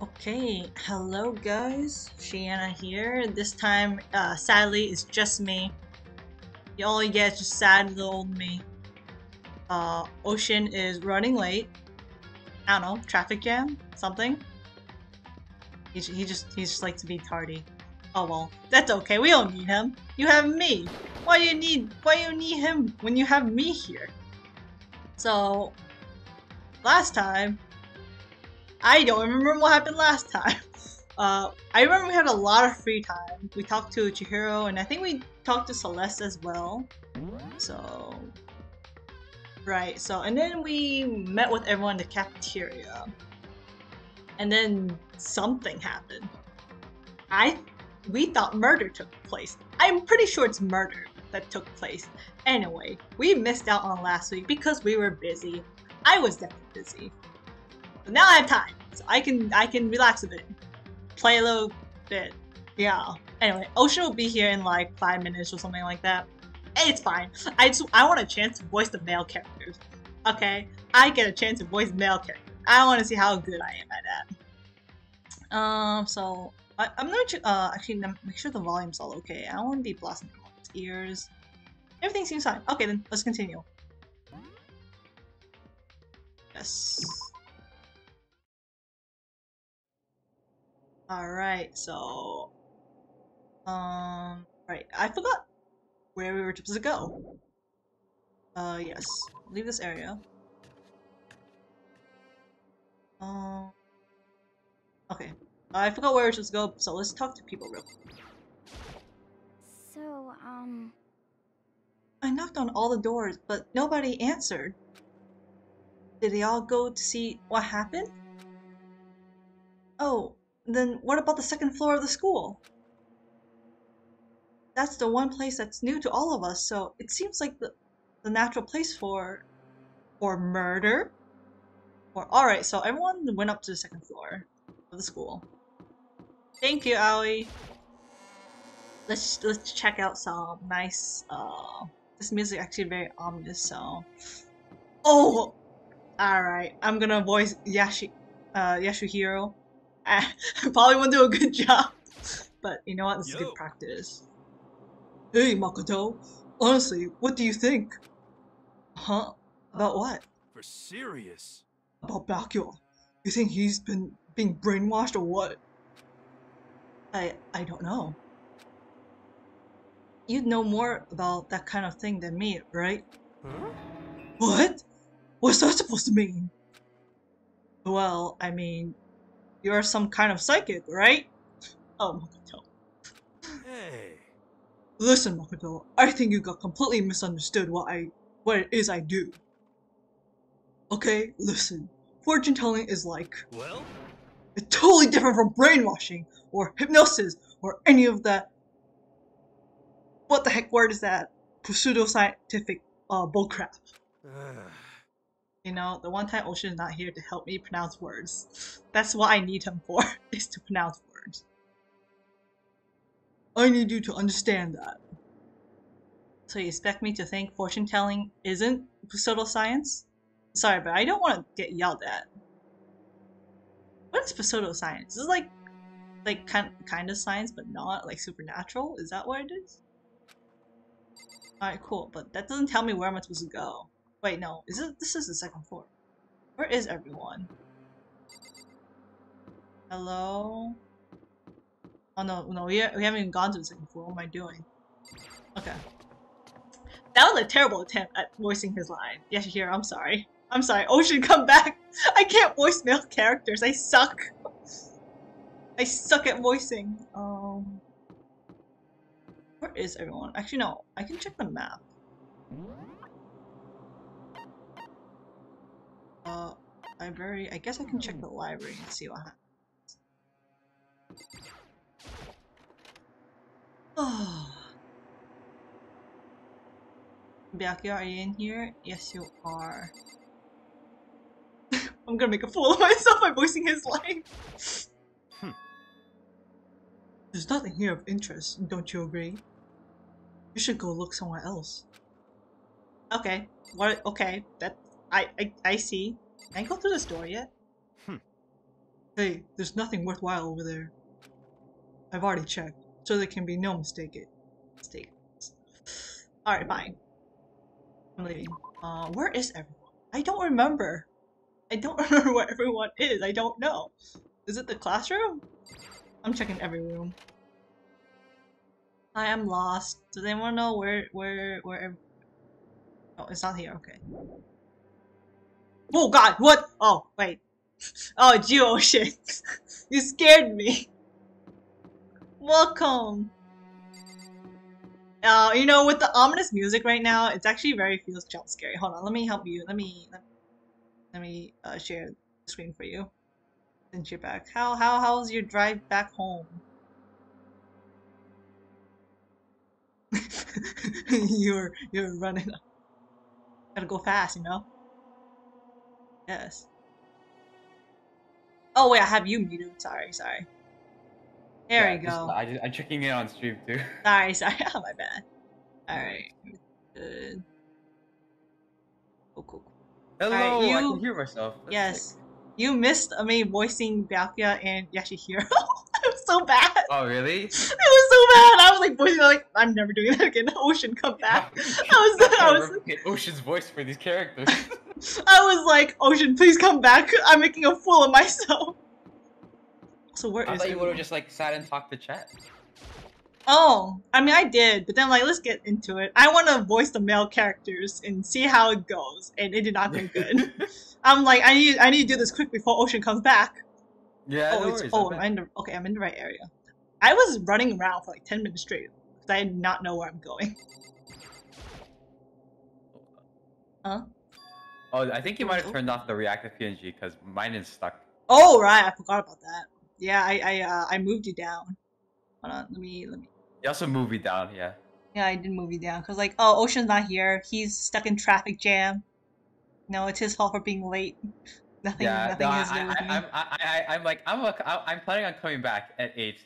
Okay, hello guys, Shiena here. This time, uh, sadly, it's just me. You only get just sad little me. Uh, Ocean is running late. I don't know, traffic jam? Something? He, he just, he's just like to be tardy. Oh well, that's okay, we don't need him. You have me. Why do you need, why do you need him when you have me here? So, last time, I don't remember what happened last time. Uh, I remember we had a lot of free time. We talked to Chihiro, and I think we talked to Celeste as well. So, right. So, and then we met with everyone in the cafeteria, and then something happened. I, we thought murder took place. I'm pretty sure it's murder that took place. Anyway, we missed out on last week because we were busy. I was definitely busy. But now I have time, so I can I can relax a bit, play a little bit. Yeah. Anyway, Ocean will be here in like five minutes or something like that. It's fine. I just I want a chance to voice the male characters. Okay, I get a chance to voice male characters. I want to see how good I am at that. Um, so I, am gonna uh actually make sure the volume's all okay. I don't want to be blasting everyone's ears. Everything seems fine. Okay, then let's continue. Yes. Alright, so... Um... Right, I forgot where we were supposed to go. Uh, yes. Leave this area. Um... Okay. I forgot where we were supposed to go, so let's talk to people real quick. So, um... I knocked on all the doors, but nobody answered. Did they all go to see what happened? Oh, then what about the second floor of the school? That's the one place that's new to all of us, so it seems like the, the natural place for... for murder? Or, alright, so everyone went up to the second floor of the school. Thank you, Aoi. Let's let's check out some nice uh this music actually very ominous so Oh Alright, I'm gonna voice Yashi uh Yasuhiro. I probably won't do a good job. But you know what? This Yo. is good practice. Hey, Makoto. Honestly, what do you think? Huh? About what? For serious? About Byakuya. You think he's been being brainwashed or what? I I don't know. You'd know more about that kind of thing than me, right? Huh? What? What's that supposed to mean? Well, I mean, you're some kind of psychic, right? Oh, Makoto. Hey. Listen, Makoto, I think you got completely misunderstood what I what it is I do. Okay, listen. Fortune telling is like Well? It's totally different from brainwashing or hypnosis or any of that what the heck word is that? Pseudo-scientific uh bullcrap. You know, the one time Ocean is not here to help me pronounce words. That's what I need him for, is to pronounce words. I need you to understand that. So you expect me to think fortune telling isn't pseudoscience? Sorry, but I don't want to get yelled at. What is pseudo pseudoscience? Is like like kind kind of science but not like supernatural? Is that what it is? Alright, cool, but that doesn't tell me where I'm supposed to go. Wait, no. Is it? This is the second floor. Where is everyone? Hello? Oh no, no, we, we haven't even gone to the second floor. What am I doing? Okay. That was a terrible attempt at voicing his line. Yes, here. I'm sorry. I'm sorry. Ocean, come back! I can't voice male characters. I suck. I suck at voicing. Um, where is everyone? Actually, no. I can check the map. Uh, library. I guess I can check the library and see what happens. Oh. Byakuya, are you in here? Yes, you are. I'm gonna make a fool of myself by voicing his line. Hmm. There's nothing here of interest, don't you agree? You should go look somewhere else. Okay. What? Okay. That I, I, I see. Can I go through this door yet? Hmm. Hey, there's nothing worthwhile over there. I've already checked, so there can be no mistake it. Mistake. Alright, fine. I'm leaving. Uh, where is everyone? I don't remember. I don't remember where everyone is. I don't know. Is it the classroom? I'm checking every room. I am lost. Does anyone know where, where, where? Oh, it's not here. Okay. Oh God! What? Oh wait. Oh, it's you, scared me. Welcome. Uh, you know, with the ominous music right now, it's actually very feels jump scary. Hold on, let me help you. Let me let, let me uh, share the screen for you. Since you're back, how how how's your drive back home? you're you're running. Gotta go fast, you know. Yes. Oh wait, I have you muted. Sorry, sorry. There Yeah, we just- go. I just, I'm checking in on stream too. Sorry, sorry. Oh, my bad. Alright. Good. Oh, cool. cool. Hello, Alright, I can hear myself. That's Yes. sick. You missed me voicing Byakuya and Yashihiro. it was so bad. Oh really? It was so bad. I was like voicing like I'm never doing that again. Ocean come back. I was I was Ocean's voice for these characters. I was like, Ocean, please come back. I'm making a fool of myself. So where I is thought you would have just like sat and talked to chat. Oh, I mean, I did, but then like, let's get into it. I want to voice the male characters and see how it goes, and it did not go good. I'm like, I need, I need to do this quick before Ocean comes back. Yeah, oh, no it's, worries. oh, I'm in the, okay, I'm in the right area. I was running around for like ten minutes straight because I did not know where I'm going. Huh? Oh, I think you might have turned off the reactive PNG because mine is stuck. Oh right, I forgot about that. Yeah, I, I, uh, I moved you down. Hold on, let me, let me. You also moved me down, yeah. Yeah, I did move you down because like, oh, Ocean's not here. He's stuck in traffic jam. No, it's his fault for being late. Nothing, yeah, nothing no, I, has to do I, with me. I, I'm, I, I, I'm like, I'm, a, I'm planning on coming back at eight,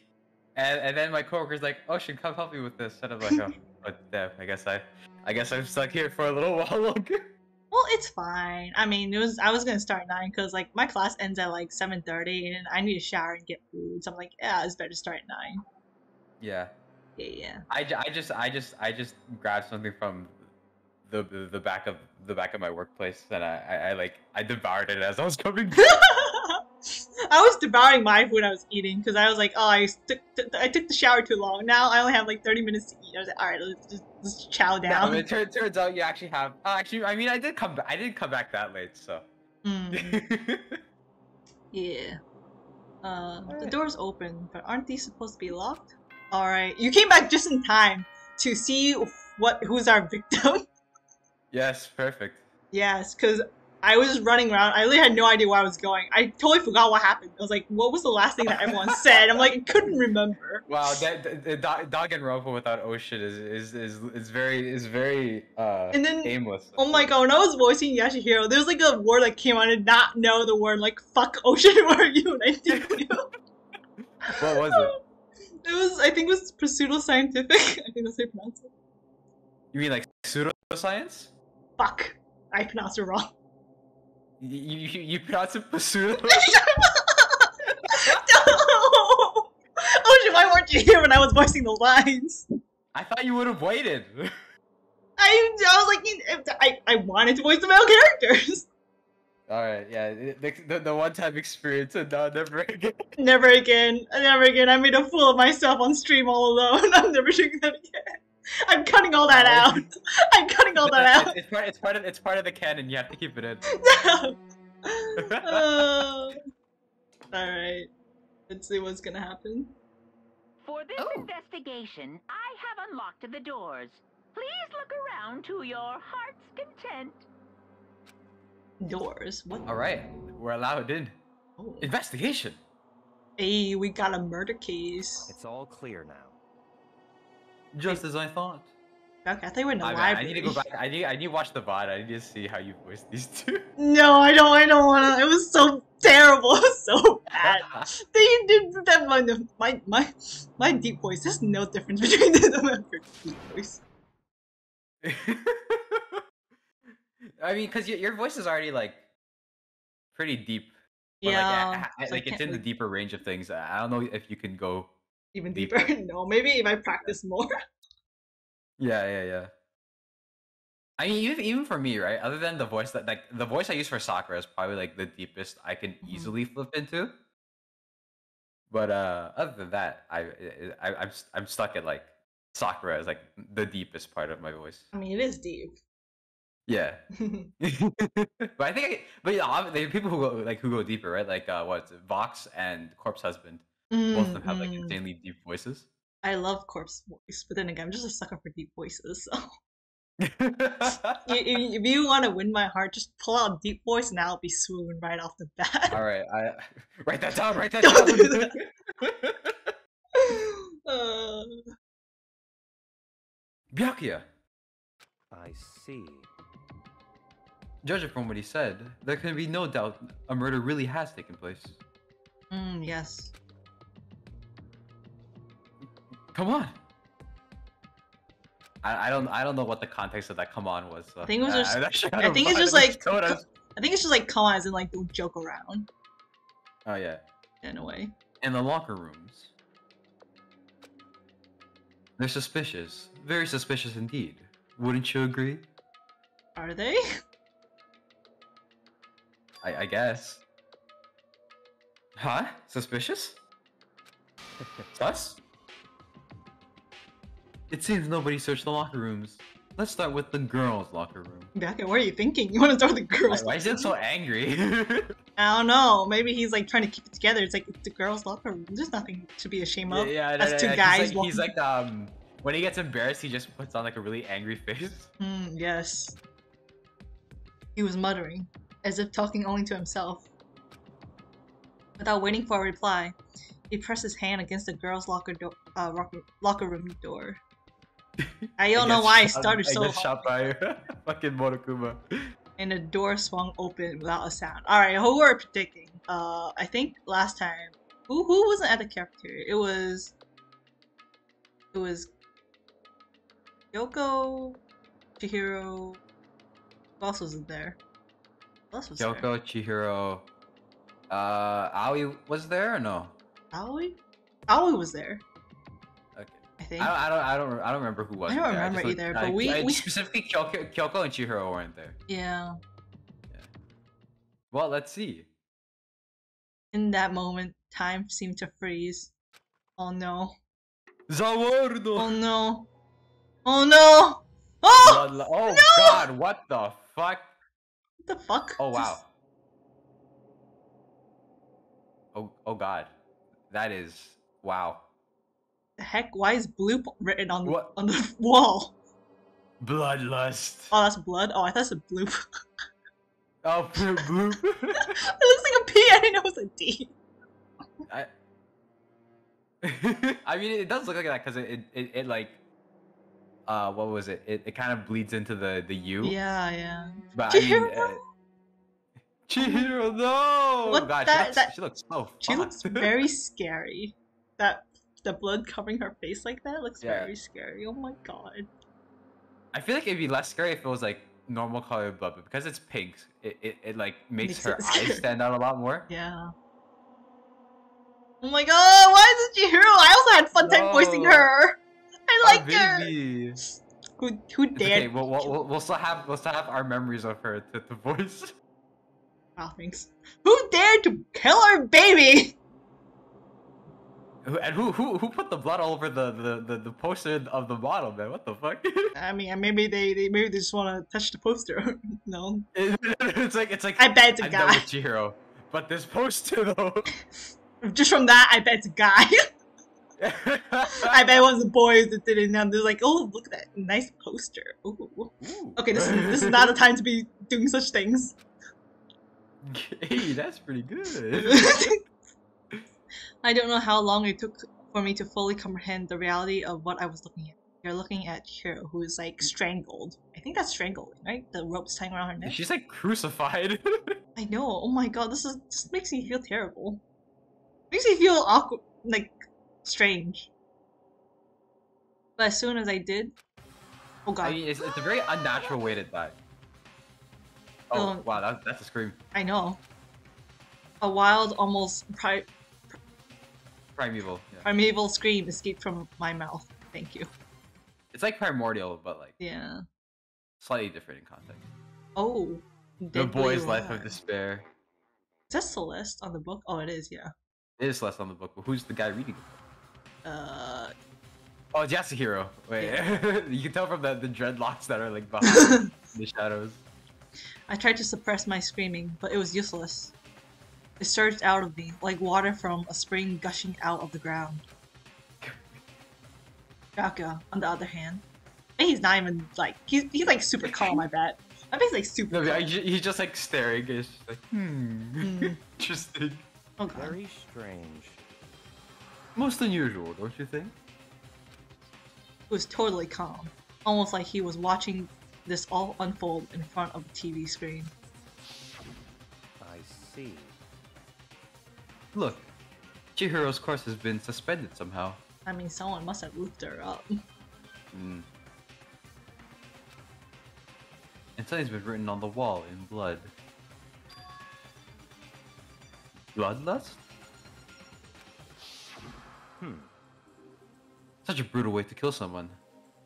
and, and then my coworker's like, oh, Ocean, come help me with this, and I'm like, oh, but damn, I guess I, I guess I'm stuck here for a little while longer. Well, it's fine. I mean, it was I was gonna start nine because like my class ends at like seven thirty, and I need to shower and get food. So I'm like, yeah, it's better to start at nine. Yeah. Yeah, yeah. I, I just I just I just grabbed something from the, the the back of the back of my workplace and I, I, I like I devoured it as I was coming. I was devouring my food I was eating because I was like, oh, I took I took the shower too long. Now I only have like thirty minutes to eat. I was like, all right, let's just let's chow no, down. it turns, turns out you actually have. Oh, actually, I mean, I did come back. I didn't come back that late, so. Mm, yeah. Uh, the Alright. door's open, but aren't these supposed to be locked? All right, you came back just in time to see what who's our victim. Yes, perfect. Yes, because I was running around. I literally had no idea where I was going. I totally forgot what happened. I was like, what was the last thing that everyone said? I'm like, I couldn't remember. Wow, that the, the dog, and Robo without Ocean is is is is very is very uh And then- aimless. Oh my god, when I was voicing Yashihiro, there was like a word that came out. And I did not know the word, like, fuck ocean, where are you? And I didn't know. What was it? It was, I think it was pseudo-scientific. I think that's how you pronounce it. You mean like pseudoscience? Fuck. I pronounced it wrong. You you, you pronounce it pseudo? no! Oh, Ocean, why weren't you here when I was voicing the lines? I thought you would have waited. I, I was like, I, I wanted to voice the male characters. All right, yeah, the, the, the one-time experience and now never again. Never again. Never again. I made a fool of myself on stream all alone. I'm never doing that again. I'm cutting all that out. I'm cutting all that out. It's, it's part. It's part of. It's part of the canon. You have to keep it in. uh, Alright. Let's see what's gonna happen. For this Oh. investigation, I have unlocked the doors. Please look around to your heart's content. Doors. What? All right, we're allowed in. Oh. Investigation. Hey, we got a murder case. It's all clear now. Just as I thought. Okay, I thought we were in the I, library. I need to go back. I need. I need to watch the VOD. I need to see how you voice these two. No, I don't. I don't want to. It was so terrible. Was so bad. They did that. My my my my deep voice. There's no difference between the, deep voice. I mean, because your, your voice is already like pretty deep. Yeah, like, so I like it's in the deeper range of things. I don't know if you can go. Even deeper. deeper. no, maybe if I practice more. Yeah, yeah, yeah. I mean, even even for me, right? Other than the voice that like the voice I use for Sakura is probably like the deepest I can Mhm. easily flip into. But uh, other than that, I, I I'm I'm stuck at like Sakura is like the deepest part of my voice. I mean, it is deep. Yeah. but I think, I, but yeah, ob- there are people who go like who go deeper, right? Like uh, what's it, Vox and Corpse Husband. Both of them have like Mm, mm. insanely deep voices. I love corpse voice, but then again, I'm just a sucker for deep voices. So if, if you want to win my heart, just pull out a deep voice, and I'll be swoon right off the bat. All right, I write that down. Write that Don't down. do that. uh, Byakuya. I see. Judging from what he said, there can be no doubt a murder really has taken place. mm, yes. Come on. I, I don't I don't know what the context of that come on was. So. I think it was just- I'm not sure how I think it's just like Told I think it's just like come on, as in like don't joke around Oh yeah. in a way. In the locker rooms. They're suspicious. Very suspicious indeed. Wouldn't you agree? Are they? I, I guess. Huh? Suspicious? Sus? It seems nobody searched the locker rooms. Let's start with the girls' locker room. Becca, what are you thinking? You want to start with the Why, girls? why is it so angry? I don't know. Maybe he's like trying to keep it together. It's like it's the girls' locker room. There's nothing to be ashamed of. yeah, yeah, That's no, two no, guys He's like, he's like, um, when he gets embarrassed, he just puts on like a really angry face. Hmm, yes. He was muttering, as if talking only to himself. Without waiting for a reply, he pressed his hand against the girls' locker door, uh, locker room door. I don't know why I shot- started I so shot by fucking Monokuma. and the door swung open without a sound. All right, who were we predicting? Uh, I think last time, who who wasn't at the cafeteria? It was, it was Yoko, Chihiro. Who else was there? Who else was there? Kyoko, Chihiro, uh, Aoi was there or no? Aoi? Aoi was there. I think. I don't, I don't, I don't, I don't remember who was. I don't there. remember just either, I- but we- I- we- specifically Kyoko, Kyoko and Chihiro weren't there. Yeah. Well, let's see. In that moment, time seemed to freeze. Oh no. Oh Za Warudo. no. Oh no! Oh! Bloodli- oh no! God! What the fuck? What the fuck? Oh wow. Just- Oh oh God, that is wow. Heck? Why is bloop written on the, What? on the wall? Bloodlust. Oh, that's blood? Oh, I thought it said bloop. Oh blue blue. it looks like a P. I didn't know it was a D. I. I mean, it does look like that because it, it, it, it like, uh, what was it? It, it kind of bleeds into the the U. Yeah, yeah. But I mean, Chihiro, uh, Chihiro, no! What God, that- she, looks, that- she looks so. She looks very scary. That the blood covering her face like that looks Yeah. very scary. Oh my god. I feel like it'd be less scary if it was like normal colored blood, but because it's pink, it, it, it like makes, Makes her it eyes stand out a lot more. Yeah. Oh my god, why is it Chihiro? I also had fun time voicing her. I Oh, liked her. Who who dared? okay, we'll, we'll, we'll, we'll still have we'll still have our memories of her to, to voice. Oh, thanks. Who dared to kill her baby? Who- And who who who put the blood all over the the, the, the poster of the model, man? What the fuck? I mean, maybe they, they maybe they just want to touch the poster. no, it's like it's like I bet it's a guy. with Chihiro, but this poster though. Just from that, I bet it's a guy. I bet it was the boys that did it. And they're like, "Oh, look at that nice poster." Ooh. Ooh. Okay, this is this is not the time to be doing such things. Hey, that's pretty good. I don't know how long it took for me to fully comprehend the reality of what I was looking at. You're looking at Hiro, who is like strangled. I think that's strangled, right? The ropes tying around her neck. She's like crucified. I know. Oh my god, this is this makes me feel terrible. Makes me feel awkward, like strange. But as soon as I did, oh god, I mean, it's, it's a very unnatural way to die. Oh Um, wow, that, that's a scream. I know. A wild, almost pri- Primeval. Yeah. primeval scream escaped from my mouth. Thank you. It's like primordial, but like Yeah. slightly different in context. Oh. The boy's life of despair. Is that Celeste on the book? Oh, it is. Yeah. It is less on the book, but who's the guy reading it? Uh. Oh, it's Yasuhiro. Wait, you can tell from the, the dreadlocks that are like behind the shadows. I tried to suppress my screaming, but it was useless. It surged out of me, like water from a spring gushing out of the ground. Raka, on the other hand, and he's not even like he's he's like super calm. I bet. I bet he's like super. No, calm. I- he's just like staring. It's just like, hmm, Hmm. interesting. Oh. Very strange. Most unusual, don't you think? He was totally calm, almost like he was watching this all unfold in front of the TV screen. I see. Look, Chihiro's course has been suspended somehow. I mean, someone must have looped her up. Hmm. And something's been written on the wall in blood. Bloodlust? Hmm. Such a brutal way to kill someone.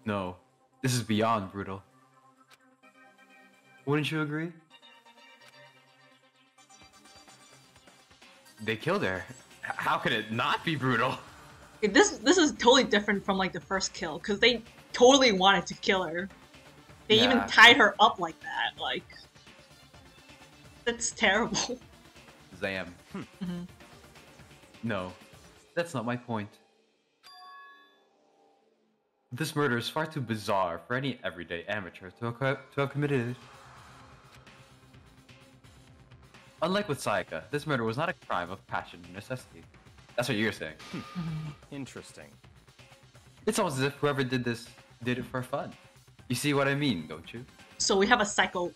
No, this is beyond brutal. Wouldn't you agree? They killed her. How could it not be brutal? This this is totally different from like the first kill because they totally wanted to kill her. They even tied her up like that. Like that's terrible. Zam. Mhm. No, that's not my point. This murder is far too bizarre for any everyday amateur to have, to have committed Unlike with Sayaka, this murder was not a crime of passion or necessity. That's what you're saying. Interesting. It's almost as if whoever did this did it for fun. You see what I mean, don't you? So we have a psycho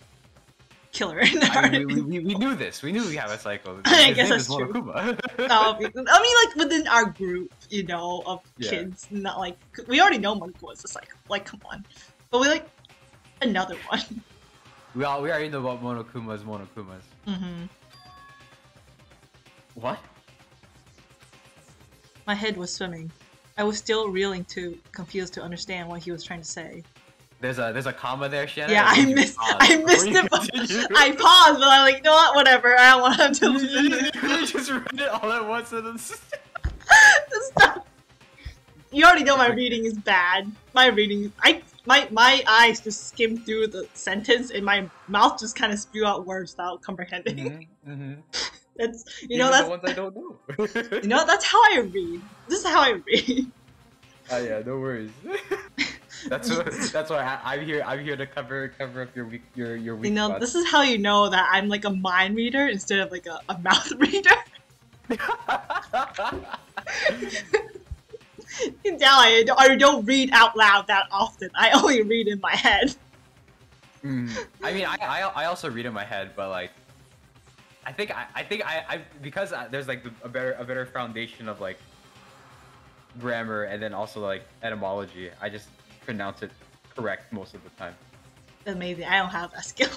killer in I mean, we, we, we knew this. We knew we have a cycle. I His guess name that's is true. Um, I mean, like within our group, you know, of Yeah. kids, not like we already know Monk was a psycho. Like, come on, but we like another one. We all we already know about Monokumas. Monokumas. hmm What? My head was swimming. I was still reeling too confused to understand what he was trying to say. There's a there's a comma there, Shannon. Yeah, I I need you to missed. I missed it. I paused, but I'm like, you know what? Whatever. I don't want him to you, listen. you- you just read it all at once and then. You already know my reading is bad. My reading, I my my eyes just skim through the sentence, and my mouth just kind of spew out words without comprehending. mm-hmm. That's you know that's the ones I don't know. you know that's how I read. This is how I read. oh yeah, no worries. that's what, that's why I, I'm here. I'm here to cover cover up your weak your your weak You know spots. this is how you know that I'm like a mind reader instead of like a, a mouth reader. You can tell I don't, I don't read out loud that often. I only read in my head. Mm. I mean, I, I I also read in my head, but like, I think I, I think I, I because I, there's like a better a better foundation of like grammar and then also like etymology. I just pronounce it correct most of the time. amazing. I don't have that skill.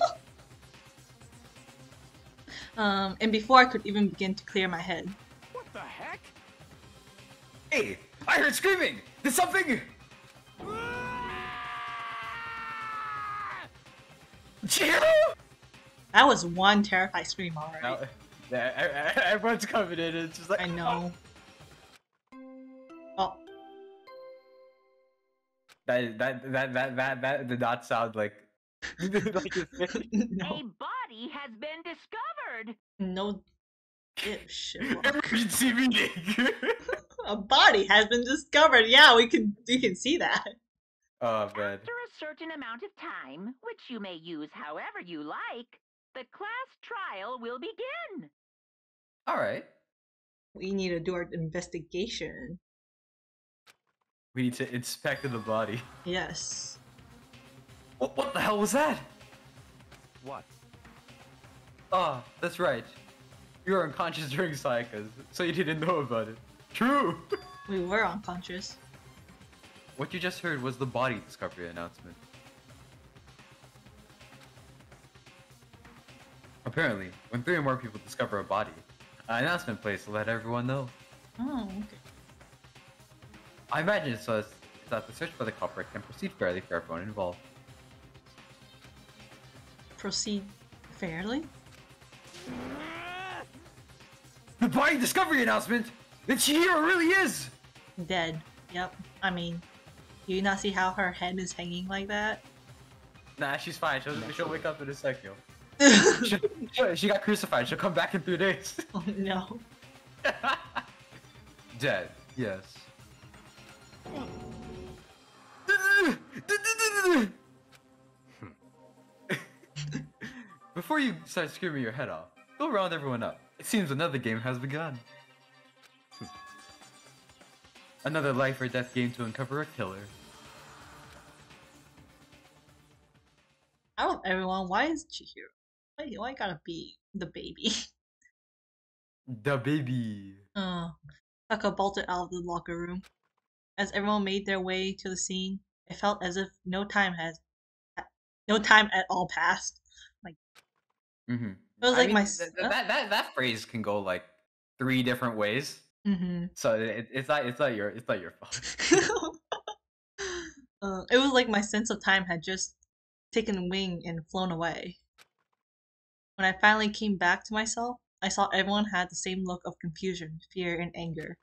um, and before I could even begin to clear my head, What the heck? Hey, I heard screaming. Did something? Chihiro! that was one terrified scream, alright. Now, yeah, everyone's coming in. It's just like I know. Oh. oh, That that that that that that did not sound like like his no, A body has been discovered. no dipshit. Emergency meeting. A body has been discovered. Yeah, we can we can see that. oh man. After a certain amount of time, which you may use however you like, the class trial will begin. All right. We need to do our investigation. We need to inspect the body. Yes. What, what the hell was that? What? Oh, that's right. You were unconscious during Sayaka's, so you didn't know about it. True. We were unconscious. What you just heard was the body discovery announcement. Apparently, when three or more people discover a body, An announcement place to let everyone know. Oh, okay. I imagine it says that the search for the culprit can proceed fairly for everyone involved. Proceed fairly? The body discovery announcement! That Chihiro really is! Dead. Yep. I mean, do you not see how her head is hanging like that? Nah, she's fine. She'll, she'll wake up in a second. She, she- she got crucified. She'll come back in three days. oh no. Dead. Yes. Before you start screaming your head off, go round everyone up. It seems another game has begun. Another life or death game to uncover a killer. I don't everyone, why is Chihiro? Why, why gotta be the baby? The baby. Uh, Taka bolted out of the locker room. As everyone made their way to the scene, it felt as if no time has, no time at all passed. Like, mm-hmm. It was I like mean, my. th- th- that, that that phrase can go like three different ways. Hmm So it, it's not it's not your it's not your fault. uh, it was like my sense of time had just taken wing and flown away. When I finally came back to myself, I saw everyone had the same look of confusion, fear, and anger.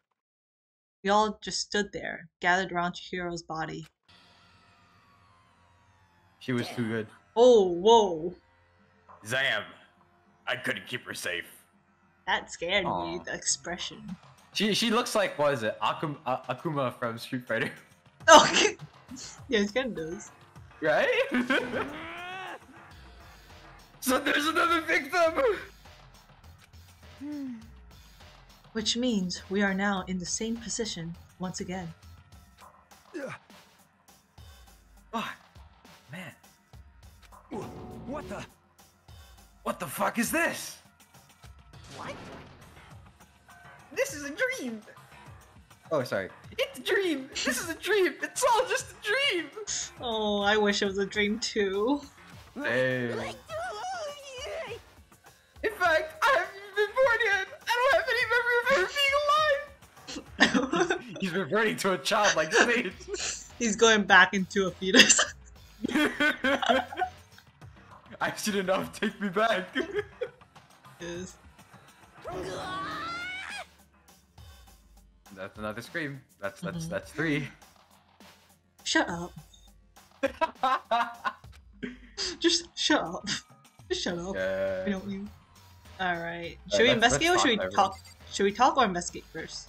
We all just stood there, gathered around Chihiro's body. She was too good. Oh, whoa! Zam! I couldn't keep her safe. That scared me, the expression. She she looks like what is it? Akuma, uh, Akuma from Street Fighter, Oh, yeah, it kind of does. right? so there's another victim. Which means we are now in the same position once again. Fuck, man, What the? what the fuck is this? What? This is a dream. Oh, sorry. It's a dream. This is a dream. It's all just a dream. Oh, I wish it was a dream too. Hey. In fact, I haven't even been born yet. I don't have any memory of ever being alive. He's reverting to a childlike state. He's going back into a fetus. I should enough. Take me back. Is- That's another scream. That's that's Mhm. that's three. Shut up. Just shut up. Just shut up. Yeah. Why don't you? Alright. Uh, Should we investigate or should we talk, talk? Should we talk or investigate first?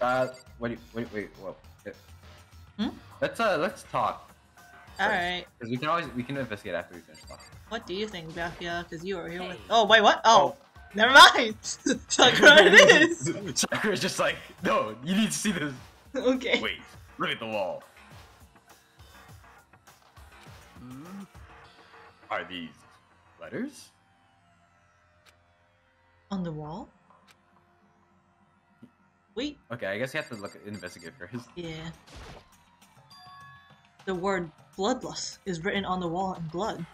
Uh, what do you, wait, wait, well, uh, Hmm? let's uh, let's talk. Alright. Because we can always we can investigate after we finish talking. What do you think, Bafia? Because you were here with. Oh, wait, what? Oh, never mind! Sakura it is! Sakura's just like, no, you need to see this. Okay. Wait, look at the wall. Hmm. Are these letters? On the wall? Wait, Okay, I guess you have to look investigate first. yeah. The word bloodlust is written on the wall in blood.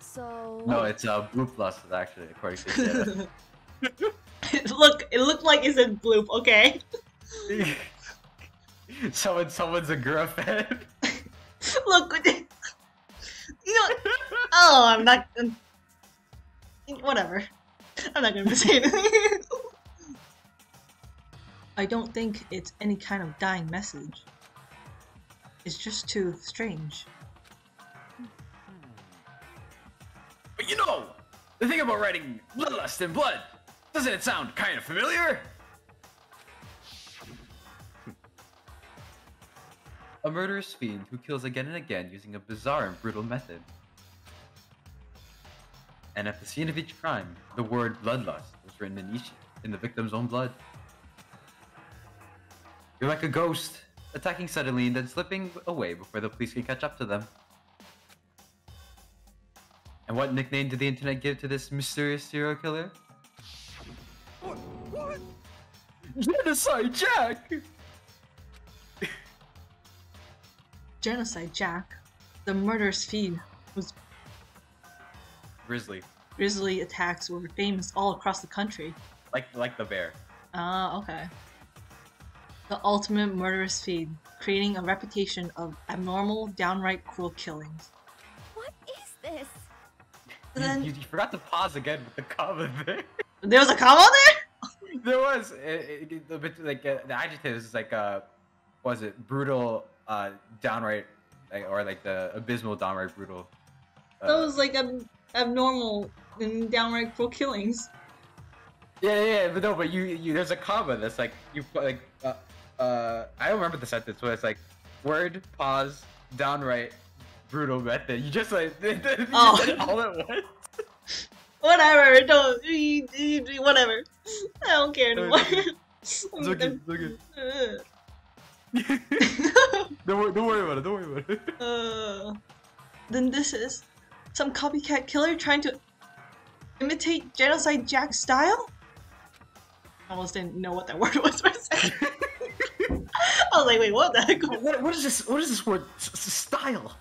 So. No, it's uh, blue plus actually, according to Look, it looked like it's in bloop, okay? Jenna. Someone, someone's a girl fan. Look, you know, oh, I'm not. Whatever. I'm not gonna say anything. I don't think it's any kind of dying message. It's just too strange. But you know, the thing about writing bloodlust in blood, doesn't it sound kind of familiar? A murderous fiend who kills again and again using a bizarre and brutal method. And at the scene of each crime, the word bloodlust was written in each in the victim's own blood. You're like a ghost, attacking suddenly and then slipping away before the police can catch up to them. And what nickname did the internet give to this mysterious serial killer? What? What? Genocide Jack! Genocide Jack, the murderous fiend, was Grizzly. grizzly attacks were famous all across the country. Like like the bear. Ah, okay. The ultimate murderous feed, creating a reputation of abnormal, downright cruel killings. What is this? Then you, you forgot to pause again with the comma there. there was a comma there. there was it, it, a bit like uh, the adjective is like uh, was it brutal, uh, downright, like, or like the abysmal, downright brutal. Uh, That was like ab- abnormal and downright cruel killings. Yeah, yeah, yeah, but no, but you, you, there's a comma that's like you like, uh, uh, I don't remember the sentence, but it's like, word, pause, downright, brutal method. You just like, you Oh. all at once. Whatever, don't, whatever. I don't care anymore. It's okay, it's okay. Don't, worry, don't worry about it. Don't worry about it. uh, then this is some copycat killer trying to imitate genocide Jack style. I almost didn't know what that word was for a second. I was like, wait, what the heck? What, what is this? What is this word? S- s- style.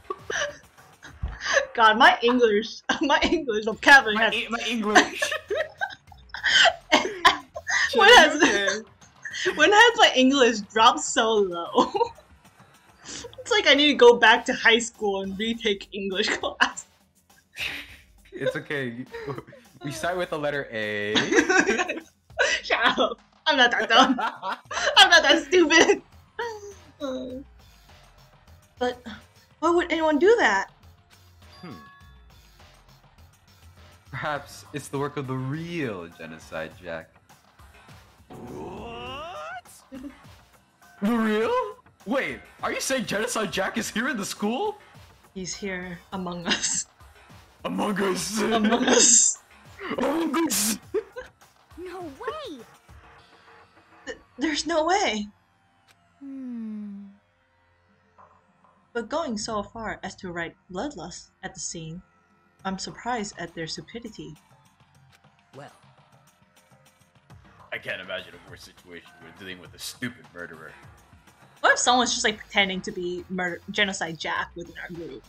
God, my English, my English vocabulary My, has E- my English. when has when has my English dropped so low? it's like I need to go back to high school and retake English class. It's okay. We start with the letter A. Shut up! I'm not that dumb. I'm not that stupid. But why would anyone do that? Hmm. Perhaps it's the work of the real genocide Jack. what? The real? Wait, are you saying genocide Jack is here in the school? He's here among us. Among Us. Among us. Among Us. No way! Th- There's no way. Hmm. But going so far as to write bloodlust at the scene, I'm surprised at their stupidity. Well, I can't imagine a worse situation when dealing with a stupid murderer. What if someone's just like pretending to be murder genocide Jack within our group?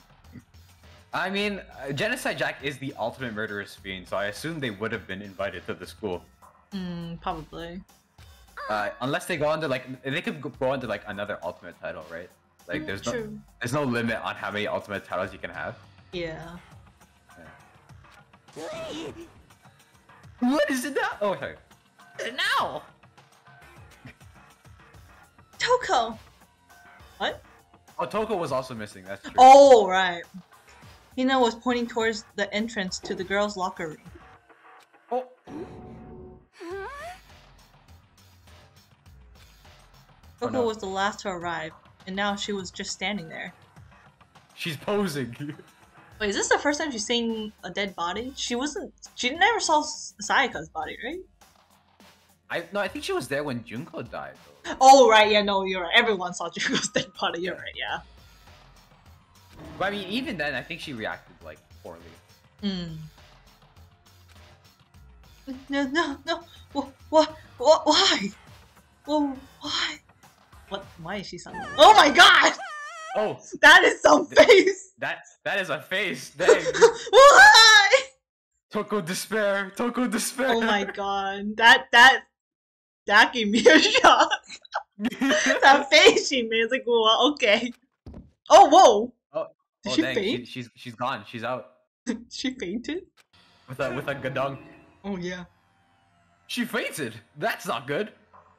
I mean, uh, genocide Jack is the ultimate murderous fiend, so I assume they would have been invited to the school. Hmm, probably. Uh, unless they go under like they could go- go under like another ultimate title, right? Like Mm, there's no there's no limit on how many ultimate titles you can have. Yeah. What is it now? Oh, sorry. Now! Toko! What? Oh, Toko was also missing. That's true. Oh, right. Hina was pointing towards the entrance to the girls' locker room. Oh, no. was the last to arrive, and now she was just standing there. she's posing. Wait, is this the first time she's seen a dead body? She wasn't. She never saw Sayaka's body, right? I no, I think she was there when Junko died. Though. Oh, right. Yeah, no, you're right. Everyone saw Junko's dead body. You're right. Yeah. But I mean, even then, I think she reacted like poorly. Hmm. No, no, no. What? What? What? Why? Well, why? What? Why is she so? Oh my God! Oh, That is some face. that that is a face. Dang. Why? Toko despair. Toko despair. Oh my God! That that that gave me a shock. that face she made like, well, okay. Oh, whoa! Oh, Did oh, she dang, faint? she's she's gone. She's out she fainted. with a with a gadong. Oh yeah. She fainted. That's not good.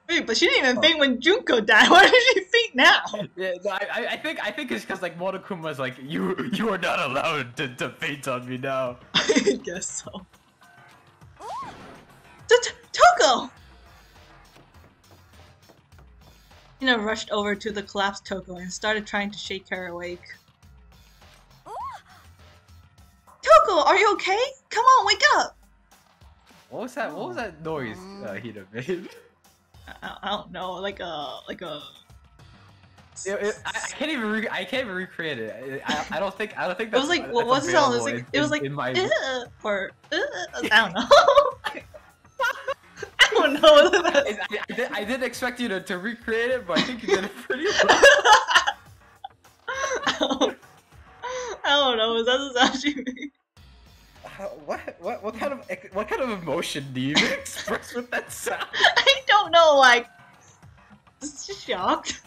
Wait, but she didn't even Oh. faint when Junko died. Why did she faint now? Yeah, no, I, I- I think I think it's because like Monokuma's like you you are not allowed to, to faint on me now. I guess so. T- T- Toko! Hina rushed over to the collapsed Toko and started trying to shake her awake. Toko, are you okay? Come on, wake up! What was that? What was that noise uh, Hina made? I, I don't know, like a like a. It- it- I, I can't even re- I can't even recreate it. I, I don't think I don't think It was like what was it sound? It was like in- it was like in my "Ugh," or "Ugh," I don't know. I don't know. whether I, that's- I, I, did, I didn't expect you to, to recreate it, but I think you did it pretty well. I don't I don't know. Is that the sound she made? What what what, kind of what kind of emotion do you express with that sound? I don't know, like, just shocked,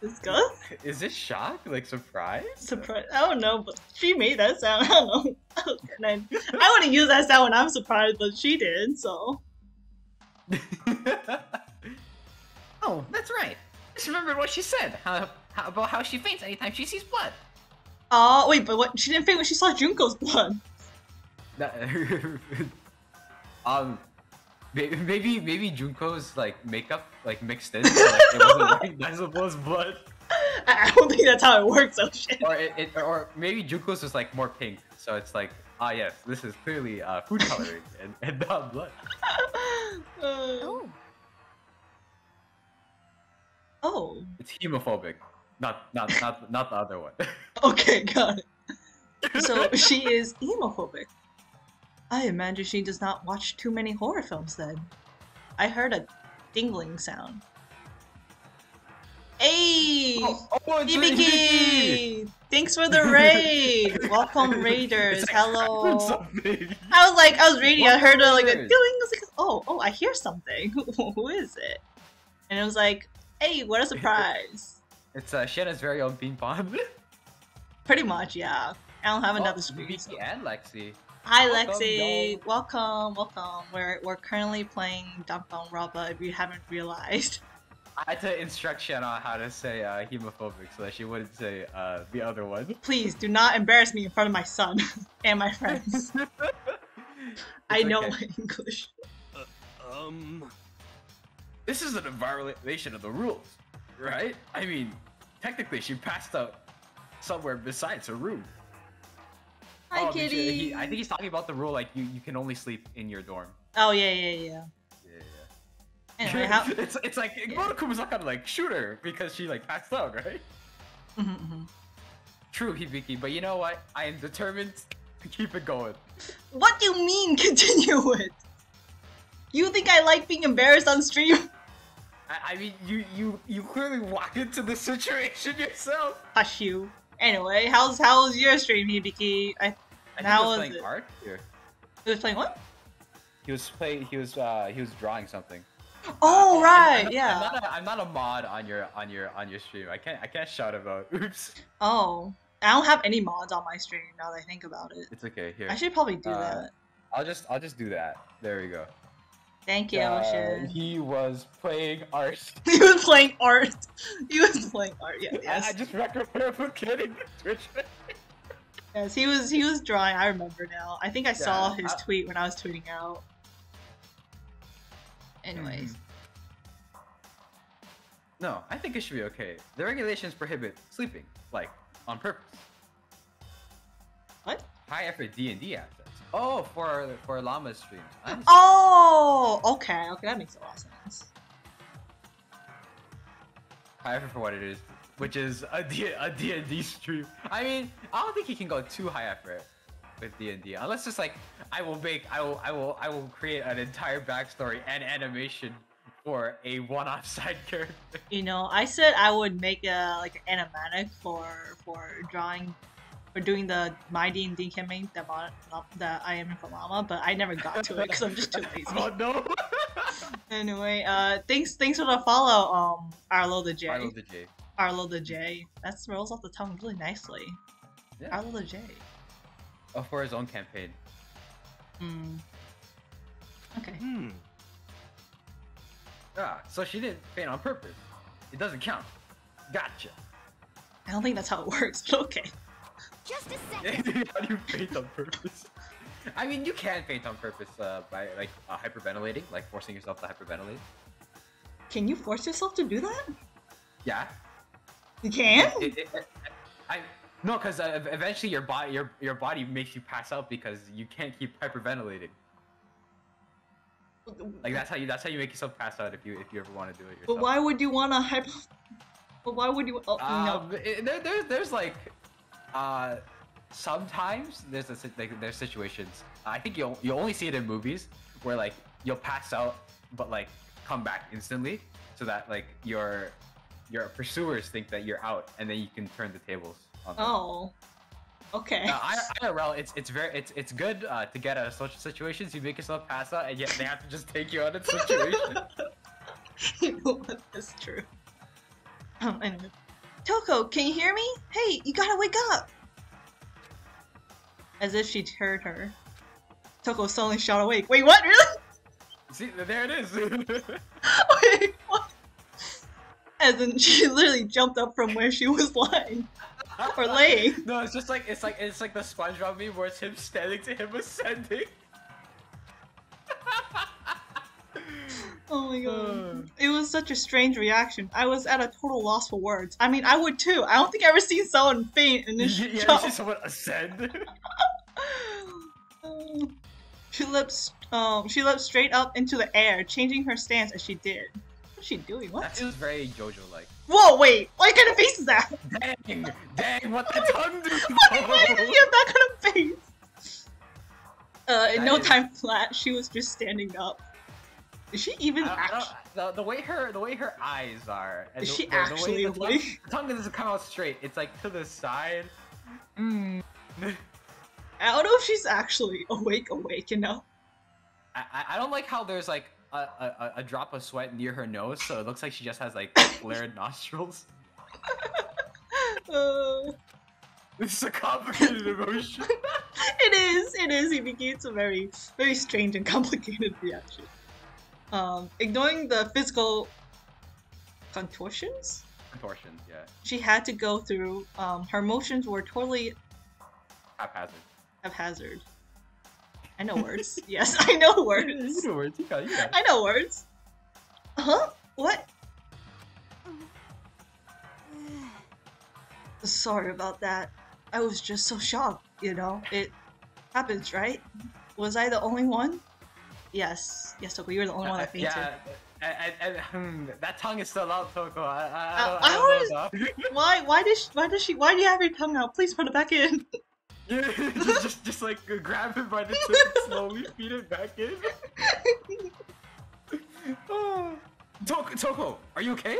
disgust, Is it shock? Like surprise? surprise. I don't know, but she made that sound. I don't know. And I, I wouldn't use that sound when I'm surprised, but she did. So oh, that's right. Just remembered what she said how, how, about how she faints anytime she sees blood. Oh wait, but what? She didn't faint when she saw Junko's blood. That- um, may- maybe maybe Junko's like makeup like mixed in, so, like, it wasn't recognizable as blood, I I don't think that's how it works. Oh shit. or it, it or maybe Junko's was like more pink, so it's like ah yes, this is clearly uh, food coloring and, and not blood. Uh, Oh, oh. It's hemophobic, not not not not the other one. Okay, got it. So she is emophobic. I imagine she does not watch too many horror films then. I heard a dingling sound. Hey! oh, oh, it's Hibiki! Hibiki! Thanks for the raid! Welcome raiders, like hello! I was like, I was reading, I heard a, like a ding. I was like, oh, oh, I hear something. Who is it? And it was like, hey, what a surprise! It's uh, Shiena's very own Bean Pond. Pretty much, yeah. I don't have another Oh, screen. Vicky so- and Lexi. Hi Welcome, Lexi, y'all. welcome, welcome. We're we're currently playing Danganronpa. If you haven't realized, I had to instruct Shiena on how to say uh, hemophobic so that she wouldn't say uh, the other one. please do not embarrass me in front of my son and my friends. I know okay. my English. Um. This isn't a violation of the rules, right? I mean, technically, she passed out somewhere besides her room. Hi Oh, Kitty. he- I think he's talking about the rule like you, you can only sleep in your dorm. Oh yeah, yeah, yeah. Yeah, yeah. Anyway, how? it's it's like Yeah. Monokuma was not gonna like shoot her because she like passed out, right? Mhm, mhm. True, Hibiki, but you know what? I am determined to keep it going. What do you mean? Continue it. You think I like being embarrassed on stream? I, I mean, you you you clearly walked into the situation yourself. Hush you. Anyway, how's how's your stream, Hibiki? I I think How he was was playing it? art here. was playing what? He was playing. He was uh he was drawing something. Oh I'm- right, I'm, yeah. I'm not, a, I'm not a mod on your on your on your stream. I can't I can't shout about. Oops. Oh, I don't have any mods on my stream now that I think about it. It's okay. Here. I should probably do Uh, that. I'll just I'll just do that. There we go. Thank you, Uh, Ocean. he was playing art. He was playing art. He was playing art. Yeah, I, yes, I just replicating Twitch. yes. He was he was drawing. I remember now. I think I saw his I- tweet when I was tweeting out. Anyways, No, I think it should be okay. The regulations prohibit sleeping, like on purpose. what? High effort D and D assets. Oh, for for llama stream. Oh, okay, okay, that makes a lot of sense. High effort for what it is, which is a D a D and D stream. I mean, I don't think you can go too high effort with D and D, unless it's like I will make I will I will I will create an entire backstory and animation for a one-off side character. You know, I said I would make a like an animatic for for drawing. For doing the my D and D campaign that mon- that I am in for Llama, but I never got to it because I'm just too lazy. oh no! Anyway, uh, thanks thanks for the follow, um, Arlo the J. Arlo the J. Arlo the J. That rolls off the tongue really nicely. Yeah. Arlo the J. Oh, for his own campaign. Hmm. Okay. Hmm. Ah, so she didn't faint on purpose. It doesn't count. Gotcha. I don't think that's how it works, but okay. Just a second. How do you faint on purpose? I mean, you can faint on purpose uh, by like uh, hyperventilating, like forcing yourself to hyperventilate. Can you force yourself to do that? Yeah. You can? It, it, it- I no, because uh, eventually your body your your body makes you pass out because you can't keep hyperventilating. Like that's how you that's how you make yourself pass out if you if you ever want to do it yourself. But why would you want to hyper... But why would you... Oh, no. Um, it, there, there's there's like, uh, sometimes there's a like there's situations. I think you'll you only see it in movies where like you'll pass out but like come back instantly, so that like your your pursuers think that you're out, and then you can turn the tables. On them. Oh. Okay. Uh, I, IRL, it's it's very it's it's good uh, to get out of social situations. You make yourself pass out, and yet they have to just take you out of the situation. you know what? That's true. Um, anyway. Toko, can you hear me? Hey, you gotta wake up! As if she'd heard her. Toko suddenly shot awake. Wait, what? Really? See, there it is. Wait, what? And then she literally jumped up from where she was lying. Or laying. No, it's just like it's like it's like the SpongeBob meme where it's him standing to him ascending. Oh my god. It was such a strange reaction. I was at a total loss for words. I mean, I would too. I don't think I've ever seen someone faint and then yeah, she yeah, jump. someone ascend. Um, she leapt, um, she leapt straight up into the air, changing her stance as she did. What's she doing? that What? feels very JoJo-like. Whoa, wait! What kind of face is that? Dang, dang, what the tongue do? Why did you have that kind of face? Uh, in That no is- time flat, she was just standing up. Is she even I don't- I actually? the, the way her the way her eyes are. and Is the, she the, the way actually the tongue, the tongue doesn't come out straight. It's like to the side. Mm. I don't know if she's actually awake, awake, you know? I, I- don't like how there's like a, a, a drop of sweat near her nose, so it looks like she just has like flared nostrils. Uh, This is a complicated emotion. it is, it is. He begins a very, very strange and complicated reaction. Um, ignoring the physical contortions Contortions, yeah, she had to go through, um, her motions were totally haphazard. haphazard. I know words. yes, I know words. You know words. You got, you got it. I know words. Huh? What? Sorry about that. I was just so shocked, you know? It happens, right? Was I the only one? Yes. Yes, Toko, you were the only one that fainted. yeah, and, and, and hmm, that tongue is still out, Toko. I, I, I Uh, don't, I I don't know. Why why does she, why does she why do you have your tongue out? Please put it back in. Yeah, just, just, just like grab it by the tip and slowly feed it back in. Oh. Toko, Toko, are you okay?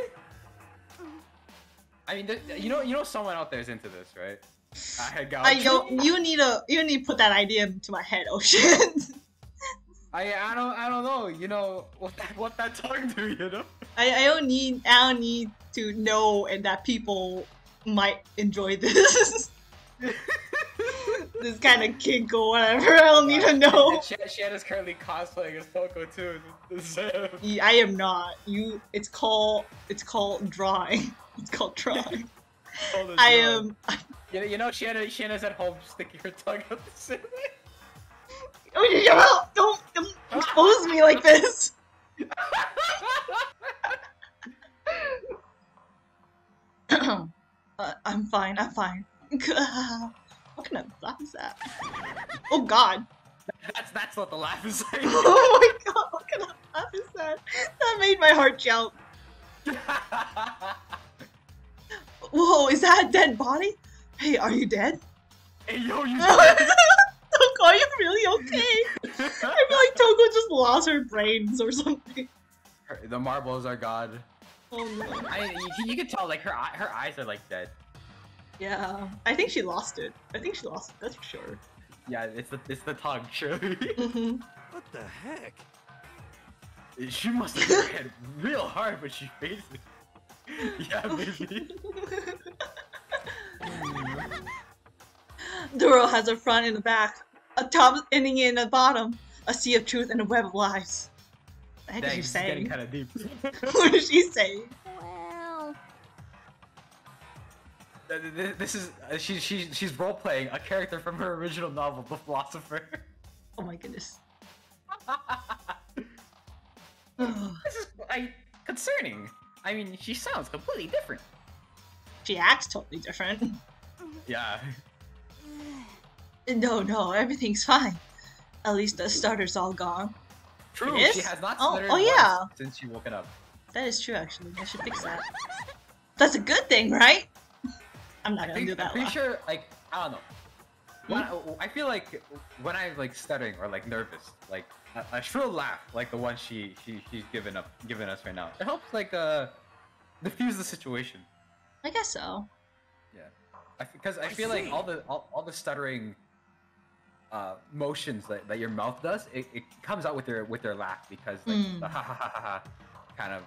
I mean, you know, you know, someone out there is into this, right? I had got. I you need a, you need to put that idea into my head, Ocean. I, I don't, I don't know. You know what that, what that tongue do? You know? I, I don't need I don't need to know and that people might enjoy this. this kind of kink or whatever. I don't need to know. Sh- Shan is currently cosplaying as Toko too. Yeah, I am not. You. It's called. It's called drawing. It's called drawing. I am. You know, you know, Shiena, Shiena's at home sticking her tongue out the ceiling. Oh, you don't, don't don't expose me like this. uh, I'm fine. I'm fine. what kind of laugh is that? Oh God. that's that's what the laugh is like. Oh my God. What kind of laugh is that? That made my heart jump. Whoa, is that a dead body? Hey, are you dead? hey yo, you. Toko, are you really okay? I feel like Toko just lost her brains or something. the marbles are god. Oh no. I you, can- you can tell like her her eyes are like dead. Yeah, I think she lost it. I think she lost it, that's for sure. Yeah, it's the it's the tongue, surely. hmm What the heck? she must have hit her head real hard when she faced it. Yeah, maybe. Duro has a front and a back, a top ending in a bottom, a sea of truth and a web of lies. What the heck Dang, is she this is getting kind of deep. what is she saying? Well, Th- th- this is uh, she's she's she's role playing a character from her original novel, The Philosopher. Oh my goodness. this is like concerning. I mean, she sounds completely different. she acts totally different. Yeah. No, no, everything's fine. At least the starter's all gone. True. It She has not Oh- stuttered oh, once yeah. since she woken up. That is true, actually. I should fix that. That's a good thing, right? I'm not I gonna think, do I'm pretty laugh. sure, like, I don't know. When I, I feel like when I'm like stuttering or like nervous, like a, a shrill laugh, like the one she she she's given up giving us right now, it helps like uh diffuse the situation. I guess so. Yeah. because I, feel like all the all, all the stuttering uh, motions that, that your mouth does, it, it comes out with their with your laugh because like Mm. the ha ha ha ha ha kind of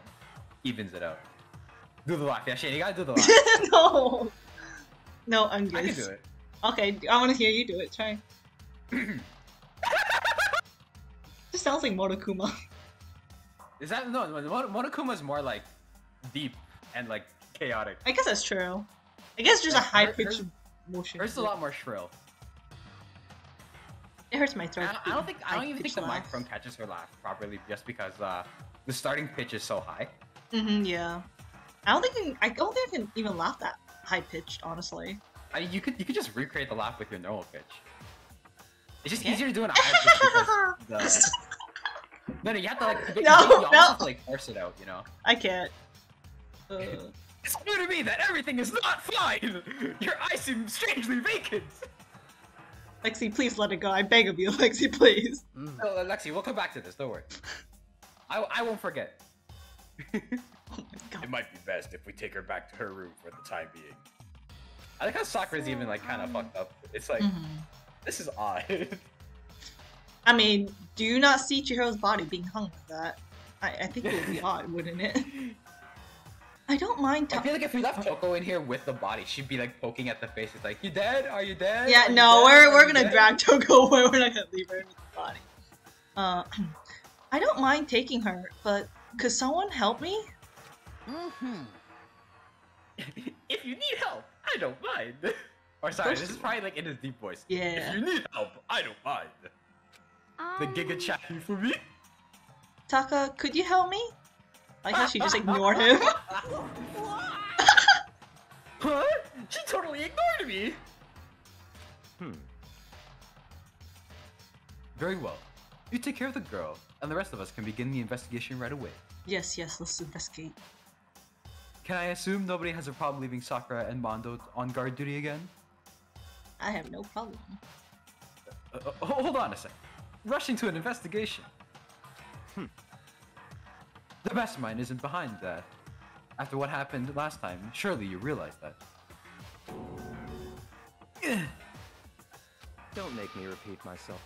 evens it out. Do the laugh, yeah, Shane. You gotta do the laugh. no. No, I'm good. I can do it. Okay, I want to hear you do it. Try. Just sounds like Monokuma. Is that no? Monokuma is more like deep and like chaotic. I guess that's true. I guess just a high pitched motion. Hers is a lot more shrill. It hurts my throat. I, I don't think I don't even think the laugh. microphone catches her laugh properly, just because uh, the starting pitch is so high. Mm-hmm, yeah. I don't think I, I don't think I can even laugh that high pitched, honestly. I, you could you could just recreate the laugh with your normal pitch. It's just Yeah. easier to do an high pitch because the. No, no, you have to like. No, you, you no. have to like force it out, you know. I can't. Uh, It's clear to me that everything is not fine. Your eyes seem strangely vacant. Lexi, please let it go. I beg of you, Lexi, please. So, uh, Lexi, we'll come back to this. Don't worry. I, I won't forget. Oh my god. It might be best if we take her back to her room for the time being. I like how Sakura's even like kind of fucked up. It's like Mhm. this is odd. I mean, do you not see Chihiro's body being hung like that? I, I think it would be odd, wouldn't it? I don't mind. I ta- feel like if we left Toko in here with the body, she'd be like poking at the face. It's like, you dead? Are you dead? Yeah, you no, dead? we're Are we're gonna dead?" drag Toko away. We're not gonna leave her with the body. Uh, I don't mind taking her, but could someone help me? If you need help, I don't mind. Or sorry, this is probably like in his deep voice. Yeah. If you need help, I don't mind. The Giga Chatty for me? Taka, could you help me? I like how she just ignored him. Huh? She totally ignored me. Hmm. Very well. You take care of the girl, and the rest of us can begin the investigation right away. yes, yes, let's investigate. Can I assume nobody has a problem leaving Sakura and Mondo on guard duty again? I have no problem. Uh, uh, hold on a sec. Rushing to an investigation. Hmm. The best mind isn't behind that. After what happened last time, surely you realize that. Don't make me repeat myself.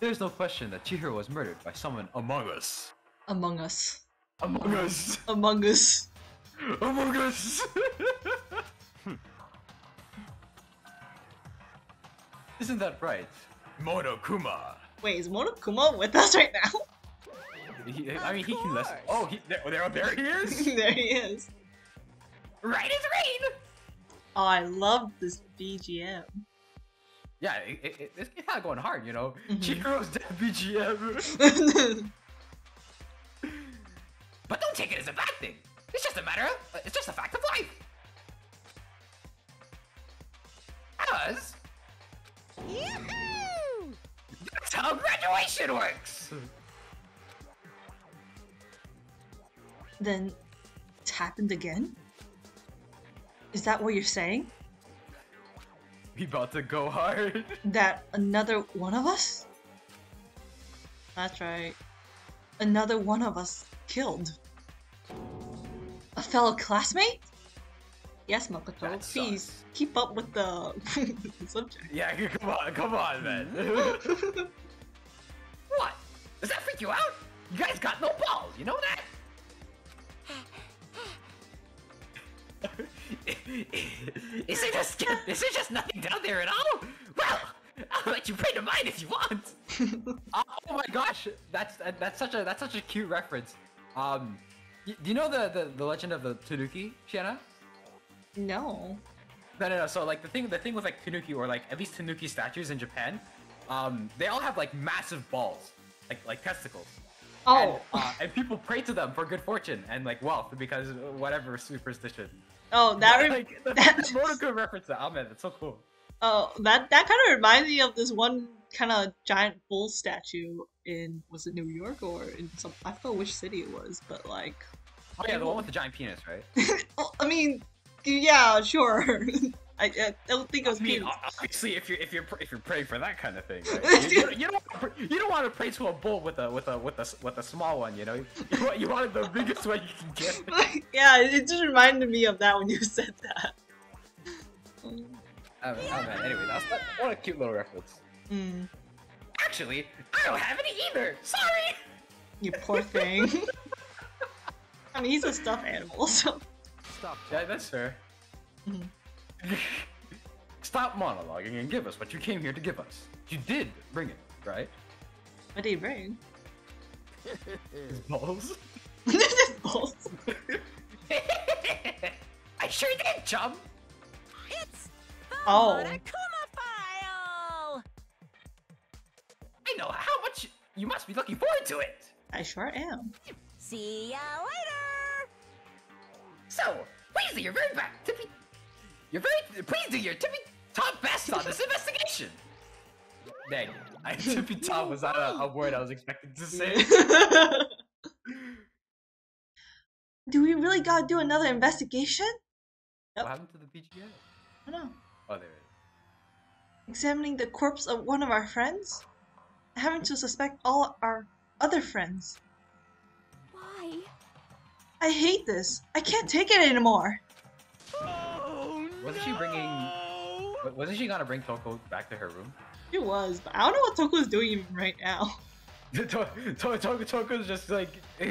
There's no question that Chihiro was murdered by someone Among us. Among Us. Among us. Among Us. Among us. Isn't that right? Monokuma. Wait, is Monokuma with us right now? He, I mean, he can listen. Oh, he, there, there, there he is. there he is. right as rain. Oh, I love this BGM. Yeah, it, it, it, it's kind of going hard, you know. Mhm. Chihiro's dead BGM. But don't take it as a bad thing. It's just a matter of, uh, it's just a fact of life. As Yoo-hoo! that's how graduation works. Then it's happened again? Is that what you're saying? We about to go hard. That another one of us? That's right. Another one of us killed. A fellow classmate? Yes, Makoto, please keep up with the, the subject. Yeah, come on, come on, man. what? Does that freak you out? You guys got no balls, you know that? is it just is it just nothing down there at all? Well, I'll let you pray to mine if you want. oh, oh my gosh, that's that- that's such a that's such a cute reference. Um, y- do you know the, the the legend of the Tanuki, Shiena? no. No, no, no. So like the thing, the thing with like Tanuki or like at least Tanuki statues in Japan, um, they all have like massive balls, like like testicles. Oh, And, uh, and people pray to them for good fortune and like wealth because whatever superstition. Oh, that, re- like, the, that reference to Ahmed, that's so cool. Oh, that that kind of reminds me of this one kind of giant bull statue in was it New York or in some I forgot which city it was, but like, Oh yeah, the one with the giant penis, right? I mean, yeah, sure. I, I don't think it was I mean, penis. obviously, if you're if you're if you're praying for that kind of thing, right? you, you, don't- you don't wanna you don't want to pray to a bull with a with a with a s- with a small one, you know. You want you wanted the biggest one you can get. yeah, it just reminded me of that when you said that. Oh, oh man, anyway, that's that, what a cute little reference. Mm, Actually, I don't have any either. Sorry. you poor thing. I mean, he's a stuffed animal, so. Stop. Yeah, that's fair. Mhm. Stop monologuing and give us what you came here to give us. You did bring it, right? What did he bring? His balls. His Balls. I sure did, chum. It's Oh. the Kuma file. I know how much you must be looking forward to it. I sure am. See ya later. So, please do your very best. Tippy, your very please do your tippy top best on this investigation. Dang, I tippy top was not a, a word I was expecting to say. do we really gotta do another investigation? what happened to the PGA? I don't know. Oh, there it is. Examining the corpse of one of our friends? Having to suspect all our other friends. Why? I hate this. I can't take it anymore. Oh, Wasn't she bringing? Wasn't she gonna bring Toko back to her room? It was, but I don't know what Toko's doing even right now. To- to- to- Toko's just like.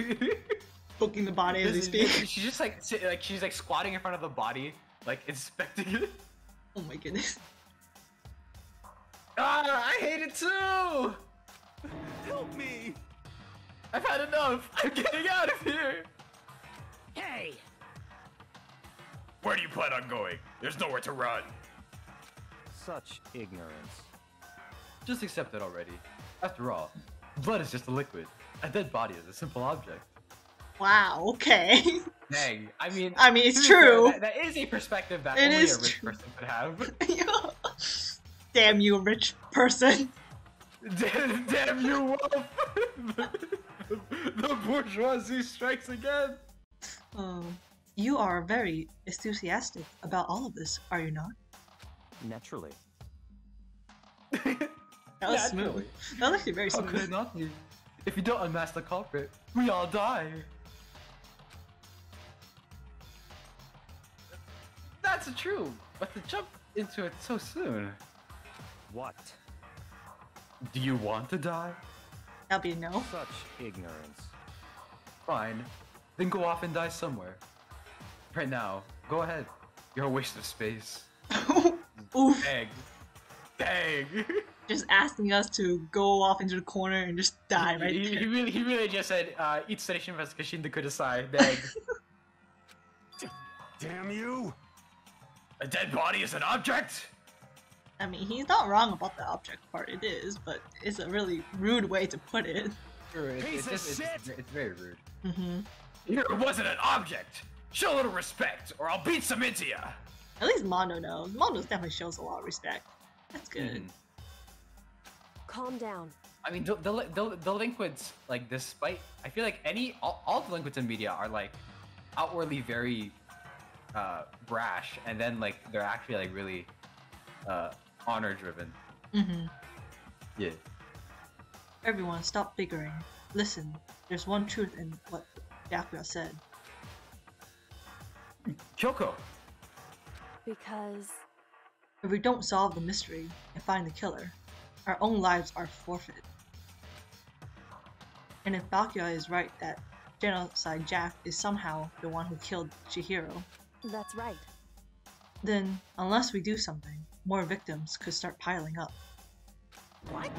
Booking the body as we speak. She's just like like she's like squatting in front of the body, like inspecting it. Oh my goodness. Ah, I hate it too. Help me. I've had enough. I'm getting out of here. Hey. Where do you plan on going? There's nowhere to run. Such ignorance. Just accept it already. After all, blood is just a liquid. A dead body is a simple object. Wow, okay. Dang, I mean, I mean, it's to be fair, true. that- that is a perspective that It only is a rich true. person could have. Damn you, rich person. damn, damn you, wolf! the, the bourgeoisie strikes again. Um, you are very enthusiastic about all of this, are you not? Naturally. That was Yeah, smooth. That was actually very How could it smooth. not be? If you don't unmask the culprit, we all die. That's true, but to jump into it so soon. What? Do you want to die? That'll be a no. Such ignorance. Fine. Then go off and die somewhere. Right now, go ahead. You're a waste of space. Oof. Dang. Dang. Just asking us to go off into the corner and just die right he, he really, he really just said, uh, eat station investigation to kudasai. Dang. Damn you. A dead body is an object? I mean, he's not wrong about the object part. It is, but it's a really rude way to put it. Sure, it's, Piece it's, of just, it's, shit! it's very rude. hmm It wasn't an object. Show a little respect, or I'll beat some into ya. At least Mondo knows. Mondo definitely shows a lot of respect. That's good. Mhm. Calm down. I mean, the, the, the, delinquents, like, despite, I feel like any, all, all delinquents in media are, like, outwardly very, uh, brash, and then, like, they're actually, like, really, uh, honor driven. Mm-hmm. Yeah. Everyone, stop bickering. Listen, there's one truth in what Byakuya said. Kyoko! Because If we don't solve the mystery and find the killer, our own lives are forfeit. And if Byakuya is right that Genocide Jack is somehow the one who killed Chihiro, that's right. then unless we do something, more victims could start piling up. What?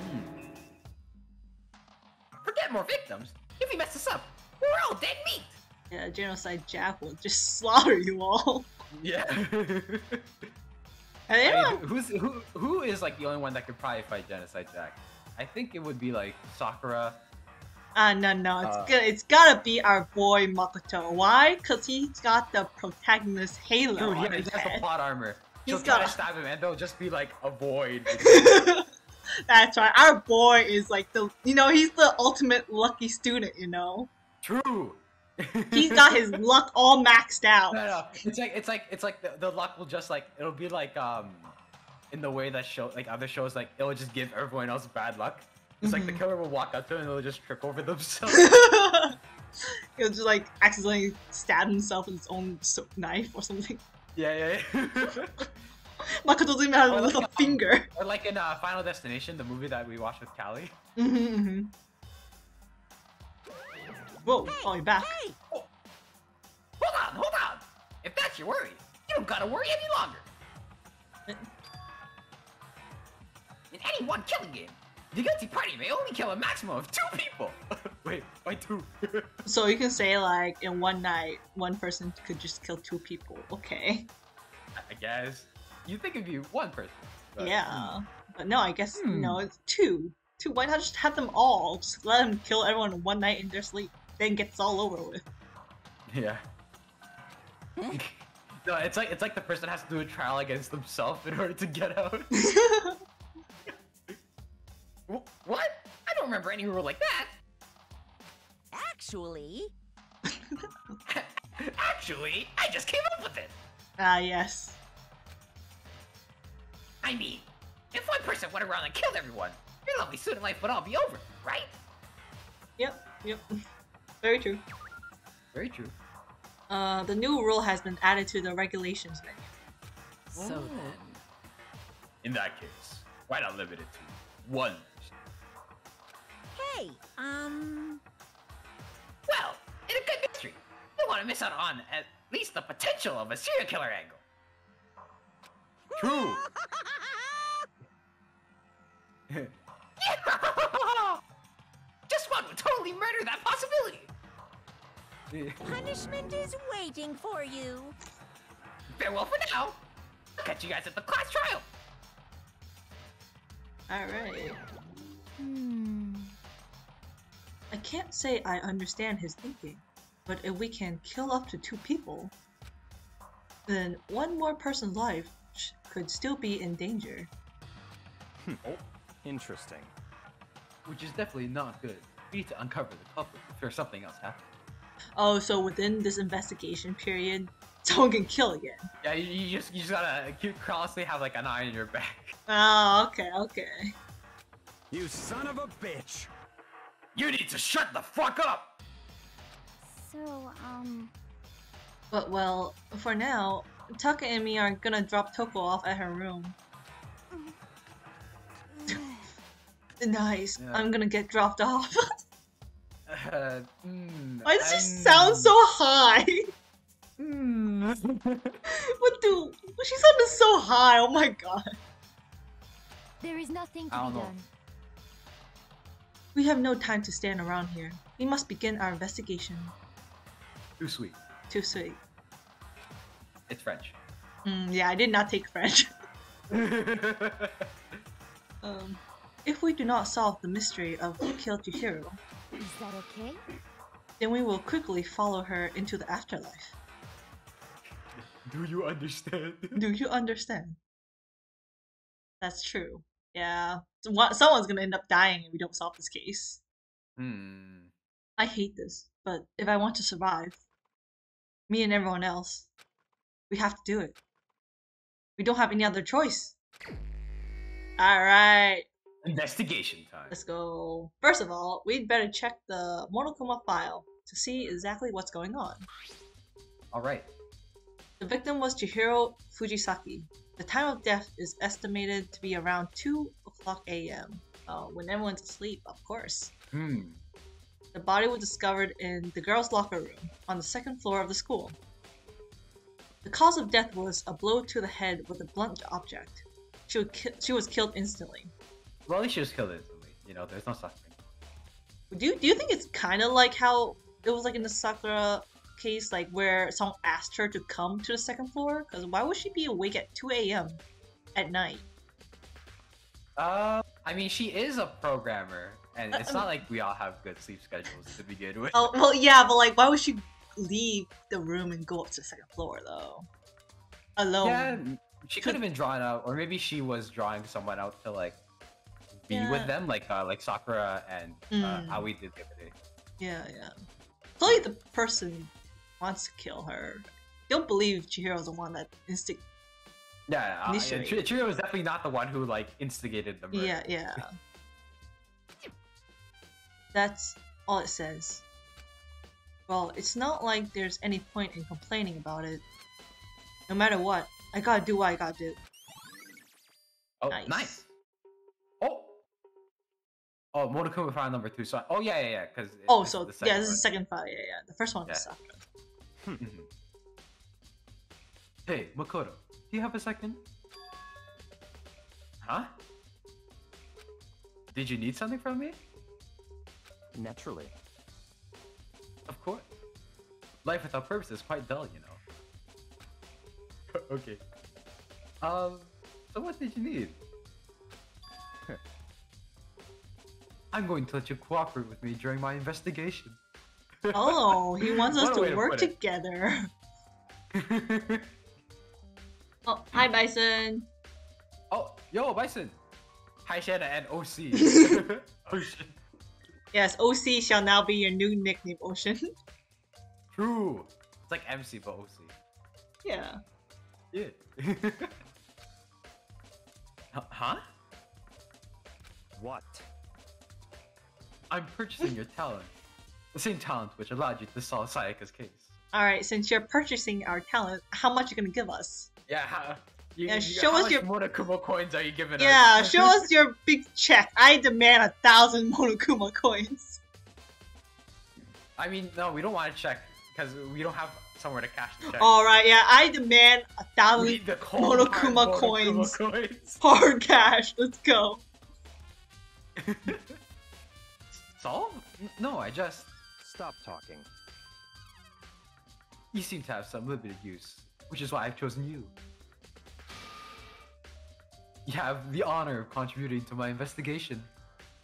Forget more victims! If we mess this up, we're all dead meat! Yeah, Genocide Jack will just slaughter you all. Yeah. And they I who's who? Who is like the only one that could probably fight Genocide Jack? I think it would be like Sakura. Ah, no, no, it's Uh, good. It's gotta be our boy Makoto. Why? Cause he's got the protagonist halo Dude, on he, he his has the plot armor. She'll He's try got to stab him, and they'll just be like a void. That's right. Our boy is like the, you know, he's the ultimate lucky student. You know, True. he's got his luck all maxed out. No, no, it's like it's like it's like the, the luck will just like it'll be like um, in the way that show like other shows like it'll just give everyone else bad luck. It's like the Mhm. killer will walk up to him and they'll just trip over themselves. He'll just like accidentally stab himself with his own knife or something. yeah, yeah, yeah. Makoto doesn't even have a little like, um, finger. Or like in uh, Final Destination, the movie that we watched with Callie. Mm-hmm, mm-hmm. Whoa, oh, you're back. Hey! Hold on, hold on. If that's your worry, you don't gotta worry any longer. In any one killing game, the guilty party may only kill a maximum of two people. Wait, why two? So you can say like in one night, one person could just kill two people. Okay. I guess. You think it'd be one person. but- Yeah. But no, I guess Hmm. no, it's two. Two. Why not just have them all? Just let them kill everyone in one night in their sleep. Then gets all over with. Yeah. no, it's like it's like the person has to do a trial against themselves in order to get out. What? I don't remember any rule like that. Actually, Actually, I just came up with it. Ah, yes. I mean, if one person went around and killed everyone, your lovely student life would all be over, right? Yep. Yep. Very true. Very true. Uh, the new rule has been added to the regulations menu. so then. In that case, why not limit it to one? Hey, um, Well, in a good mystery, you want to miss out on at least the potential of a serial killer angle. True. Just one would totally murder that possibility. Punishment is waiting for you. Farewell for now. I'll catch you guys at the class trial. Alright. Hmm. I can't say I understand his thinking, but if we can kill up to two people, then one more person's life could still be in danger. Interesting. Which is definitely not good. We need to uncover the culprit before something else happens. Oh, so within this investigation period, someone can kill again. Yeah, you, you just you just gotta keep constantly have like an eye on your back. Oh, okay, okay. You son of a bitch! You need to shut the fuck up. So, um, But well, for now, Taka and me are gonna drop Toko off at her room. nice. Yeah. I'm gonna get dropped off. Uh, mm, Why does she I'm- sound so high? Mm. what do? She sounded so high. Oh my god. there is nothing to I be don't know. done. We have no time to stand around here. We must begin our investigation. Too sweet. Too sweet. It's French. Mm, yeah, I did not take French. um, if we do not solve the mystery of who killed Chihiro, Is that okay? then we will quickly follow her into the afterlife. Do you understand? Do you understand? That's true. Yeah. Someone's gonna end up dying if we don't solve this case. Hmm. I hate this, but if I want to survive, me and everyone else, we have to do it. We don't have any other choice. Alright, Investigation time. let's go. First of all, we'd better check the Monokuma file to see exactly what's going on. All right. The victim was Chihiro Fujisaki. The time of death is estimated to be around 2 o'clock a.m. Uh, when everyone's asleep, of course. Hmm. The body was discovered in the girls' locker room on the second floor of the school. The cause of death was a blow to the head with a blunt object. She, ki- she was killed instantly. Well, at least she was killed instantly. You know, there's no suffering. Do you, do you think it's kind of like how it was like in the Sakura case, like where someone asked her to come to the second floor? Because why would she be awake at 2 a.m. at night? Uh, I mean, she is a programmer, and Uh, it's not like we all have good sleep schedules to begin with. Oh, well, yeah, but like, why would she leave the room and go up to the second floor though? Alone. Yeah, she could have been drawn out, or maybe she was drawing someone out to like be Yeah. with them, like uh, like Sakura and uh, Mm. Aoi did the other day. Yeah, yeah. Clearly, the person wants to kill her. Don't believe Chihiro's the one that instinct. Yeah, uh, yeah. Chihiro was definitely not the one who like instigated the murder. Yeah, yeah. That's all it says. Well, it's not like there's any point in complaining about it. No matter what, I gotta do what I gotta do. Oh, Nice. nice. Oh. Monokuma file number two. So, oh yeah, yeah, yeah. Because Oh, so yeah, this is the second file. Yeah, yeah. The first one was Yeah. Sakura. Mhm. Hey, Makoto, do you have a second? Huh? Did you need something from me? Naturally. Of course. Life without purpose is quite dull, you know. okay. Um, so what did you need? I'm going to let you cooperate with me during my investigation. Oh, he wants us What a way to to work put it. together. Oh, hi Bison. oh, yo, Bison! Hi, Shiena and OC. oh shit. Yes, OC shall now be your new nickname, Ocean. True. It's like MC but OC. yeah. Yeah. Huh- huh? What? I'm purchasing your talent. The same talent which allowed you to solve Sayaka's case. Alright, since you're purchasing our talent, how much you gonna give us? Yeah, how, you, Yeah, you- show how us your- Monokuma coins are you giving Yeah, us? show us your big check. I demand a thousand Monokuma coins. I mean, no, we don't want to check because we don't have somewhere to cash the check. Alright, yeah, I demand a thousand hard Monokuma Monokuma coins. coins. hard cash. Let's go. Solve? No, I just. Stop talking. You seem to have some limited use, which is why I've chosen you. You have the honor of contributing to my investigation.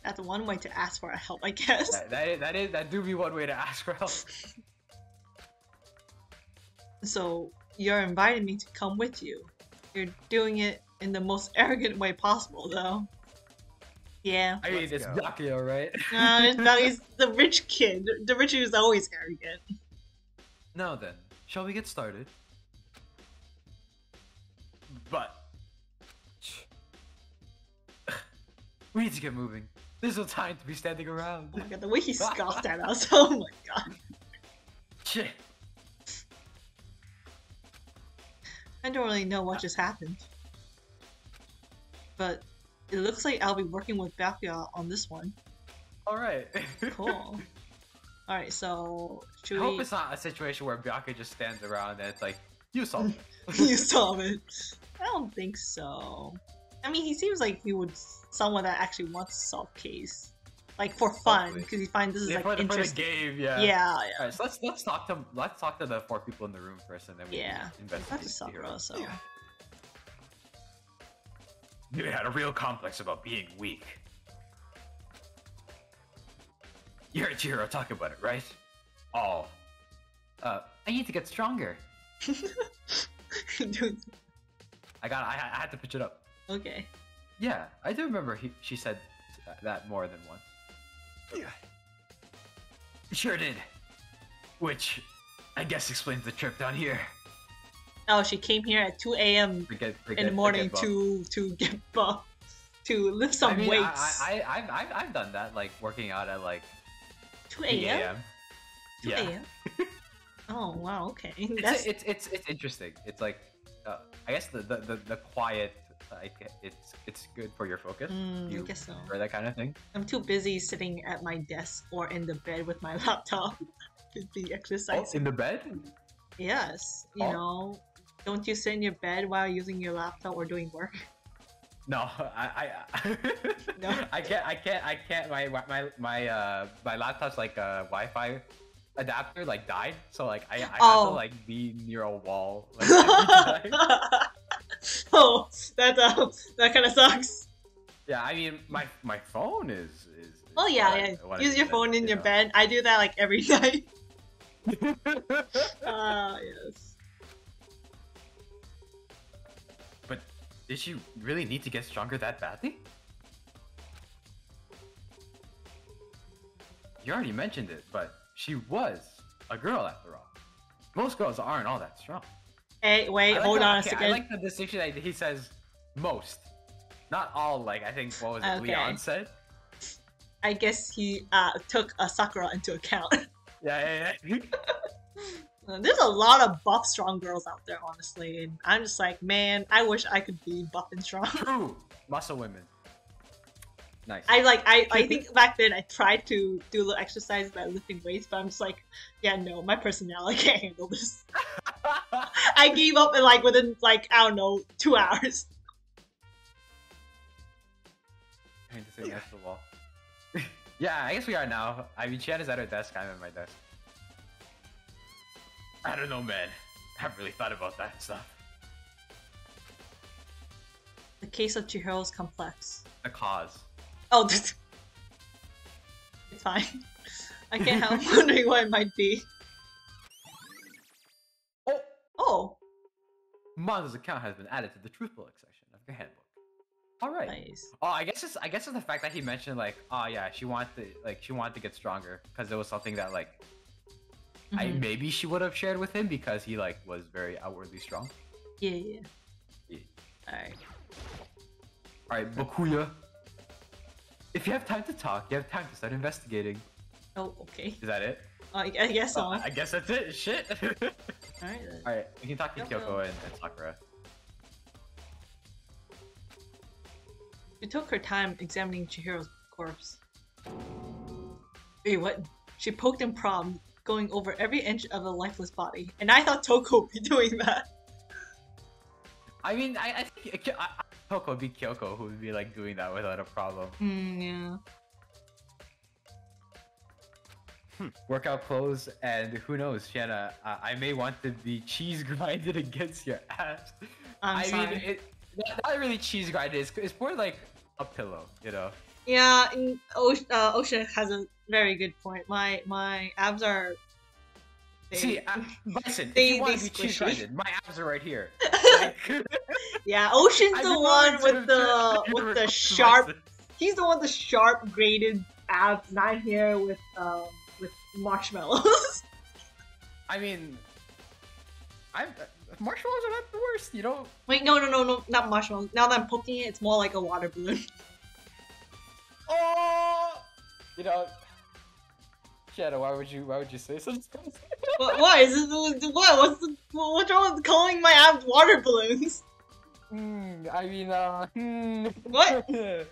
That's one way to ask for help, I guess. That, that, is, that is that do be one way to ask for help. So you're inviting me to come with you. You're doing it in the most arrogant way possible, though. Yeah. I mean, Let's it's go. Byakuya, right? No, it's not. He's the rich kid. The rich is always arrogant. now then, shall we get started? But we need to get moving. There's no time to be standing around. Oh my god, the way he scoffed at us. Oh my god. Shit. I don't really know what just happened. But it looks like I'll be working with Byakuya on this one. All right. Cool. Alright, so I hope we it's not a situation where Byakuya just stands around and it's like, you solve it. you solve it? I don't think so. I mean, he seems like he would someone that actually wants to solve case, like for fun, because he finds this is Yeah, like for, the, for the interesting. game, yeah. Yeah, yeah. Alright, so let's let's talk to let's talk to the four people in the room first, and then we Yeah. can That's investigate a Sakura, so You had a real complex about being weak. You're a Chihiro talk about it, right? Oh. Uh, I need to get stronger. Dude, I got. I, I had to pitch it up. okay. Yeah, I do remember he, she said that more than once. Yeah. Sure did. Which, I guess explains the trip down here. Oh, she came here at 2 a.m. In the morning to to get buff, to lift some I mean, weights. I, I, I've, I've, I've done that, like working out at like 2 8 a.m. a.m. Yeah. oh wow, okay. It's, That's it's it's it's interesting. It's like, uh, I guess the, the the the quiet, like it's it's good for your focus. Mm, I guess so. Or that kind of thing. I'm too busy sitting at my desk or in the bed with my laptop to be Oh, exercising. in the bed? yes, you Oh. know, don't you sit in your bed while using your laptop or doing work? No, I I No? I can't I can't I can't my my my uh my laptop's like a Wi-Fi adapter like died, so like I, I have Oh. to like be near a wall. Like, oh, that uh, that kind of sucks. yeah, I mean my my phone is is. is Oh yeah, yeah. I Use your phone in you your know. bed. I do that like every night. Ah, yes. Did she really need to get stronger that badly? You already mentioned it, but she was a girl after all. Most girls aren't all that strong. Hey, wait, like hold how- on a second. I like the distinction that he says most, not all. Like I think what was it Okay. Leon said. I guess he uh took a Sakura into account. Yeah, yeah, yeah. There's a lot of buff strong girls out there, honestly, and I'm just like, man, I wish I could be buff and strong. True. Muscle women. Nice. I like I, I think back then I tried to do a little exercise by lifting weights, but I'm just like, yeah, no, my personality can't handle this. I gave up in like within like I don't know two hours. I need to sit the wall. yeah, I guess we are now. I mean, Shan is at her desk. I'm at my desk. I don't know, man. I haven't really thought about that stuff. The case of Chihiro is complex. The cause. Oh, it's fine. I can't help wondering what it might be. Oh! Oh, Mondo's account has been added to the truth bullet section of your handbook. All right. nice. Oh, I guess it's I guess it's the fact that he mentioned like, oh yeah, she wanted to, like she wanted to get stronger because it was something that like I Mhm. maybe she would have shared with him because he like was very outwardly strong. Yeah, yeah. Yeah. Alright. All right, Byakuya. If you have time to talk, you have time to start investigating. Oh, okay. Is that it? I, I guess so. Uh, I guess that's it. Shit. Alright then. All right, we can talk to Kyoko and, and Sakura. She took her time examining Chihiro's corpse. Wait, what? She poked and prodded, going over every inch of a lifeless body. And I thought Toko would be doing that. I mean, I, I think I, I, Kyoko would be Kyoko who would be like doing that without a problem. Hmm, yeah. Workout clothes, and who knows, Shiena, uh, I may want to be cheese grinded against your ass. I'm I sorry. mean, it, not, not really cheese grinded. It's, it's more like a pillow, you know. Yeah, Ocean, uh, Ocean has a very good point. My my abs are. they- See, I, listen, they- if you want to be grinded, my abs are right here. Like, yeah, Ocean's the one with the with the sharp. He's the one with the sharp graded abs. and I'm here with um with marshmallows. I mean, I'm marshmallows are not the worst, you know. Wait, no, no, no, no, not marshmallows. Now that I'm poking it, it's more like a water balloon. Oh, you know, Shadow. Why would you? Why would you say such things? what? Why is this? What? What's the? What's wrong with calling my abs water balloons? Hmm. I mean, uh. Hmm. What?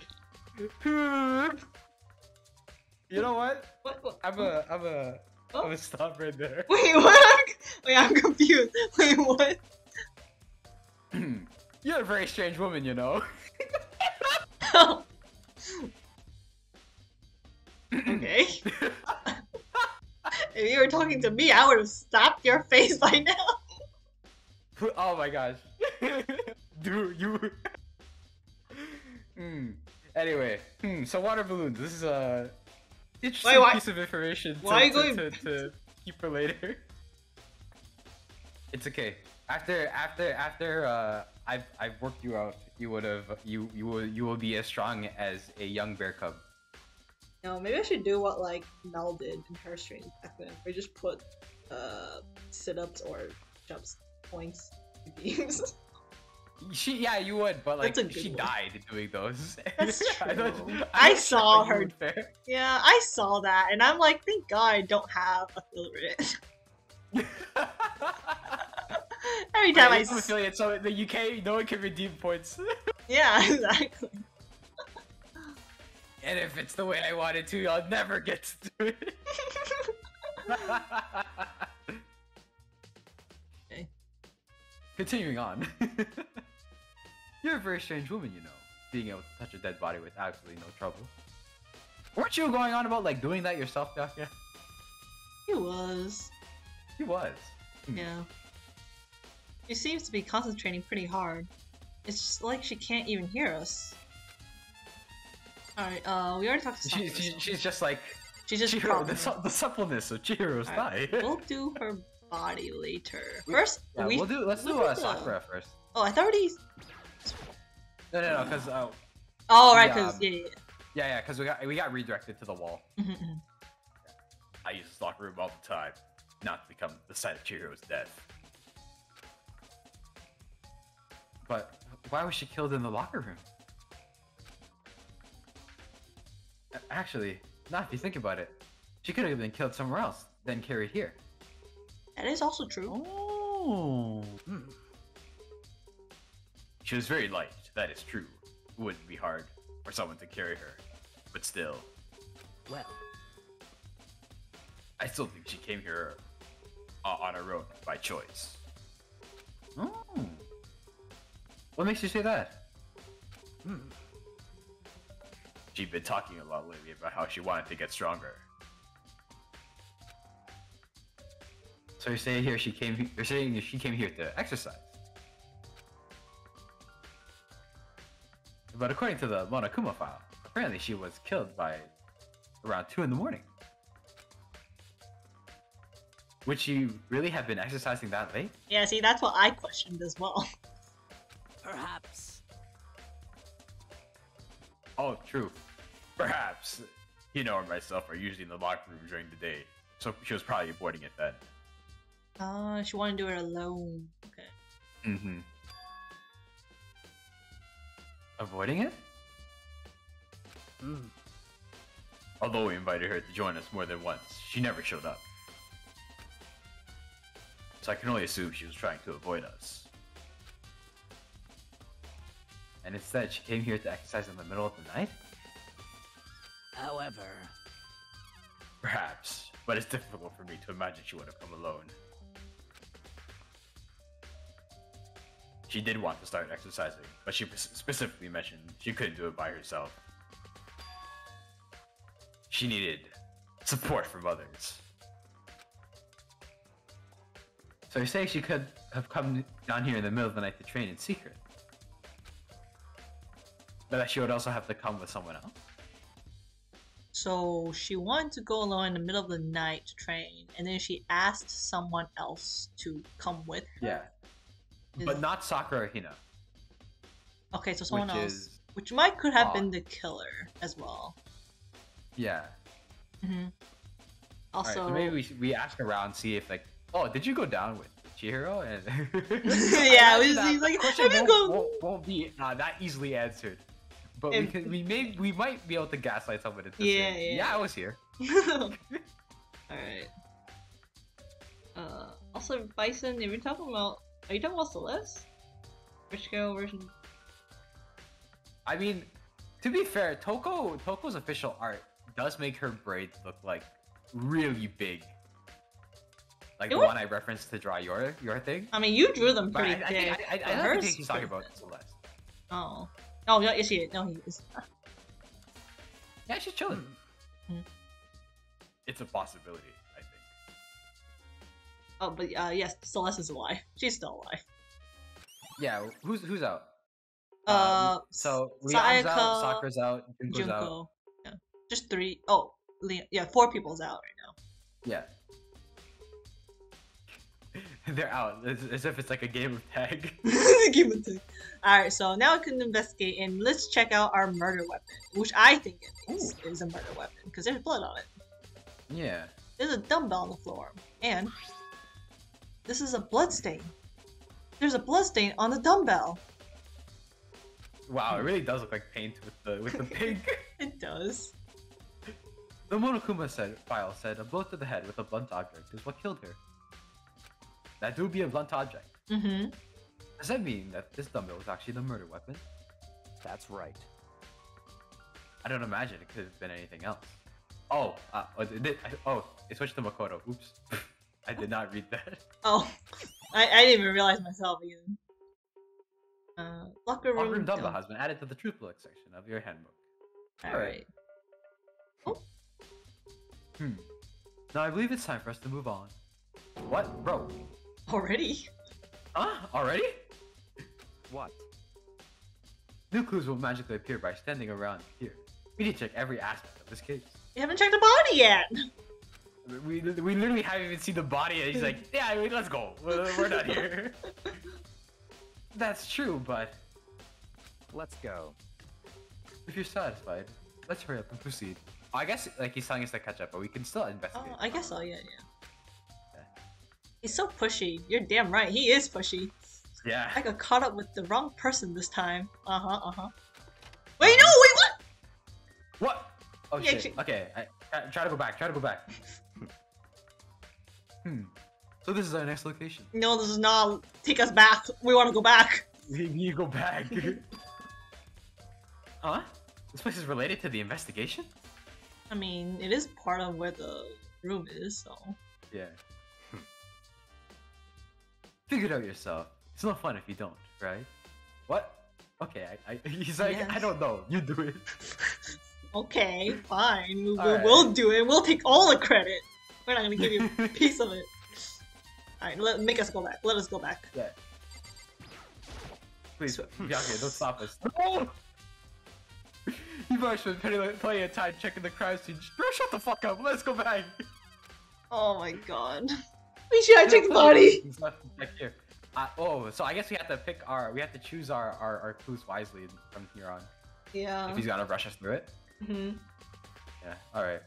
You know what? What? what? I'm a. I'm a. Oh. I'm gonna stop right there. Wait, what? Wait, I'm confused. Wait, what? You're a very strange woman, you know. okay. if you were talking to me, I would have slapped your face by now. oh my gosh. Do you? Hmm. Anyway, hmm. So water balloons. This is a interesting Wait, why- piece of information. To, why are you to, going- to, to keep for later? It's okay. After after after uh, I've I've worked you out. You would have you you will you will be as strong as a young bear cub. No, maybe I should do what like Mel did in her stream back then. We just put uh sit-ups or jumps points beams. She yeah you would, but like That's a good she one. died doing those. That's I true. I'm I not saw her- yeah, I saw that, and I'm like, thank God I don't have affiliate. Every time I, affiliate, so the UK, no one can redeem points. yeah, exactly. And if it's the way I wanted to, I'll never get to do it. Okay. Continuing on. You're a very strange woman, you know. Being able to touch a dead body with absolutely no trouble. Weren't you going on about like doing that yourself, Dakia? He was, He was. Hmm. yeah. She seems to be concentrating pretty hard. It's just like she can't even hear us. Alright, uh, we already talked to She, Sakura, she, she's just like She's just Chihiro, the, su- the suppleness of Chihiro's Alright, thigh. We'll do her body later. First, Yeah, we we'll do. Let's do uh, did the- first. Oh, I thought already. No, no, no, because uh, Oh, right, Yeah, because um, yeah, yeah. yeah, yeah, because we got we got redirected to the wall. yeah. Mhm, mhm. I use this locker room all the time, not to become the site of Chihiro's death. But why was she killed in the locker room? Actually, not if you think about it. She could have been killed somewhere else, then carried here. That is also true. Oh. Hmm. She was very light, that is true. It wouldn't be hard for someone to carry her. But still, Well, I still think she came here uh, on her own by choice. Oh. What makes you say that? hmm. She'd been talking a lot lately about how she wanted to get stronger. So you're saying here she came. You're saying she came here to exercise. But according to the Monokuma file, apparently she was killed by around two in the morning. Would she really have been exercising that late? Yeah, see, that's what I questioned as well. perhaps. Oh, true. Perhaps. Hina and myself are usually in the locker room during the day, so she was probably avoiding it then. Uh, she wanted to do it alone. Okay. Mm-hmm. Avoiding it? Hmm. Although we invited her to join us more than once, she never showed up. So I can only assume she was trying to avoid us. And instead, she came here to exercise in the middle of the night? However, Perhaps, but it's difficult for me to imagine she would have come alone. She did want to start exercising, but she specifically mentioned she couldn't do it by herself. She needed support from others. So you're saying she could have come down here in the middle of the night to train in secret? But that she would also have to come with someone else? So she wanted to go alone in the middle of the night to train, and then she asked someone else to come with her. Yeah. Is- But not Sakura Hina. Okay, so someone which else, is- which might could have been the killer as well. Yeah. hmm Alright, Also, so maybe we, should- we ask around, see if like, oh, did you go down with Chihiro? And Yeah, we just- he's like, "Have you won't, gone-" won't, won't be uh, that easily answered. But we we may, we might be able to gaslight someone into Yeah, saying, yeah. yeah, I was here. Alright. Uh, also, Bison, if you're talking about. Are you talking about Celeste? Rich girl version? I mean, to be fair, Toko Toko's official art does make her braids look like really big. Like It the was- one I referenced to draw your your thing. I mean, you drew them pretty I big. think, I, I, but I don't think he's talking about. Celeste. Oh. Oh, yeah, yes, he. No, he is. Yeah, she's chilling. It's a possibility, I think. Oh, but uh, yes, Celeste is alive. She's still alive. Yeah, who's who's out? Uh, Um, so Leon's out, Sakura's out, Junko's out. Junko. Yeah. Just three. Oh, Leon. Yeah, four people's out right now. Yeah. They're out as, as if it's like a game of tag. Give it to. All right, so now we can investigate and let's check out our murder weapon, which I think it is, is a murder weapon because there's blood on it. yeah. There's a dumbbell on the floor, and this is a blood stain. There's a blood stain on the dumbbell. Wow, it really does look like paint with the with the pink. It does. the Monokuma said file said a blow to the head with a blunt object is what killed her. That do be a blunt object. Mm-hmm. Does that mean that this dumbbell was actually the murder weapon? that's right. I don't imagine it could have been anything else. Oh, uh, oh, it oh, it switched to Makoto. Oops. I did not read that. Oh, I, I didn't even realize myself even. Uh, locker room. Locker room dumbbell has been added to the truth bullet section of your handbook. All right. Hmm. Now I believe it's time for us to move on. What, bro? Already? Huh? Already? What? New clues will magically appear by standing around here. We need to check every aspect of this case. You haven't checked the body yet. We, we literally haven't even seen the body, and he's like, "Yeah, I mean, let's go. We're, we're not here." That's true, but Let's go. if you're satisfied, let's hurry up and proceed. I guess like he's telling us to catch up, but we can still investigate. Oh. I guess so. Yeah, yeah. He's so pushy. You're damn right. He is pushy. Yeah. I got caught up with the wrong person this time. Uh huh. Uh huh. Wait, no. Wait, what? What? Oh Yeah, shit. she- Okay, I, try, try to go back. Try to go back. hmm. So this is our next location. No, this is not. Take us back. We want to go back. You, you go back. huh? This place is related to the investigation? I mean, it is part of where the room is, so. Yeah. Figure it out yourself. It's not fun if you don't, right? What? Okay, I, I he's like, I don't know. You do it. Okay, fine. We, we Alright. will do it. We'll take all the credit. We're not gonna give you a piece of it. Alright, let make us go back. Let us go back. Yeah. Please, Byakuya, don't stop us. No! You probably should been plenty of time checking the crime scene. Bro, shut the fuck up. Let's go back. Oh my god. We should have checked the body. Back here. Uh, oh, so I guess we have to pick our, we have to choose our, our, our clues wisely from here on. Yeah. If he's gonna rush us through it. Mm hmm Yeah, alright.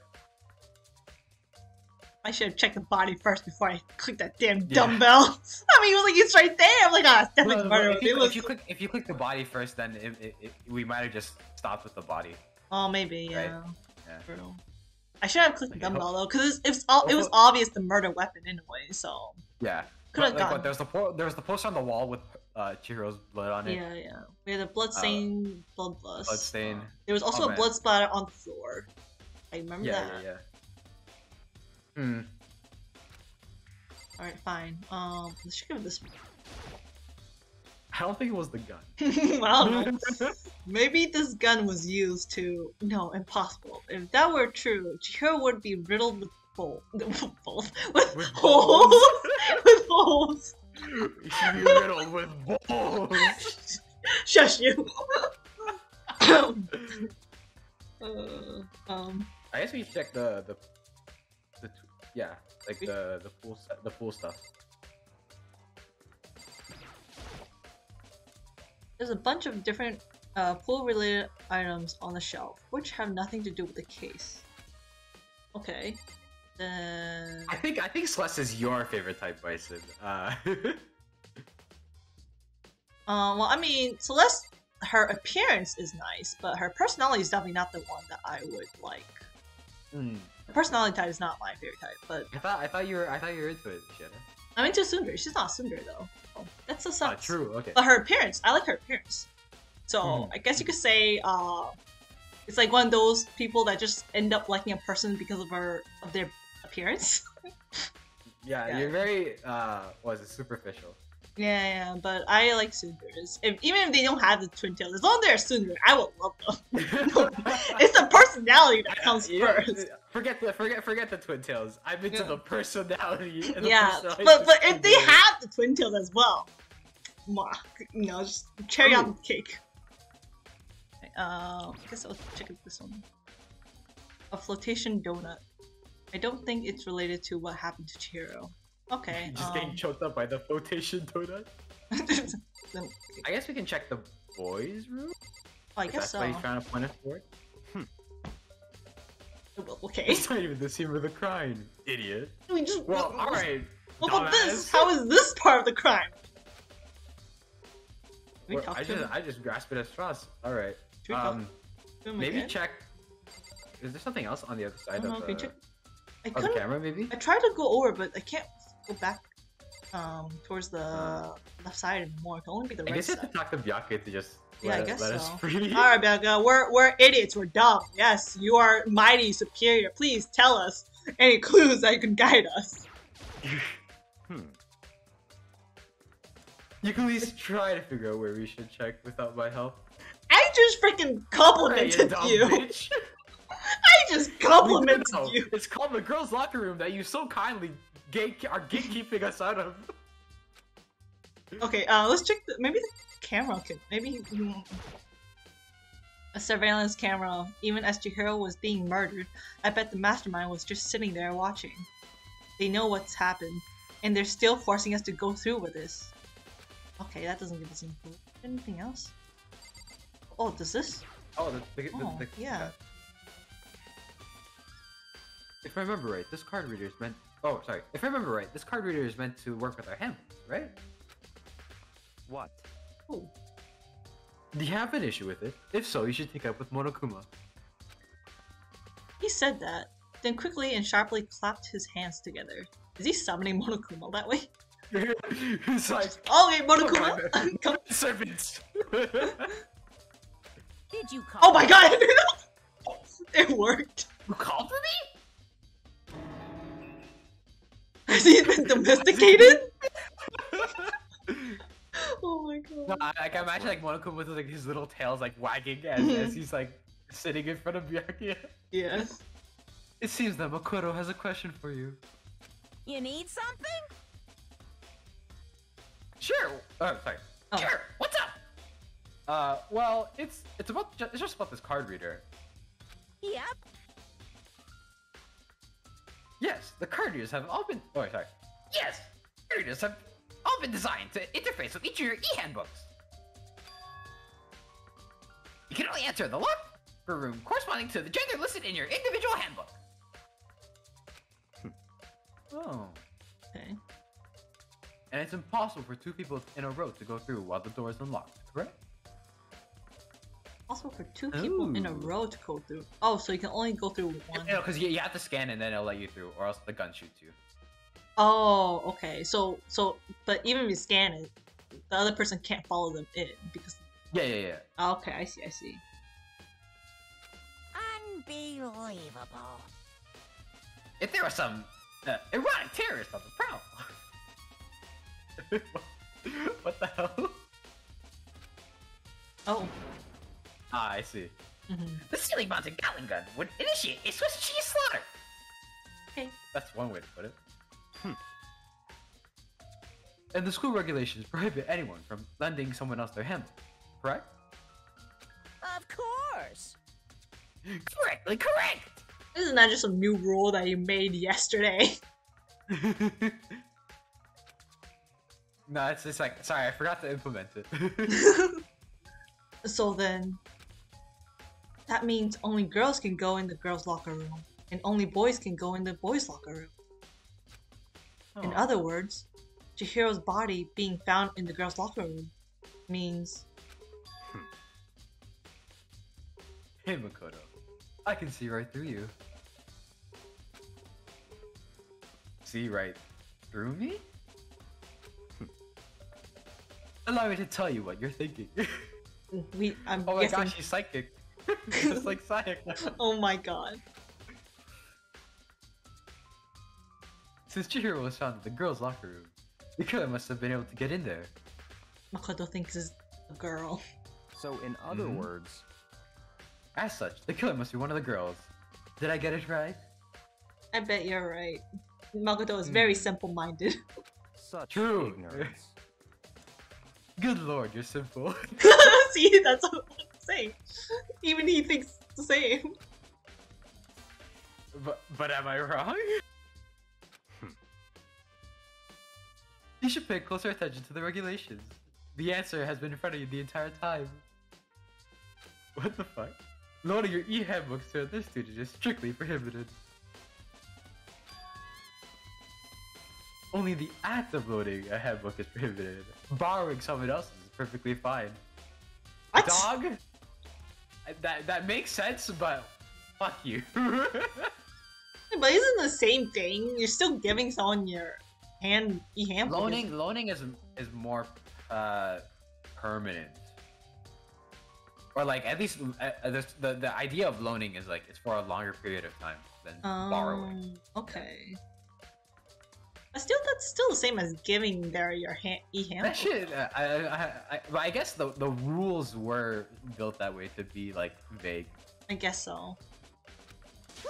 I should have checked the body first before I clicked that damn Yeah. dumbbell. I mean, like it's right there. I'm like, ah, definitely Well, murder. if, you, if you click, if you click the body first, then it, it, it, we might have just stopped with the body. Oh, maybe, Right. yeah. Yeah. True. I should have clicked hope- dumbbell though, because it was all, it was obvious the murder weapon anyway. So Yeah. Coulda like, gone. what, there the po- there was the poster on the wall with uh, Chihiro's blood on it. yeah, yeah. We had a blood stain, bloodlust. Blood stain. There was also Oh, a blood splatter on the floor. I remember Yeah, that. yeah, yeah. Hmm. All right, fine. Um, let's out this. I don't think it was the gun. I. Maybe this gun was used to. No, impossible. If that were true, Chihiro would be riddled with holes. With, with, With holes. with holes. You should be riddled with balls. Shush you. uh, um. I guess we check the the, the yeah, like the the pool the pool stuff. There's a bunch of different uh, pool-related items on the shelf, which have nothing to do with the case. Okay. Then... I think I think Celeste is your favorite type bison. Uh, Uh, well, I mean, Celeste, her appearance is nice, but her personality is definitely not the one that I would like. hmm. Her personality type is not my favorite type, but I thought I thought you were I thought you were into it, Shiena. I'm into tsundere. She's not tsundere though. Oh, that's a Ah, sucks. true. Okay. But her appearance, I like her appearance. So Mhm. I guess you could say uh, it's like one of those people that just end up liking a person because of her of their appearance. Yeah, Yeah. you're very uh, what is it superficial? Yeah, yeah. But I like tsunderes. If even if they don't have the twin tails, as long as they're tsundere, I will love them. it's the personality that comes Yeah, first. Forget the forget forget the twin tails. I'm into Yeah. the personality. And the Yeah, personality but but if they have the twin tails as well, mwah, you know, just cherry on the cake. Uh, I guess I'll check out this one. A flotation donut. I don't think it's related to what happened to Chihiro. Okay. just um, getting choked up by the flotation donut. then- I guess we can check the boys' room. Oh, I if guess that's so. why he's trying to point us toward. Well, okay. It's not even the scene of the crime, idiot. We just. Well, all right. What about this? How is this part of the crime? We Well, I just him? I just grasped it as straws. All right. We Um, maybe again? check. Is there something else on the other I side don't know, of can the, you check? I of the camera? Maybe. I tried to go over, but I can't go back um towards the Uh. left side anymore. It can only be the I right guess you have side. to talk to Byakuya to just Yeah, I let, guess let us so. free. All right, Byakuya, we're we're idiots. We're dumb. Yes, you are mighty superior. Please tell us any clues that you can guide us. Hmm. You can at least try to figure out where we should check without my help. I just freaking you complimented you. bitch. I just complimented you. It's called the girls' locker room that you so kindly gate are gatekeeping us out of. Okay, uh, let's check. The, maybe the camera can. Maybe mm, a surveillance camera. Even as Chihiro was being murdered, I bet the mastermind was just sitting there watching. They know what's happened, and they're still forcing us to go through with this. Okay, that doesn't give us any clue. Anything else? Oh, does this? Oh, the, the, the, Oh, the- yeah. If I remember right, this card reader is meant. Oh, sorry. If I remember right, this card reader is meant to work with our hand, right? What? Oh, Do you have an issue with it? If so, you should take it up with Monokuma. he said that, then quickly and sharply clapped his hands together. Is he summoning Monokuma that way? He's like, oh, Okay, Monokuma! Come. servants. Did you oh call? Oh my god! it worked. you called for me? Has he been domesticated? oh my No, god. I, I can imagine like Monokuma with like his little tails like wagging as, as he's like sitting in front of Byakuya. Yes. It seems that Makoto has a question for you. You need something? Sure. Oh, sorry. Oh. Sure. What's up? Uh, well, it's it's about ju- it's just about this card reader. Yep. Yes, the card readers have all been. Oh, sorry. Yes, card readers have all been designed to interface with each of your e-handbooks. You can only enter the lock for room corresponding to the gender listed in your individual handbook. Hmm. oh. Okay. And it's impossible for two people in a row to go through while the door is unlocked, correct? Also for two people in a row to go through. Oh, so you can only go through one. You know, because you, you have to scan and then it'll let you through, or else the gun shoots you. Oh, okay. So, so, but even if you scan it, the other person can't follow them in because. Yeah, yeah, yeah. Oh, okay, I see, I see. Unbelievable. If there was some uh, erotic terrorist on the prowl. what the hell? Oh. Ah, I see. hmm The ceiling mounted Gatling gun would initiate a Swiss cheese slaughter. Okay. That's one way to put it. And the school regulations prohibit anyone from lending someone else their handbook, correct? Of course. Correctly correct! This is not that just a new rule that you made yesterday. no, it's just like, sorry, I forgot to implement it. so then, that means only girls can go in the girls' locker room, and only boys can go in the boys' locker room. In other words, Chihiro's body being found in the girls' locker room means hmm. Hey Makoto, I can see right through you. See right through me? Hmm. Allow me to tell you what you're thinking. we. I'm oh my guessing. gosh, she's psychic. Just like psychic. Oh my god. Since Chihiro was found in the girls' locker room, the killer must have been able to get in there. Makoto thinks is a girl. So, in other Mhm. words, As such, the killer must be one of the girls. Did I get it right? I bet you're right. Makoto is very simple-minded. such True. ignorance. Good lord, you're simple. See, that's what Even he thinks the same. but, but am I wrong? you should pay closer attention to the regulations. The answer has been in front of you the entire time. What the fuck? Loading your e-handbooks to other students is strictly prohibited. Only the act of loading a handbook is prohibited. Borrowing someone else's is perfectly fine. What? Dog? That that makes sense, but fuck you. But isn't the same thing? You're still giving someone your hand e-hand. loaning loaning is is more uh permanent. Or like at least uh, uh, the, the the idea of loaning is like it's for a longer period of time than borrowing. Um, okay. But still, that's still the same as giving their your hand e-hand. That shit, uh, I, I, I, I guess the the rules were built that way to be like vague. I guess so.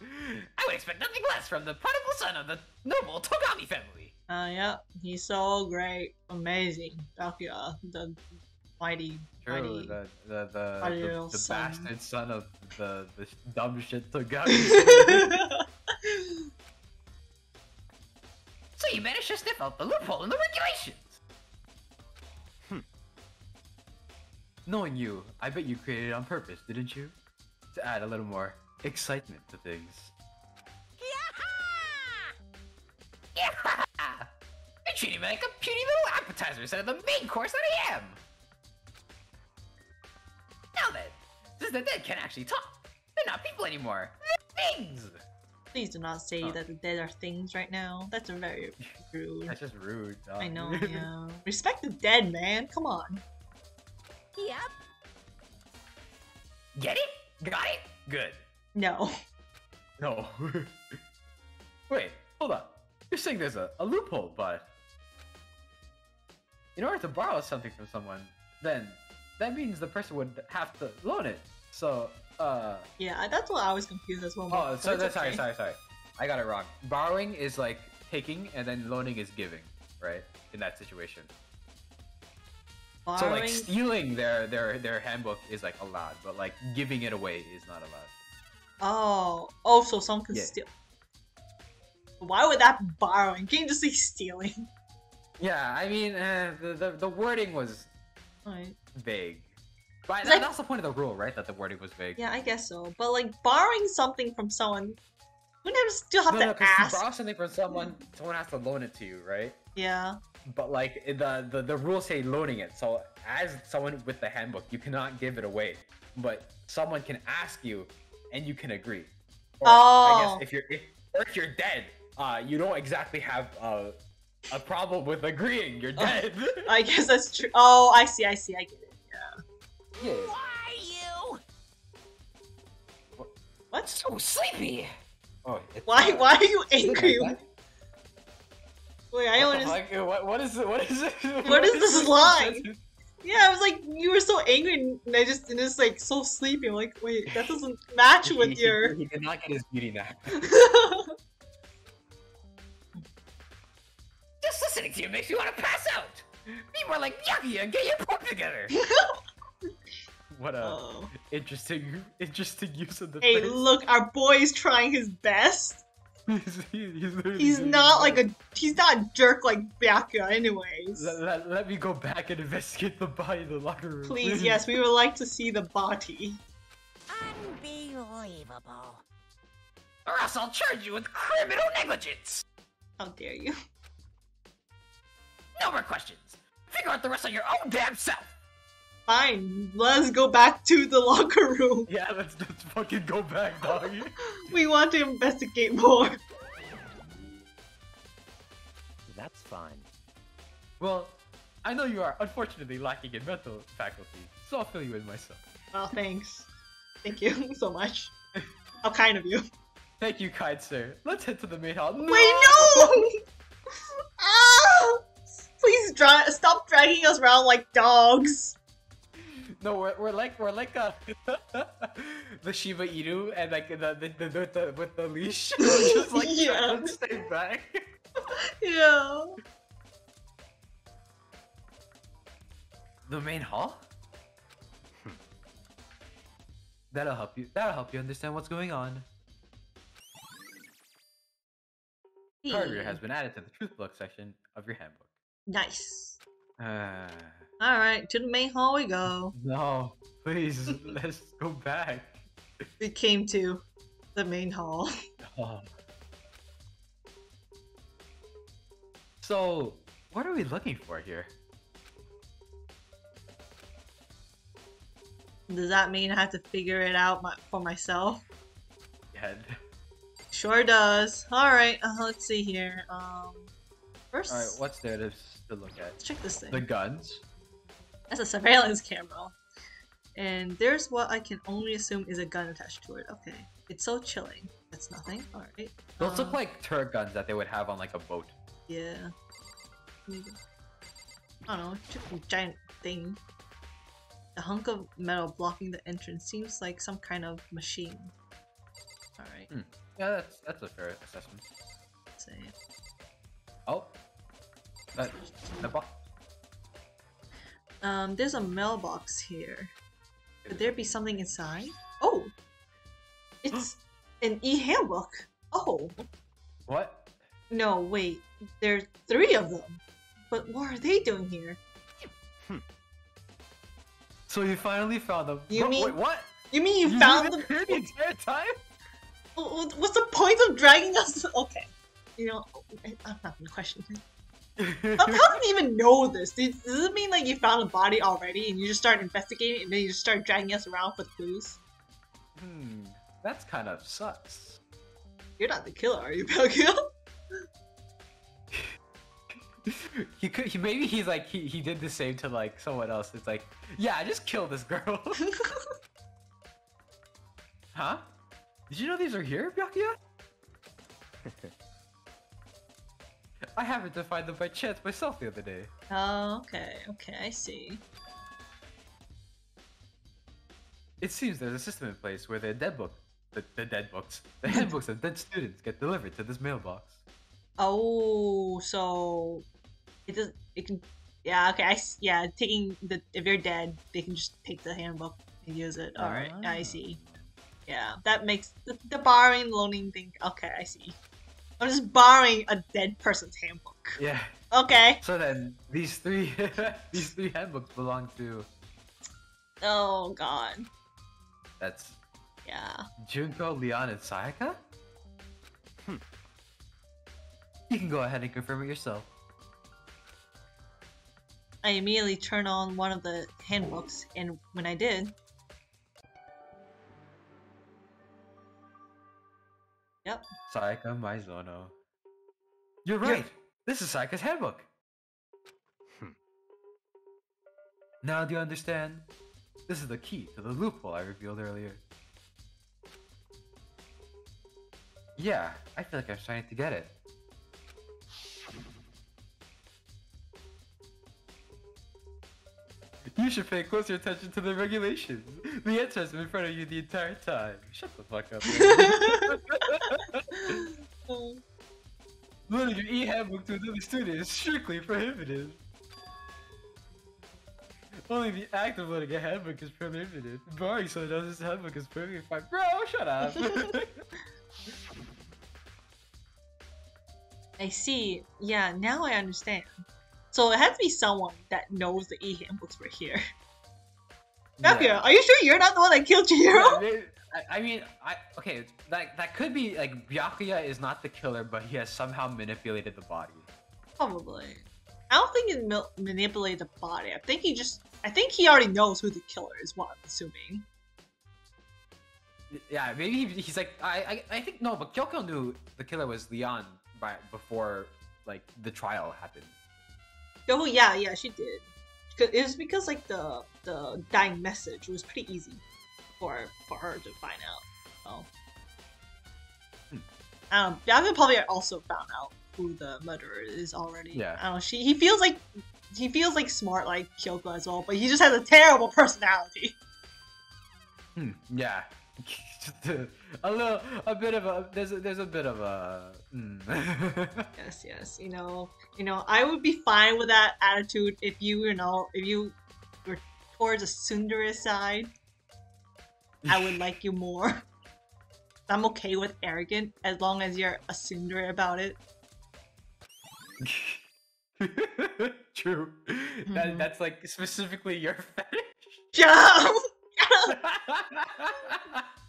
I would expect nothing less from the prodigal son of the noble Togami family. Uh, yeah, he's so great, amazing. Byakuya, the mighty, True, mighty. the the the, Mighty the, the son. bastard son of the the dumb shit Togami. so you managed to sniff out the loophole in the regulations. Hmm. Knowing you, I bet you created it on purpose, didn't you? To add a little more excitement to things. Yeah! You're treating me like a puny little appetizer instead of the main course that I am! Since the dead can't actually talk, they're not people anymore. They're things. Please do not say Oh. that the dead are things right now. That's very rude. That's just rude. dog. I know, yeah. Respect the dead, man. Come on. Yep. Get it? Got it? Good. No. No. Wait, hold on. You're saying there's a, a loophole, but in order to borrow something from someone, then that means the person would have to loan it. So, uh, Yeah, that's what I was confused as well. oh, so that's sorry, okay. sorry, sorry. I got it wrong. Borrowing is like taking, and then loaning is giving, right? In that situation. So like stealing their their their handbook is like allowed, but like giving it away is not allowed. oh, oh, so someone can Yeah. steal. Why would that be borrowing? Can you just say stealing? Yeah, I mean, uh, the, the the wording was Alright. vague. But that, like- that's the point of the rule, right? That the wording was vague. Yeah, I guess so. But like borrowing something from someone, you never still have no, to no, ask. you borrow something from someone, someone has to loan it to you, right? Yeah. But like the, the the rules say loaning it, so as someone with the handbook, you cannot give it away. But someone can ask you, and you can agree. Or, I Oh. guess if you're if, or if you're dead, uh, you don't exactly have uh, a problem with agreeing. You're Oh. dead. I guess that's true. Oh, I see, I see, I get it. Yeah. Why you? What? So sleepy. Oh, Why? Why are you angry? Wait, I What understand. fuck? What, what is it? What is it? What is this line? Yeah, I was like, you were so angry, and I just and it's like so sleepy. I'm like, wait, that doesn't match with He- your. He did not get his beauty nap. Just listening to you makes me want to pass out. Be more like Miyagi and get your poop together. what a Oh. interesting, interesting use of the. Hey, phrase. look, our boy is trying his best. he's, he's, He's not his like a he's not a jerk like Byakuya, anyways. Let, let, let me go back and investigate the body in the locker room. Please, yes, we would like to see the body. Unbelievable. Or else I'll charge you with criminal negligence. How dare you? No more questions. Figure out the rest on your own damn self. Fine, let's go back to the locker room. Yeah, let's let's fucking go back, dog. We want to investigate more. That's fine. well, I know you are unfortunately lacking in mental faculty, so I'll fill you in myself. Well, thanks. Thank you so much. How kind of you. Thank you, kind sir. Let's head to the main hall. Wait, no! ah! Please dra- stop dragging us around like dogs. No, we're, we're like we're like uh, the Shiba Inu and like the the, the, the, the with the leash. We're just like Yeah. trying to stay back. Yeah. The main hall? That'll help you. That'll help you understand what's going on. Card reader has been added to the truth bullet section of your handbook. Nice. Uh, Alright, to the main hall we go. no, please, let's go back. We came to the main hall. Oh. So, what are we looking for here? Does that mean I have to figure it out my- for myself? Head. Sure does. Alright, uh, let's see here. Um, first, All right, what's there to, to look at? let's check this thing. The guns. That's a surveillance camera. And there's what I can only assume is a gun attached to it. Okay. It's so chilling. That's nothing. Alright. Those look Uh, like turret guns that they would have on like a boat. Yeah. Maybe. I don't know. Just a giant thing. The hunk of metal blocking the entrance seems like some kind of machine. Alright. Yeah, that's that's a fair assessment. let's see. Oh, that the box. Um, there's a mailbox here. Could there be something inside? Oh! It's an e-handbook! Oh! What? No, wait. There's three of them. But what are they doing here? So you finally found them? You Wha- mean- wait, what? You mean you, You found them? the entire time? What's the point of dragging us? Okay. You know, I'm not gonna question. How, how do you even know this? Does, does it mean like you found a body already and you just start investigating and then you just start dragging us around for the clues? Hmm. That's kind of sucks. You're not the killer, are you, Byakuya? he could. He maybe he's like he he did the same to like someone else. It's like, yeah, I just kill this girl. huh? Did you know these are here, Byakuya? I happened to find them by chance myself the other day. oh, okay, okay, I see. It seems there's a system in place where the dead book, the, the dead books, the handbooks of dead students get delivered to this mailbox. Oh, so it does. It can. Yeah. Okay. I. Yeah. Taking the. If you're dead, they can just take the handbook and use it. All right. I Ah. see. Yeah. That makes the, the borrowing loaning thing. Okay. I see. I'm just borrowing a dead person's handbook. Yeah. Okay. So then these three these three handbooks belong to Oh God. that's Yeah. Junko, Leon, and Sayaka? Hmm. You can go ahead and confirm it yourself. I immediately turn on one of the handbooks, and when I did, yep. Sayaka Maizono. You're right! This is Sayaka's handbook! Hmm. Now do you understand? This is the key to the loophole I revealed earlier. Yeah, I feel like I'm starting to get it. You should pay closer attention to the regulations. The answer has been in front of you the entire time. Shut the fuck up. Loading your e-handbook to another student is strictly prohibited. Only the act of loading a handbook is prohibited. Borrowing someone else's handbook is perfectly fine. Bro, shut up. I see. Yeah, now I understand. So it had to be someone that knows the e handbooks were here. Byakuya, are you sure you're not the one that killed Yeah, Chihiro? they- I, I mean, I okay. That that could be like Byakuya is not the killer, but he has somehow manipulated the body. Probably. I don't think he mil- manipulated the body. I think he just. I think he already knows who the killer is. What I'm assuming. Yeah, maybe he's like I, I I think no, but Kyoko knew the killer was Leon by before like the trial happened. Oh yeah, yeah, she did. 'Cause- It was because like the the dying message was pretty easy for for her to find out. So. Hmm. Um, Byakuya probably also found out who the murderer is already. Yeah. I don't know. She he feels like he feels like smart like Kyoko as well, but he just has a terrible personality. Hmm, yeah. A, a little, a bit of a. There's a, there's a bit of a. mm. Yes, yes. You know, you know, I would be fine with that attitude if you, you know, if you were towards a tsundere side. I would like you more. I'm okay with arrogant as long as you're a tsundere about it. True. Mhm. That, that's like specifically your fetish. Up!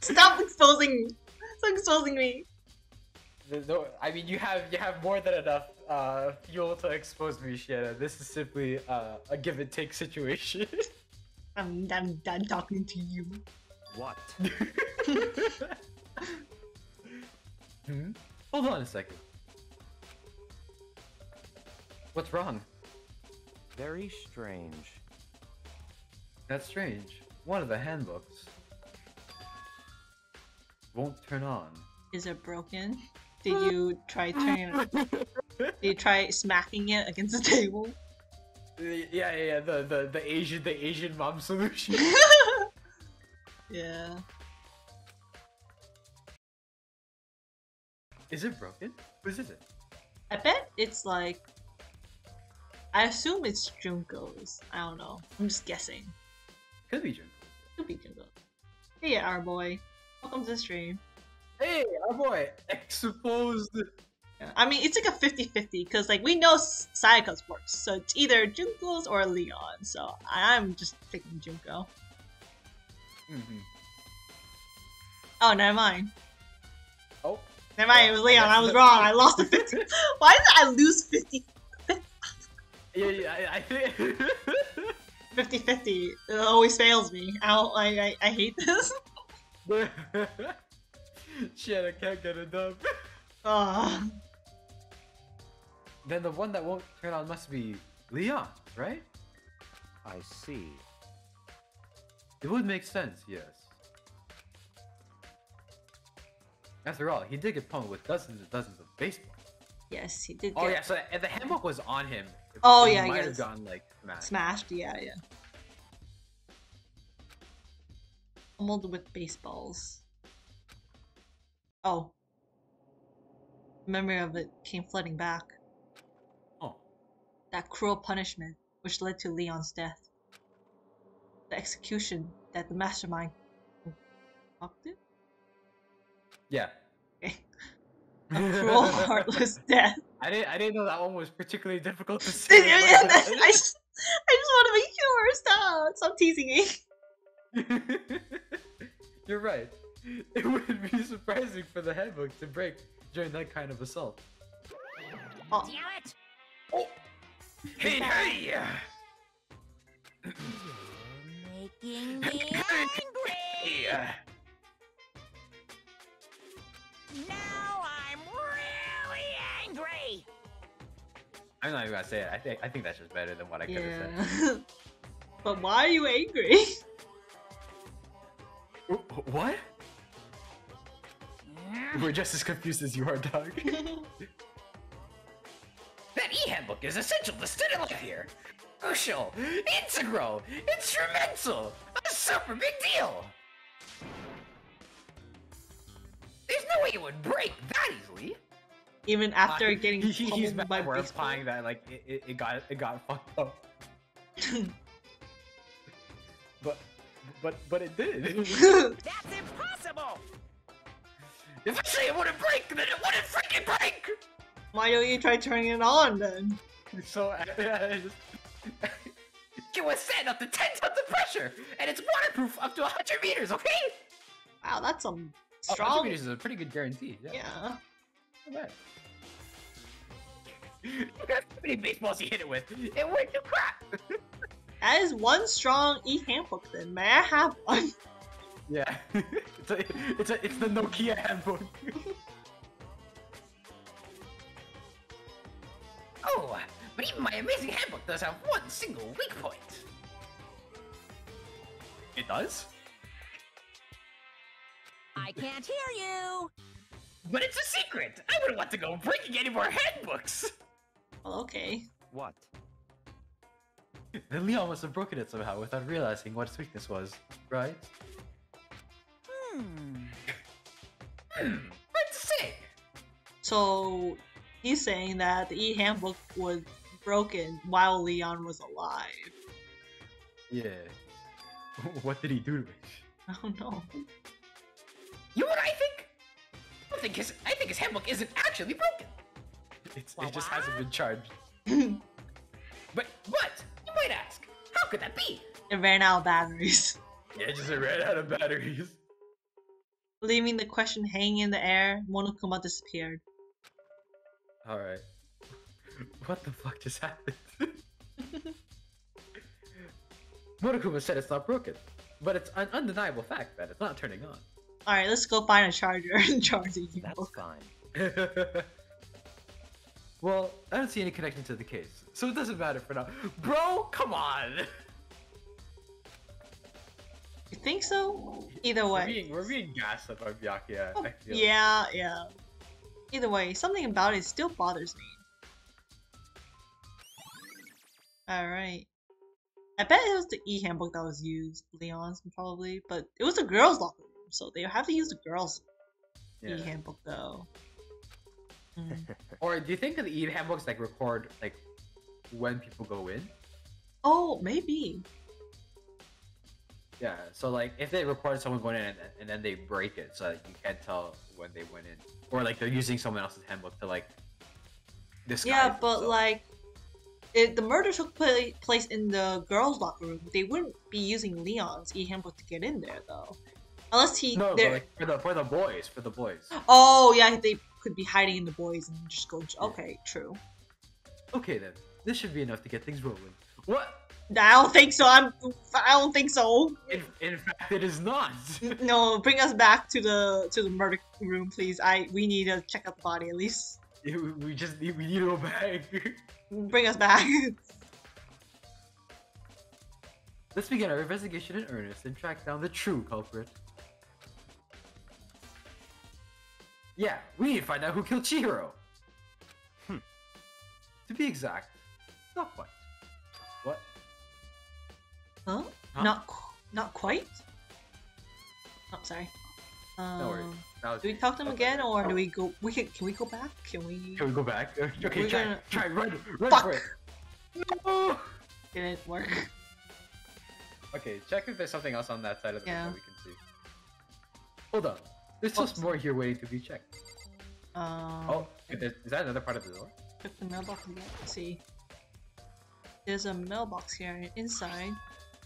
Stop exposing, me. stop exposing me. No- I mean, you have you have more than enough uh, fuel to expose me, Shiena. This is simply uh, a give and take situation. I'm, I'm done talking to you. What? hmm? Hold on a second. What's wrong? Very strange. That's strange. One of the handbooks won't turn on. Is it broken? Did you try turning it? You try smacking it against the table? Yeah, yeah, yeah. The the the Asian the Asian mom solution. yeah. is it broken? Whose is it? I bet it's like. I assume it's Junko's. I don't know. I'm just guessing. Could be Junko. Could be Junko. Hey, our boy. Welcome to the stream. Hey, our boy, exposed. Yeah. I mean, it's like a 50 50 because, like, we know Sayaka's works, so it's either Junko's or Leon. So I'm just picking Junko. Mm-hmm. Oh, never mind. Oh, Never mind, it was Well, I Leon. I was wrong. I lost the 50. Why did I lose 50 yeah, yeah. I, I think. 50 50? It always fails me. I, don't, I, I, I hate this. Shit, I can't get a dub. Then the one that won't turn on must be Leon, right? I see. It would make sense, yes. After all, he did get pwned with dozens and dozens of baseballs. yes, he did Oh get yeah, so and the handbook was on him. Oh, He yeah, might yes. have gotten like smashed. smashed. Yeah, yeah. Pummeled with baseballs. Oh. Memory of it came flooding back. Oh, That cruel punishment, which led to Leon's death. The execution that the mastermind concocted? yeah. Okay. A cruel, heartless death. I didn't. I didn't know that one was particularly difficult to say. I say. just, I just want to make sure. Stop. Stop teasing me. You're right. It would be surprising for the handbook to break during that kind of assault. Oh, Damn it! Oh. Hey, hey! Making me angry! Now I'm really angry! I'm not even gonna say it. I think. I think that's just better than what I could have said. but why are you angry? Wh- What? We're just as confused as you are, dog. That is essential to student life here. Crucial, integral, instrumental, a super big deal. There's no way it would break that easily. Even after Uh, getting he, he- he's pummeled by by baseball. implying that like it, it, it got it got fucked up. But but but it did. That's impossible! If I say it wouldn't break, then it wouldn't freaking break. Why don't you try turning it on then? so I, just, It can withstand up to 10 tons of pressure, and it's waterproof up to 100 meters, okay? Wow, that's some oh, strong. 100 meters is a pretty good guarantee. Yeah. yeah. not bad. Look at how many baseballs you hit it with. It went to crap. That is one strong e handbook then. May I have one? Yeah. it's, a, it's a it's the Nokia handbook. Oh, but even my amazing handbook does have one single weak point. it does. I can't hear you! But it's a secret. I wouldn't want to go breaking any more handbooks. Well, okay. What? Then Leon must have broken it somehow without realizing what its weakness was, right? Hmm. Hmm, hard to say. So he's saying that the e handbook was broken while Leon was alive. Yeah. what did he do to it? I don't know. You know what I think? I think his I think his handbook isn't actually broken. It's, it just hasn't been charged. But what? you might ask, how could that be? It ran out of batteries, Yeah, it just ran out of batteries. leaving the question hanging in the air. Monokuma disappeared. Alright. What the fuck just happened? Monokuma said it's not broken, but it's an undeniable fact that it's not turning on. All right, let's go find a charger and charge the That's e-book. fine. well, I don't see any connection to the case, so it doesn't matter for now. Bro, come on! You think so? Either We're way. being, we're being gassed up by Byakuya. Oh, I feel. yeah, yeah. Either way, something about it still bothers me. Alright. I bet it was the e handbook that was used, Leon's probably, but it was a girls' locker room, so they have to use the girls' Yeah. e handbook though. Mm. Or do you think that the e handbooks like record like when people go in? Oh, maybe. Yeah. So like if they record someone going in and, and then they break it, so that you can't tell when they went in, or like they're using someone else's handbook to like. Disguise Yeah, but themselves. like, if the murder took pla- place in the girls' locker room, they wouldn't be using Leon's e handbook to get in there though, unless he. No, but like for the for the boys, for the boys. Oh yeah, they could be hiding in the boys and just go. Okay, true. Okay then, this should be enough to get things rolling. What? I don't think so. I'm. I don't think so. In, in fact, it is not. No, bring us back to the to the murder room, please. I we need to check out the body at least. we we just need, we need to go back. Bring us back. Let's begin our investigation in earnest and track down the true culprit. Yeah, we need to find out who killed Chihiro. Hmm. To be exact, not quite. What? Huh? Huh? Not qu- not quite. Oh, sorry. Um, No worries. Do we talk to them again, or Oh, do we go? We can. Can we go back? Can we? Can we go back? Okay, We're try, gonna- try, run, run Fuck! for it. No! Did it work? Okay, check if there's something else on that side of the Yeah. that we can see. Hold on. There's Oops. more here waiting to be checked. Um, Oh, is that another part of the door? Check the mailbox again. Let's see. There's a mailbox here, and inside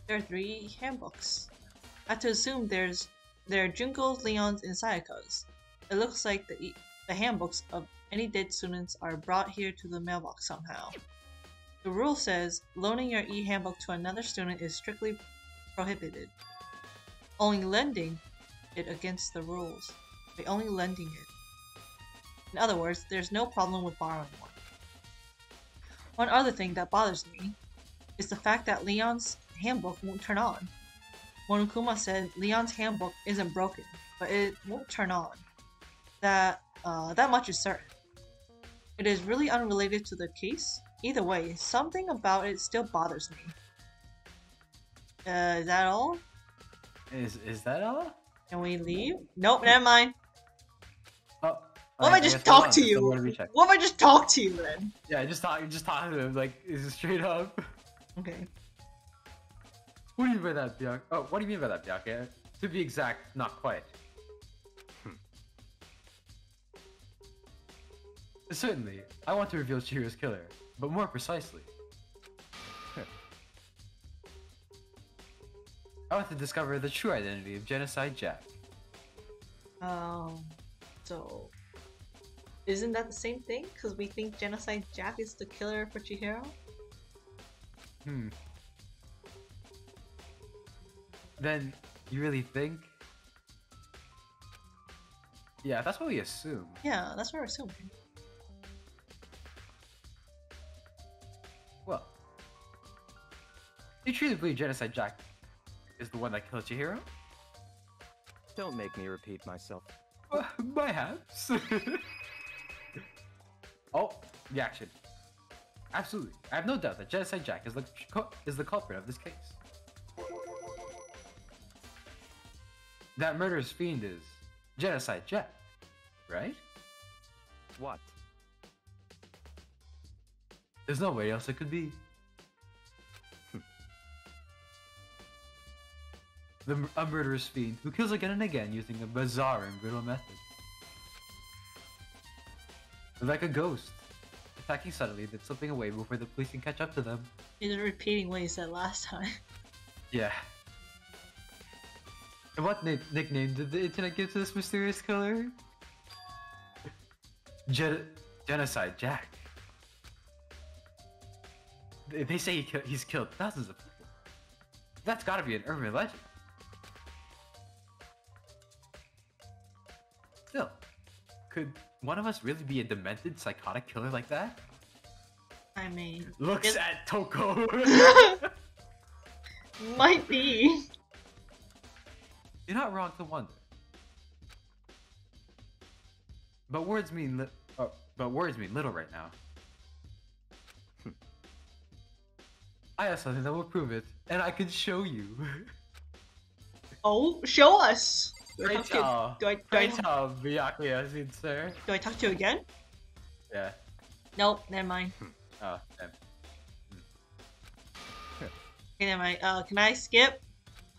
there are three handbooks. I have to assume there's there are Junko's, Leon's, and Sayaka's. It looks like the the handbooks of any dead students are brought here to the mailbox somehow. The rule says loaning your e-handbook to another student is strictly prohibited. Only lending it against the rules. By only lending it. In other words, there's no problem with borrowing one. One other thing that bothers me is the fact that Leon's handbook won't turn on. Monokuma said Leon's handbook isn't broken, but it won't turn on. That uh, that much is certain. It is really unrelated to the case. Either way, something about it still bothers me. Uh, is that all? Is is that all? Can we leave? Nope, never mind. Oh. What if I alright, just talk to There's still more you? to be checked. What if I just talk to you then? Yeah, just talk, just talk to him. Like, is it straight up? Okay. What do you mean by that, Byakuya? Oh, what do you mean by that, Byakuya? To be exact, not quite. Hmm. Certainly, I want to reveal Chihiro's killer, but more precisely. I want to discover the true identity of Genocide Jack. Um, so isn't that the same thing? Because we think Genocide Jack is the killer for Chihiro? Hmm. Then, you really think? Yeah, that's what we assume. Yeah, that's what we're assuming. Well, you truly believe Genocide Jack is the one that killed your hero? Don't make me repeat myself. Well, perhaps. oh, the action. Absolutely. I have no doubt that Genocide Jack is the, is the culprit of this case. That murderous fiend is Genocide Jack, right? What? There's no way else it could be. the, m- a murderous fiend who kills again and again using a bizarre and brutal method. Like a ghost, attacking suddenly then slipping away before the police can catch up to them. He's repeating what he said last time. Yeah. And what nick- nickname did the internet give to this mysterious killer? Gen- Genocide Jack. They, they say he ki- he's killed thousands of people. That's gotta be an urban legend. Still, could one of us really be a demented, psychotic killer like that? I mean, Looks at Toko. might be. You're not wrong to wonder. But words mean li- oh, but words mean little right now. Hmm. I have something that will prove it, and I can show you. Oh, show us. Do I talk to you? tell, Do I, do pray I, tell, Byakuya, sir. do I talk to you again? Yeah. Nope, never mind. Hmm. Oh, damn. Okay, never mind. Uh, can I skip?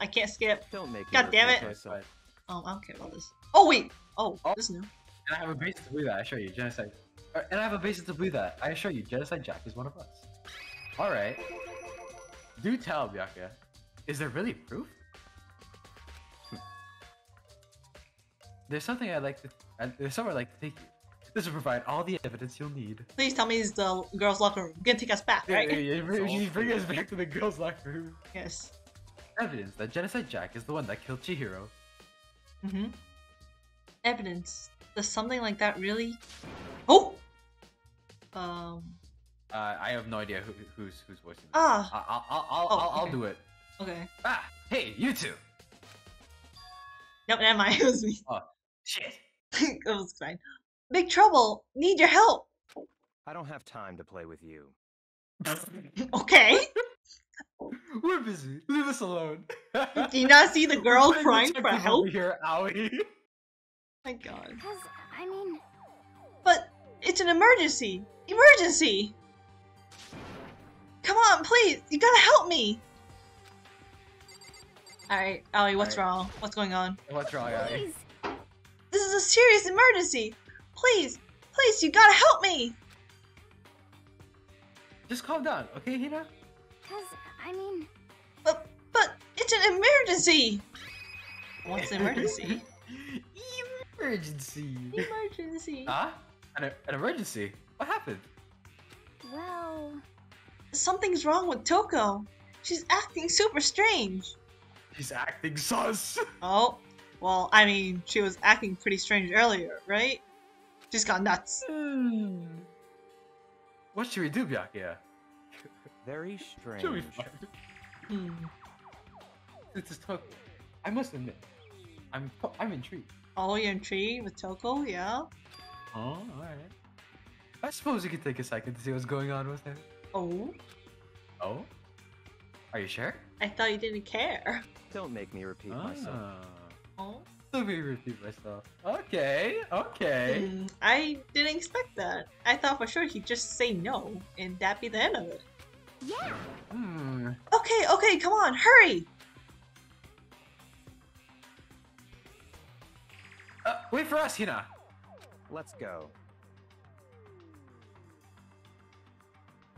I can't skip. Don't make God damn it. myself. Oh, I don't care about this. Oh wait. Oh, Oh. this is new. And I have a basis to believe that. I assure you, genocide. uh, And I have a basis to believe that. I assure you, genocide Jack is one of us. All right. Do tell, Byakuya. Is there really proof? Hmm. There's something I'd like to. Uh, there's somewhere I'd like to take you. This will provide all the evidence you'll need. Please tell me it's the girls' locker room. You're gonna take us back, right? Yeah, yeah, yeah, you bring us back to the girls' locker room. Yes. Evidence that Genocide Jack is the one that killed Chihiro. Mm-hmm. Evidence. Does something like that really? Oh. Um. Uh, I have no idea who, who's who's voicing this. Ah. I- I'll I'll I'll, Oh, I'll, I'll do it. Okay. Ah, hey, you two. Nope, never mind. It was me. Oh Shit. it was fine. Big trouble. Need your help. I don't have time to play with you. Okay. We're busy. Leave us alone. Do you not see the girl We're crying for help? Over here, Aoi. My God. Because, I mean, But it's an emergency. Emergency. Come on, please. You gotta help me. All right, Ollie. What's Alright. wrong? What's going on? What's wrong, Aoi? please. This is a serious emergency. Please, please, you gotta help me. Just calm down, okay, Hina? Because, I mean, But, but it's an emergency. What's an emergency? Emergency. emergency. Huh? An, an emergency? What happened? well, Something's wrong with Toko. She's acting super strange. She's acting sus. Oh, well, I mean, she was acting pretty strange earlier, right? She's got nuts. Hmm. What should we do, Byakuya? Very strange. Should we fine? Hmm. This is Toko. I must admit, I'm I'm intrigued. Oh, you're intrigued with Toko, yeah? Oh, alright. I suppose you could take a second to see what's going on with him. Oh, Oh? Are you sure? I thought you didn't care. Don't make me repeat myself. Ah. Oh, Let me repeat myself. Okay, okay. Hmm, I didn't expect that. I thought for sure he'd just say no, and that'd be the end of it. Yeah. Hmm. Okay, okay, come on, hurry! Uh, wait for us, Hina. Let's go.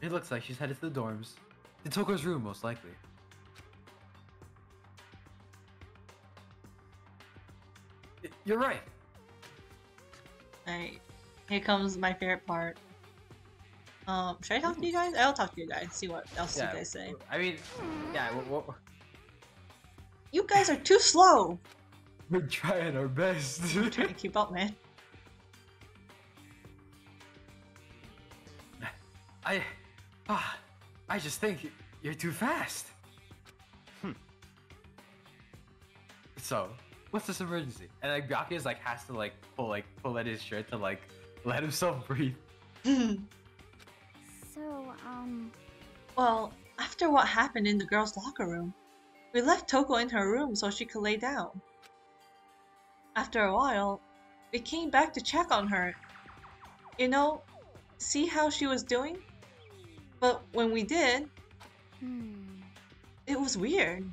It looks like she's headed to the dorms. To Toko's room, most likely. You're right. Alright, here comes my favorite part. Um, should I talk to you guys? I'll talk to you guys, see what else Yeah. you guys say. I mean, yeah, we're, we're, You guys are too slow! we're trying our best. I'm trying to keep up, man. I, ah, I just think you're too fast. Hmm. So, what's this emergency? And like Byakuya's like has to like pull like pull at his shirt to like let himself breathe. So, um, well, after what happened in the girls' locker room, we left Toko in her room so she could lay down. After a while, we came back to check on her. You know, see how she was doing? But when we did, hmm. it was weird.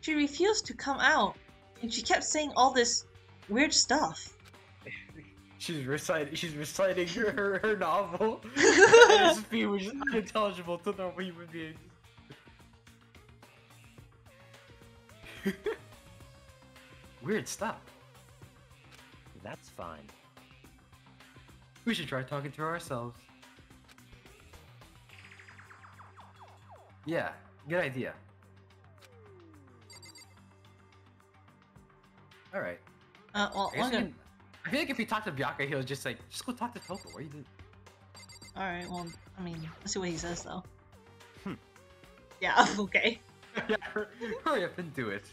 She refused to come out, and she kept saying all this weird stuff. She's reciting. She's reciting her her, her novel. and his speed was just unintelligible to normal human beings. Weird stuff. That's fine. We should try talking to ourselves. Yeah, good idea. All right. Uh, well, I, guess I'm gonna- can- I feel like if we talk to Byakuya, he'll just like, just go talk to Toko. What are you doing? Alright, well, I mean, let's see what he says though. Hmm. Yeah, okay. yeah, hur- hurry up and do it.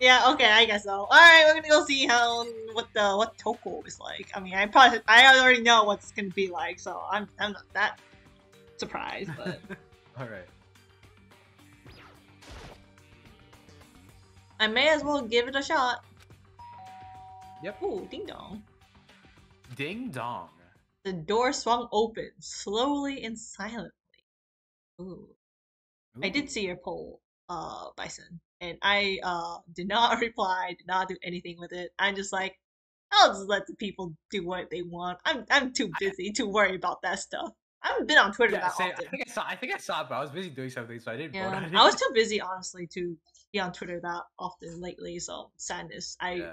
Yeah, okay, I guess so. Alright, we're gonna go see how what the what Toko is like. I mean, I probably I already know what's gonna be like, so I'm I'm not that surprised, but All right. I may as well give it a shot. Yep. Ooh, ding dong. Ding dong. The door swung open, slowly and silently. Ooh. I did see your poll, uh, Bison, and I uh did not reply, did not do anything with it. I'm just like, I'll just let the people do what they want. I'm I'm too busy to worry about that stuff. I haven't been on Twitter Yeah, that same. I think I saw. I think I saw it, but I was busy doing something, so I didn't Yeah. I was too busy honestly to be on Twitter that often lately. So sadness. I Yeah.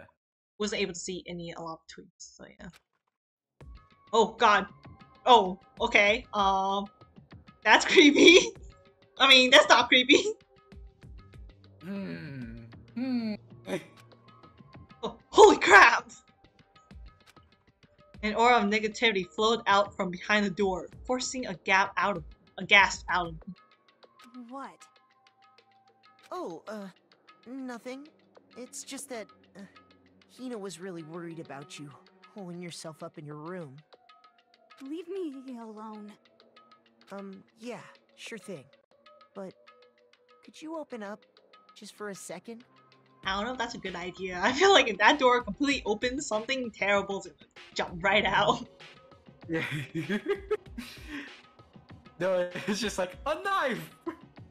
Wasn't able to see any a lot of tweets. So yeah. Oh God. Oh, okay. Um, that's creepy. I mean, that's not creepy. Hmm. Hmm. Oh, holy crap! An aura of negativity flowed out from behind the door, forcing a gap out of a gasp out of him. What? Oh, uh, nothing. It's just that uh, Hina was really worried about you, holding yourself up in your room. Leave me alone. Um, yeah, sure thing. But could you open up just for a second? I don't know if that's a good idea. I feel like if that door completely opens, something terrible to jump right out. Yeah. no, it's just like a knife.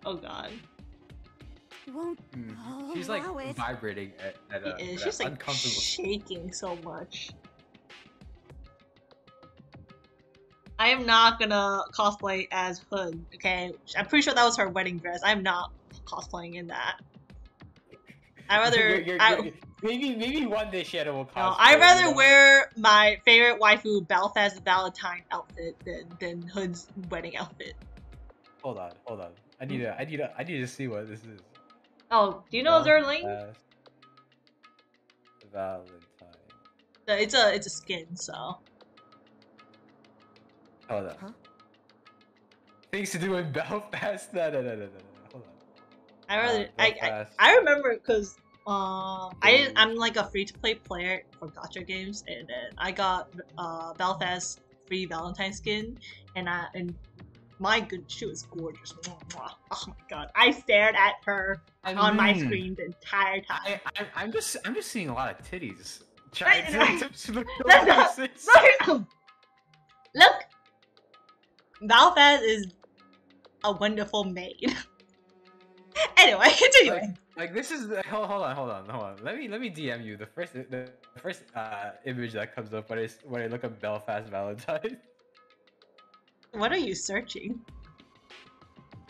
Oh god. Won't Hmm. Oh, She's like it. vibrating at, at a, It is. at She's a like uncomfortable. shaking so much. I am not gonna cosplay as Hood, okay? I'm pretty sure that was her wedding dress. I'm not cosplaying in that. I rather You're- you're- I, you're- maybe maybe one day Shadow will no. I you rather know? wear my favorite waifu Belfast Valentine outfit than than Hood's wedding outfit. Hold on, hold on. I need to I need to I need to see what this is. Oh, do you know Zerling? Belfast Valentine. It's a it's a skin, so Hold on. Huh? Things to do in Belfast. No, no, no, no, no, no. Hold on. I rather Uh, I, I I remember because um I I'm like a free to play player for gotcha games and then I got uh Belfast free Valentine skin and I and my good she was gorgeous. Mwah, mwah. Oh my god. I stared at her I on my screen the entire time. I, I'm just I'm just seeing a lot of titties. Right, to look That's not- at. Look Look! Belfast is a wonderful maid. anyway, continuing. Like this is the, hold, hold on, hold on, hold on. Let me let me DM you the first the first uh, image that comes up when I when I look up Belfast Valentine. What are you searching?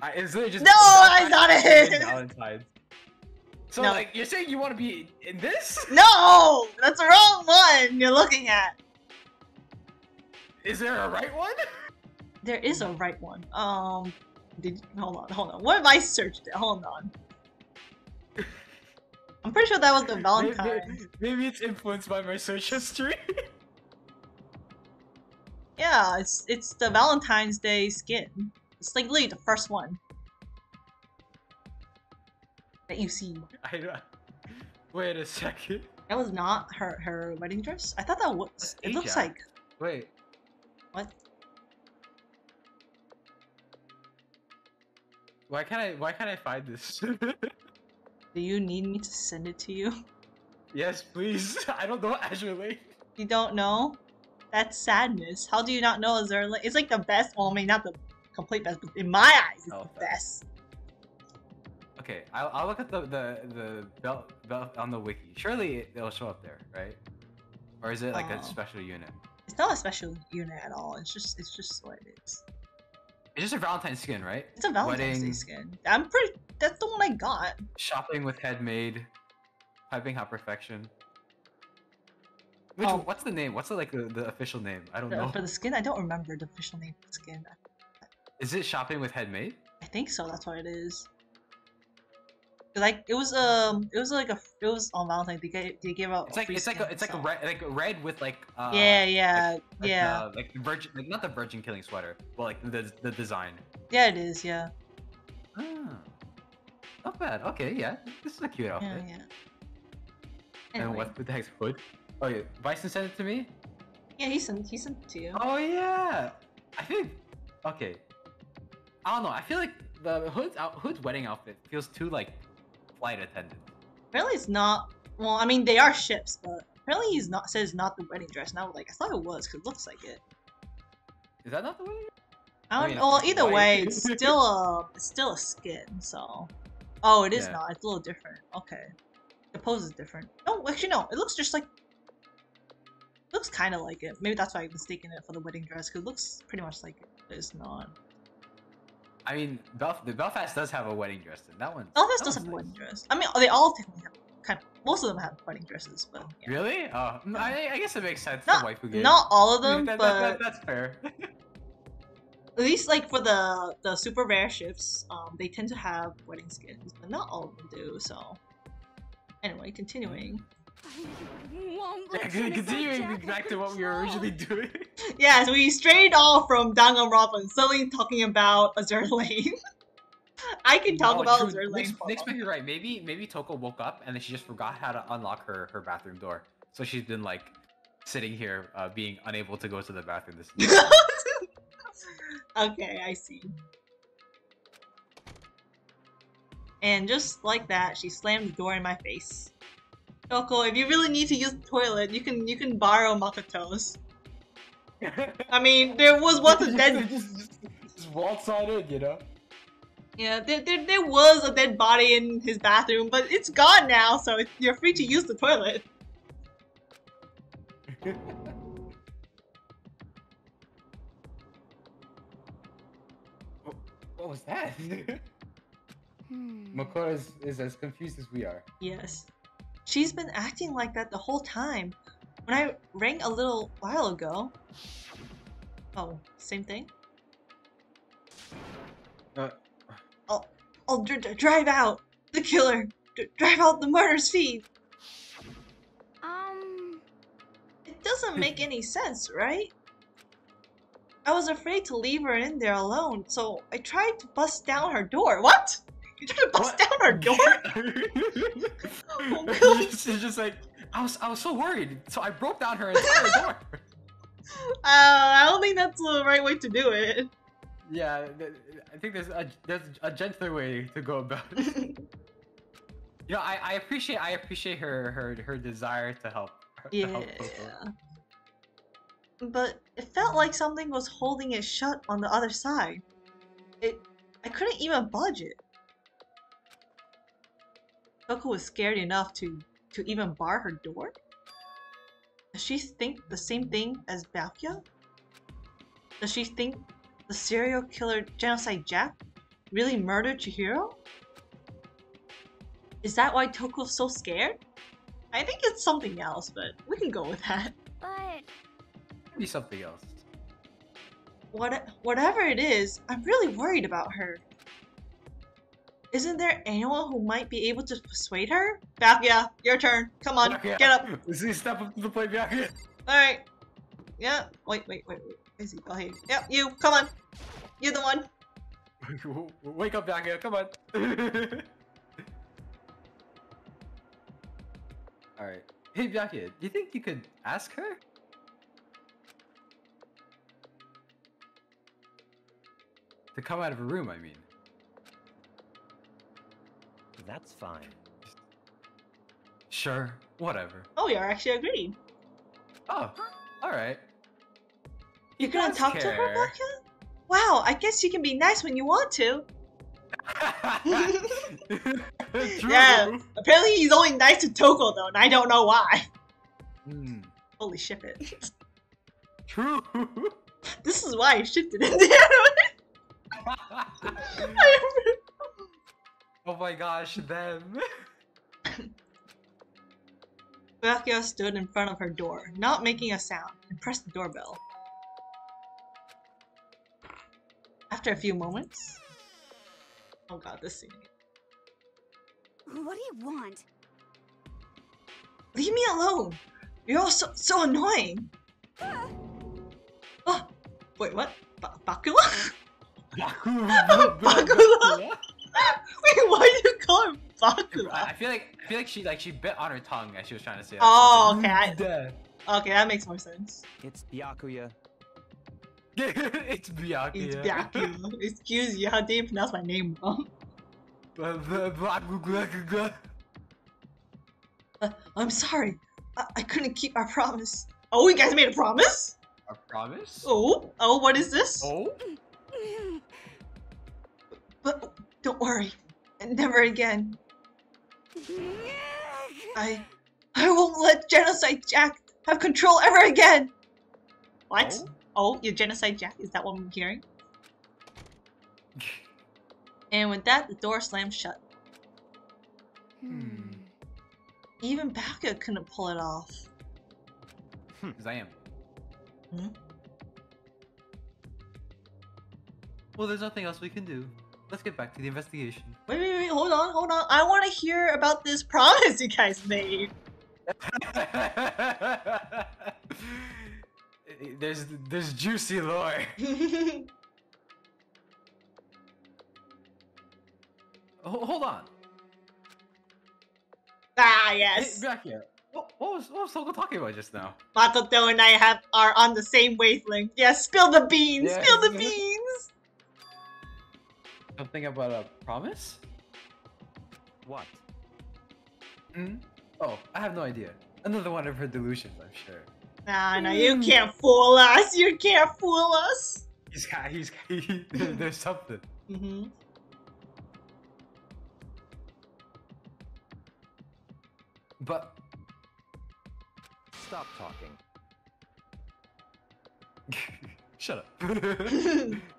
I, it's literally just No, I got it! Valentine's. So No. like you're saying you want to be in this? No! That's the wrong one you're looking at. Is there a right one? There is a right one. Um, did hold on, hold on. What if I searched it? Hold on. I'm pretty sure that was the Valentine. maybe it's influenced by my search history. Yeah, it's it's the Valentine's Day skin. It's like literally the first one that you see. I don't. Wait a second. That was not her her wedding dress. I thought that was. That's It looks like Wait. what? Why can't I? Why can't I find this? Do you need me to send it to you? yes, please. I don't know actually. You don't know? That's sadness. How do you not know Zerling? It's like the best. Well, I mean, not the complete best, but in my eyes, it's Oh, the best. Okay, I'll, I'll look at the the the belt belt on the wiki. Surely it, it'll show up there, right? Or is it like Oh. a special unit? It's not a special unit at all. It's just it's just what it is. It's just a Valentine skin, right? It's a Valentine's Wedding. skin. I'm pretty. That's the one I got. Shopping with head maid, piping hot perfection. Which, Oh. what's the name? What's the, like the, the official name? I don't For, know. for the skin, I don't remember the official name of the skin. Is it shopping with head maid? I think so. That's what it is. Like it was um, it was like a it was on Valentine's. They gave they gave out. It's like it's like a, it's like a red like red with like uh yeah, yeah, like, yeah, uh, like the virgin like not the virgin killing sweater, but like the the design. yeah. It is. Yeah, Ah, not bad. Okay, yeah, this is a cute outfit. yeah, yeah. And Anyway, what the heck's hood? Oh yeah, Bison sent it to me. yeah, he sent he sent it to you. Oh yeah, I think. Okay, I don't know. I feel like the hood's out hood's wedding outfit feels too like flight attendant. Apparently, it's not. Well, I mean, they are ships, but apparently he's not says not the wedding dress. And I was like, I thought it was because it looks like it. Is that not the wedding? I don't. mean, well, either white. way, it's still a it's still a skin. So, oh, it is Yeah. not. It's a little different. Okay, the pose is different. No, actually, no. It looks just like. Looks kind of like it. Maybe that's why I mistaken it for the wedding dress because it looks pretty much like it. It's not. I mean, Belf- the Belfast does have a wedding dress. And that one. Elvis does have a wedding dress. I mean, they all technically have, kind of, most of them have wedding dresses, but yeah. Really? Oh, I, I guess it makes sense. not, the waifu game. not all of I them, mean, that- but that- that- that's fair. at least like for the the super rare ships, um, they tend to have wedding skins, but not all of them do. So anyway, continuing. I won't Yeah, let con- Genocide continuing back let to what we were originally doing. Yeah, so we strayed off from Danganronpa and suddenly talking about Azur Lane. I can talk Oh, about true. Azur Lane. Nick's, for a Nick's maybe right. Maybe maybe Toko woke up and then she just forgot how to unlock her her bathroom door. So she's been like sitting here, uh, being unable to go to the bathroom. This. okay, I see. And just like that, she slammed the door in my face. Toko, if you really need to use the toilet, you can you can borrow Makoto's. I mean, there was once a dead just, just, just waltz on in, you know. yeah, there, there, there was a dead body in his bathroom, but it's gone now, so it, you're free to use the toilet. What was that? Hmm. Makoto is, is as confused as we are. Yes. She's been acting like that the whole time. When I rang a little while ago. Oh, same thing? Uh, I'll, I'll dr- dr- drive out the killer. D- drive out the murder's feed. Um. It doesn't make any sense, right? I was afraid to leave her in there alone, so I tried to bust down her door. What? You tried to bust What? down her door? Oh, God. She's just like I was. I was so worried, so I broke down her entire door. Uh, I don't think that's the right way to do it. Yeah, I think there's a there's a gentler way to go about it. You know, I, I appreciate I appreciate her her her desire to help. to Yeah. help But it felt like something was holding it shut on the other side. It I couldn't even budge it. Toko was scared enough to to even bar her door? Does she think the same thing as Byakuya? Does she think the serial killer Genocide Jack really murdered Chihiro? Is that why Toko's so scared? I think it's something else, but we can go with that. But Maybe something else. What, whatever it is, I'm really worried about her. Isn't there anyone who might be able to persuade her? Byakuya, your turn. Come on, get up. Let's see, step up to the plate. Alright. Yeah. Wait, wait, wait, wait. Is he? Oh, hey. Yep, you. Come on. You're the one. Wake up, Byakuya. Come on. All right. Hey, Byakuya. Do you think you could ask her? To come out of her room, I mean. That's fine. Sure. Whatever. Oh, you're actually agreed. Oh. All right. You're gonna does talk to her, care. Byakuya? Wow, I guess you can be nice when you want to. True. Yeah. Apparently he's only nice to Toko though, and I don't know why. Hmm. Holy shit it. True. this is why I shifted in there. oh my gosh, them. Byakuya stood in front of her door, not making a sound, and pressed the doorbell. After a few moments... Oh god, this scene. what do you want? Leave me alone! You're all so, so annoying! Oh, wait, what? Ba- Bakula? Bakula? wait, why do you call him I I feel like I feel like she like she bit on her tongue as she was trying to say that. Oh, She's okay, I- Okay, that makes more sense. It's Byakuya. it's Byakuya. It's Byakuya. Excuse you, how do you pronounce my name wrong? Byakuya. Uh, I'm sorry. I-, I couldn't keep our promise. Oh, you guys made a promise? I promise. Oh, oh, what is this? Oh. But don't worry, never again. I, I won't let Genocide Jack have control ever again. What? Oh? Oh, you Genocide Jack? Is that what I'm hearing? And with that, the door slammed shut. Hmm. Even Baka couldn't pull it off. Because I am. Hmm? Well, there's nothing else we can do. Let's get back to the investigation. Wait, wait, wait, hold on, hold on. I want to hear about this promise you guys made. there's there's juicy lore. Ho- Hold on. ah, Hey, yes. back here. What, what was what was Toko talking about just now? Makoto and I have are on the same wavelength. Yes, spill the beans, Yeah, spill the beans. Something about a promise? What? Hmm? Oh, I have no idea. Another one of her delusions, I'm sure. Nah, no, you can't fool us. You can't fool us. He's got, he's he, there's something. Mm-hmm. But Stop talking. shut up.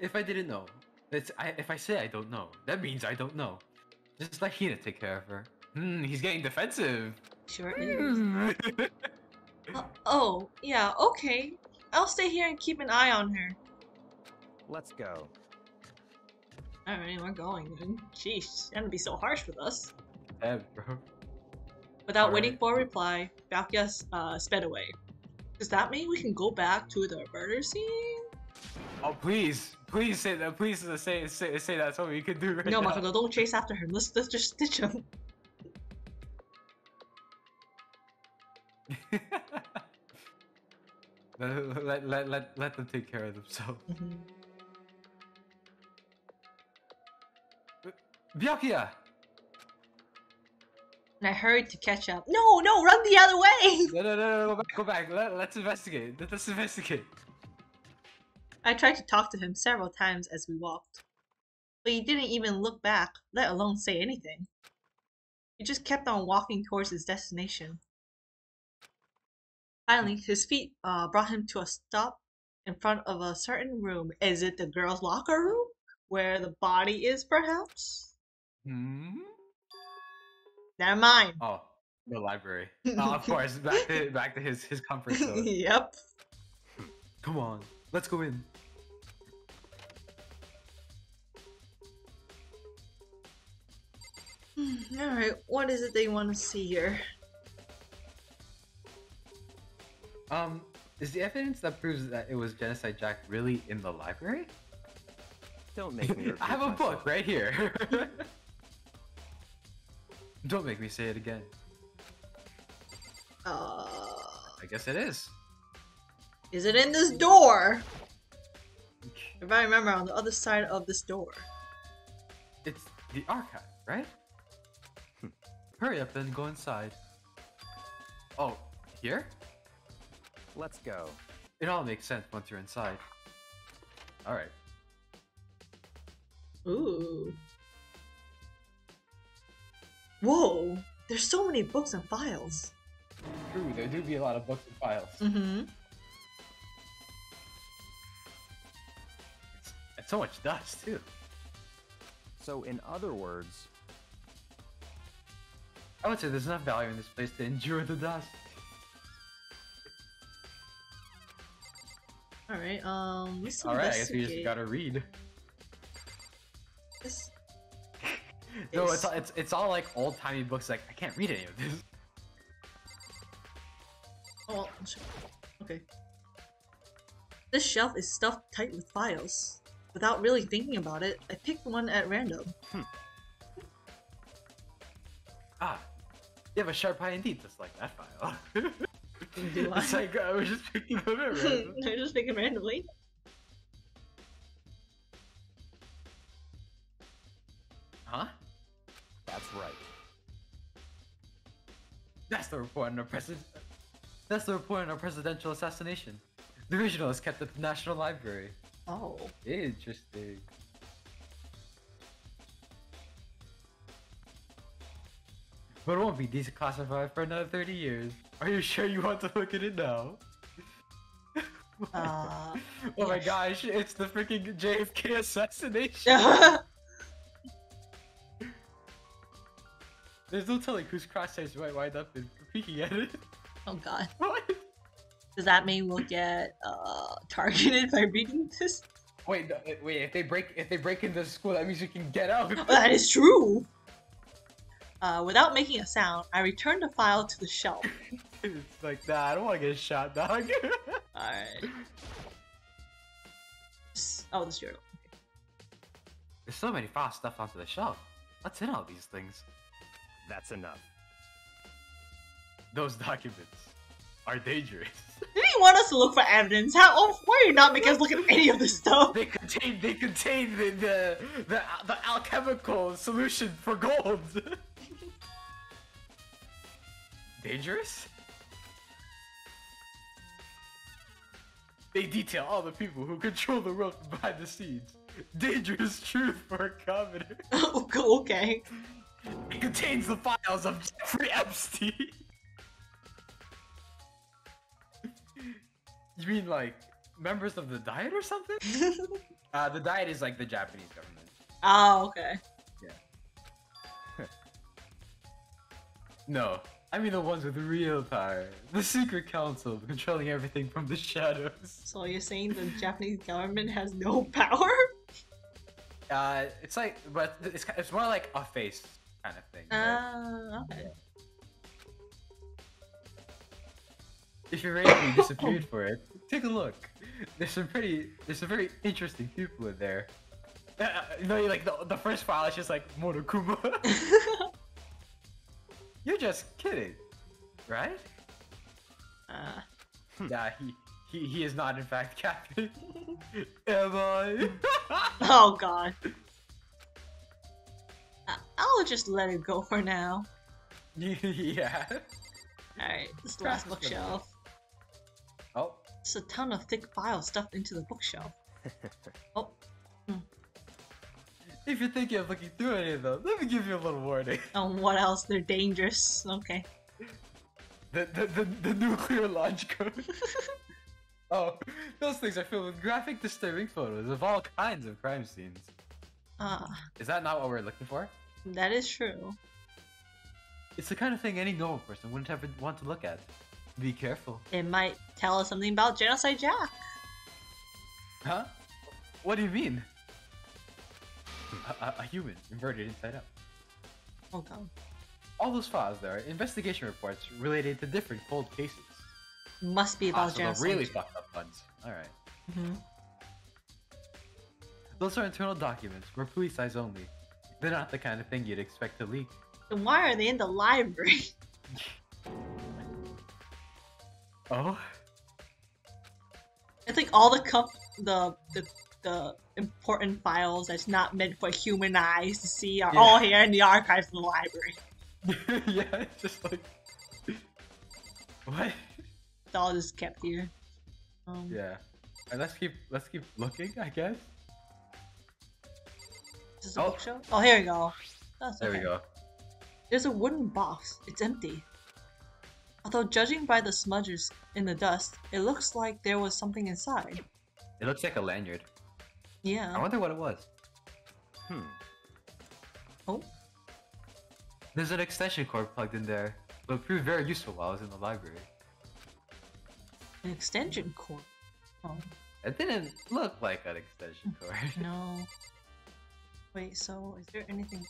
if I didn't know, it's I, if I say I don't know, that means I don't know. Just let Hina take care of her. Hmm, he's getting defensive. Sure is. Hmm. Uh, oh, yeah, okay. I'll stay here and keep an eye on her. Let's go. Alright, we're going then. Sheesh, she's gonna be so harsh with us. yeah, bro. Without waiting Alright. for a reply, Byakuya uh, sped away. Does that mean we can go back to the murder scene? Oh please, please say that. Please say say say that's what we could do right No, now. Makoto, don't chase after him. Let's, let's just stitch him. let, let, let, let, them take care of themselves. Mm-hmm. Byakuya! And I hurried to catch up. No, no, run the other way! No, no, no, no, go back, go back. Let, let's investigate. Let, us investigate. I tried to talk to him several times as we walked. But he didn't even look back, let alone say anything. He just kept on walking towards his destination. Finally, his feet uh, brought him to a stop in front of a certain room. Is it the girls' locker room? Where the body is, perhaps? Hmm? Never mind. Oh, the library. Oh, of course, back to, back to his, his comfort zone. yep. Come on, let's go in. Alright, what is it they want to see here? Um, is the evidence that proves that it was Genocide Jack really in the library? Don't make me. I have a repeat book right here. Don't make me say it again. Uh, I guess it is. is it in this door? If I remember, on the other side of this door. It's the archive, right? Hurry up and go inside. Oh, here? Let's go. It all makes sense once you're inside. Alright. Ooh. Whoa! There's so many books and files. True, there do be a lot of books and files. Mm-hmm. It's, and so much dust, too. So, in other words, I would say there's enough value in this place to endure the dust. Alright, um, let's Alright, I guess we just gotta read. this. No, it's all, it's it's all like old timey books. Like I can't read any of this. Oh, okay. This shelf is stuffed tight with files. Without really thinking about it, I picked one at random. Ah, you have a sharp eye indeed, just like that file. Do it's I? like I was just picking them at random. I was just picking randomly. Huh? that's right. That's the report on a president. That's the report on a presidential assassination. The original is kept at the National Library. Oh. Interesting. But it won't be declassified for another 30 years. Are you sure you want to look at it now? Uh, oh my gosh, it's the freaking JFK assassination. There's no telling whose crosshairs might wind up in peeking at it. Oh god. What? Does that mean we'll get uh, targeted by reading this? Wait, no, wait. If they break, if they break into the school, that means you can get out. Oh, that is true. Uh, without making a sound, I returned the file to the shelf. it's like, nah, I don't want to get shot, dog. Alright. Oh, this journal. There's so many file stuff onto the shelf. What's in all these things? That's enough. Those documents are dangerous. Did he want us to look for evidence? How? Oh, why are you not making us look at any of this stuff? They contain, they contain the the the, the alchemical solution for gold. Dangerous? They detail all the people who control the world behind the scenes. Dangerous truth for a commoner. okay. It contains the files of Jeffrey Epstein. you mean like members of the Diet or something? uh, the Diet is like the Japanese government. oh, okay. Yeah. no, I mean the ones with real power. The Secret Council controlling everything from the shadows. So you're saying the Japanese government has no power? Uh, it's like, but it's it's more like a face kind of thing. right? Uh, okay. if you're ready disappeared for it, take a look. There's some pretty, there's some very interesting people in there. Uh, you know, like the, the first file is just like Monokuma. You're just kidding, right? uh, yeah, he, he he is not in fact Captain. Am I? oh god. I'll just let it go for now. yeah. Alright, this is the last bookshelf. Oh, It's a ton of thick files stuffed into the bookshelf. Oh, if you're thinking of looking through any of them, let me give you a little warning. and what else? They're dangerous. Okay. The the, the, the nuclear launch code. oh, those things are filled with graphic, disturbing photos of all kinds of crime scenes. Ah, Is that not what we're looking for? that is true. It's the kind of thing any normal person wouldn't ever want to look at. Be careful. It might tell us something about Genocide Jack. Huh? What do you mean? A, a, human inverted inside out. Oh god. All those files there are investigation reports related to different cold cases. Must be Ah, about so genocide. really fucked up ones. Alright. hmm Those are internal documents, for police eyes only. They're not the kind of thing you'd expect to leak. Then why are they in the library? Oh? I think all the com- the the the important files that's not meant for human eyes to see are Yeah. all here in the archives of the library. yeah, it's just like. What? It's all just kept here. Um, Yeah. And let's keep let's keep looking, I guess. Is this a Oh. bookshelf? Oh, here we go. That's There we go. There's a wooden box. It's empty. Although judging by the smudges in the dust, it looks like there was something inside. It looks like a lanyard. I wonder what it was. Hmm. Oh. There's an extension cord plugged in there, but it proved very useful while I was in the library. An extension cord. Oh, It didn't look like an extension cord. no. Wait, so is there anything?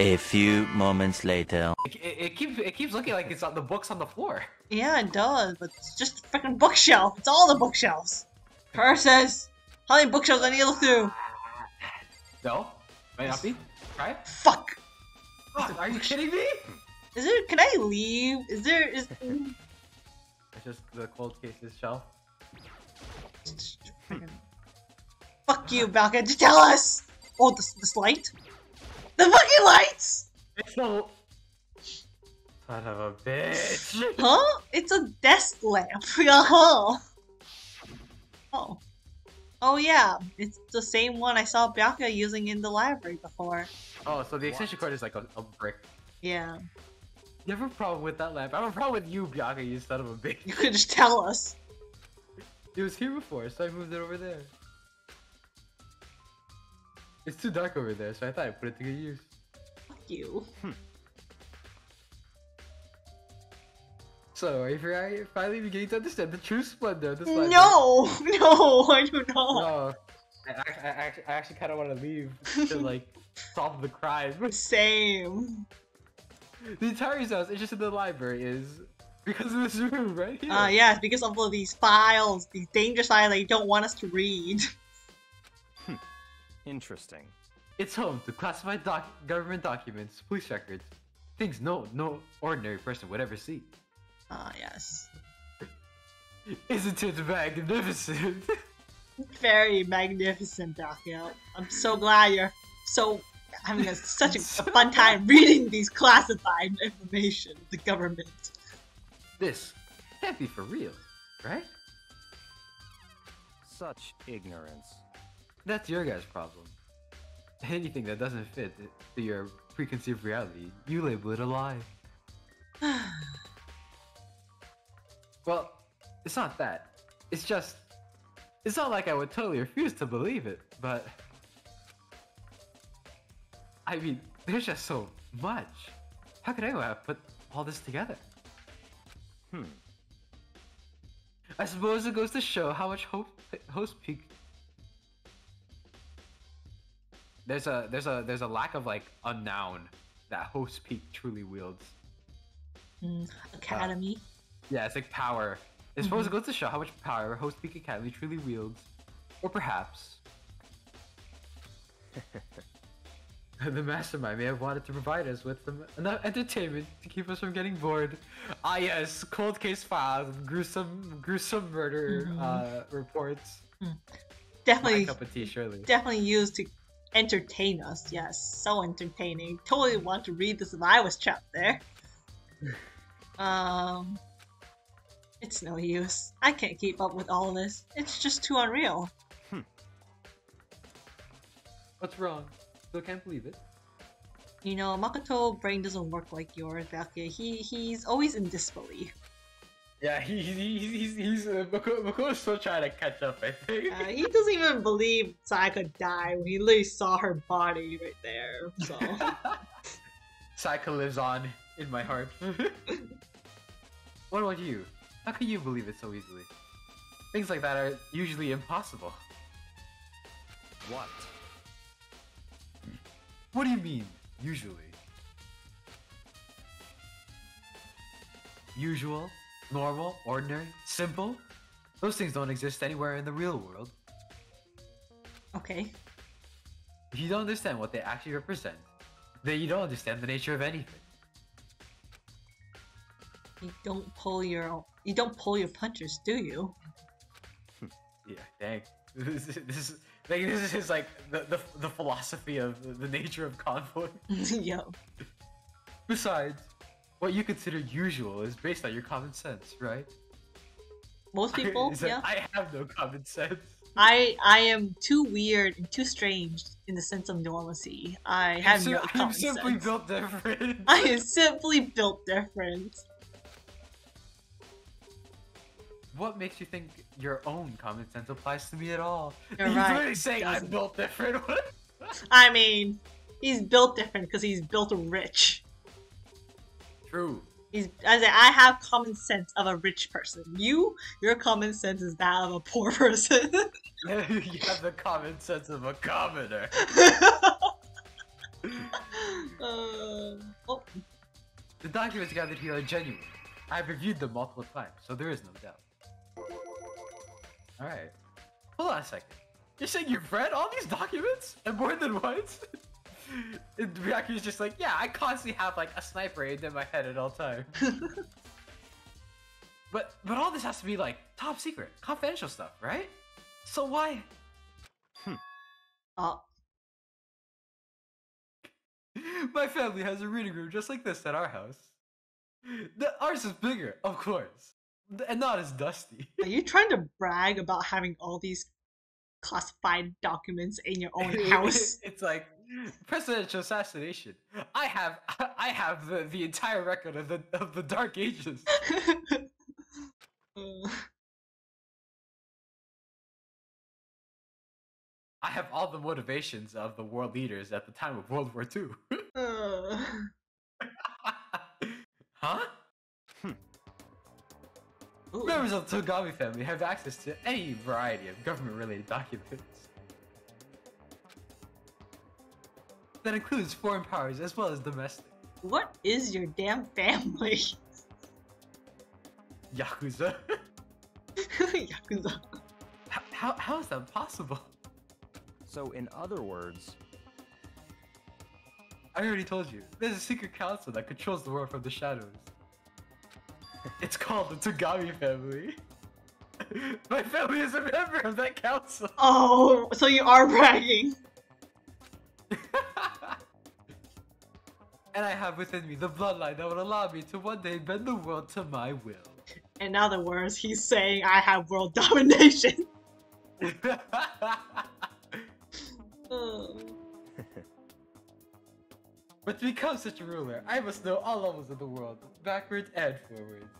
A few moments later. It, it, it keeps it keeps looking like it's on the books on the floor. Yeah, it does, but it's just a freaking bookshelf. It's all the bookshelves. Curses! How many bookshelves I need to look through? No, might not be. Try it. Fuck! Fuck, are you kidding me? Is there? Can I leave? Is there? Is? It's just the cold cases shelf. Fuck you, Balka. Just tell us. Oh, this this light. The fucking lights. It's so. Son of a bitch. Huh? It's a desk lamp. Uh-huh. Oh. Oh yeah, it's the same one I saw Bianca using in the library before. Oh, so the extension cord is like a, a brick. Yeah, You have a problem with that lamp? I have a problem with you, Bianca, you son of a bitch. you could just tell us. It was here before, so I moved it over there. It's too dark over there, so I thought I'd put it to good use. Fuck you. Hmm. So, are you finally beginning to understand the true splendor of this library? No, no, I do not. No. I, I, I, actually- I actually kind of want to leave to like solve the crime. Same. The entire reason I was interested in the library is because of this room right here. Uh, yeah, because of all these files, these dangerous files that you don't want us to read. Interesting. It's home to classified doc- government documents, police records, things no no ordinary person would ever see. Ah, yes. Isn't it magnificent? Very magnificent, Dakia. I'm so glad you're so having a, such a, a fun time reading these classified information of the government. this can't be for real, right? Such ignorance. That's your guys' problem. Anything that doesn't fit to your preconceived reality, you label it a lie. Well, it's not that. It's just. It's not like I would totally refuse to believe it, but. I mean, there's just so much. How could anyone have put all this together? Hmm. I suppose it goes to show how much hope Hope's Peak. There's a there's a there's a lack of like a noun that Hope's Peak truly wields. Mm, Academy. Yeah, it's like power. I suppose it goes to show how much power Hope's Peak Academy truly wields. Or perhaps. the mastermind may have wanted to provide us with some enough entertainment to keep us from getting bored. Ah yes, cold case files, gruesome gruesome murder Mhm. uh, reports. My definitely, cup of tea, surely. definitely used to entertain us. Yes, so entertaining. Totally want to read this if I was trapped there. Um, it's no use. I can't keep up with all this. It's just too unreal. What's wrong? Still can't believe it. You know, Makoto brain doesn't work like yours, Bakuya. He he's always in disbelief. Yeah, he, he, he's he's he's uh, Mako- Makoto's still trying to catch up. I think. Uh, he doesn't even believe Sayaka died when he literally saw her body right there. So Sayaka lives on in my heart. what about you? How can you believe it so easily? Things like that are usually impossible. What? What do you mean, usually? Usual, normal, ordinary, simple? Those things don't exist anywhere in the real world. okay, If you don't understand what they actually represent, then you don't understand the nature of anything. you don't pull your you don't pull your punches, do you? Yeah, dang. This is, this is like this is like the, the, the philosophy of the, the nature of conflict. Yo, Besides, what you consider usual is based on your common sense, right? most people, like, yeah. I have no common sense. I I am too weird and too strange in the sense of normalcy. I have I'm, no I'm simply sense. built different. I am simply built different. What makes you think your own common sense applies to me at all? You're He's right, literally saying I'm built different. I mean, he's built different because he's built rich. True. He's I say I have common sense of a rich person. You, your common sense is that of a poor person. you have the common sense of a commoner. uh, oh, The documents gathered here are genuine. I've reviewed them multiple times, so there is no doubt. Alright. Hold on a second. You're saying you've read all these documents? And more than once? and Ryaku's just like, yeah, I constantly have like a sniper aimed in my head at all times. but but all this has to be like top secret, confidential stuff, right? So why? Hmm. uh, My family has a reading room just like this at our house. The ours is bigger, of course, and not as dusty. are you trying to brag about having all these classified documents in your own house? it's like presidential assassination. I have I have the, the entire record of the of the Dark Ages. Uh, I have all the motivations of the world leaders at the time of World War II. uh, huh? Ooh. Members of the Togami family have access to any variety of government-related documents. That includes foreign powers as well as domestic. What is your damn family? Yakuza. Yakuza. H- how, how is that possible? So, in other words, I already told you. There's a secret council that controls the world from the shadows. It's called the Togami family. My family is a member of that council. Oh, so you are bragging. and I have within me the bloodline that would allow me to one day bend the world to my will. In other words, he's saying I have world domination. Oh. But to become such a ruler, I must know all levels of the world, backwards and forwards.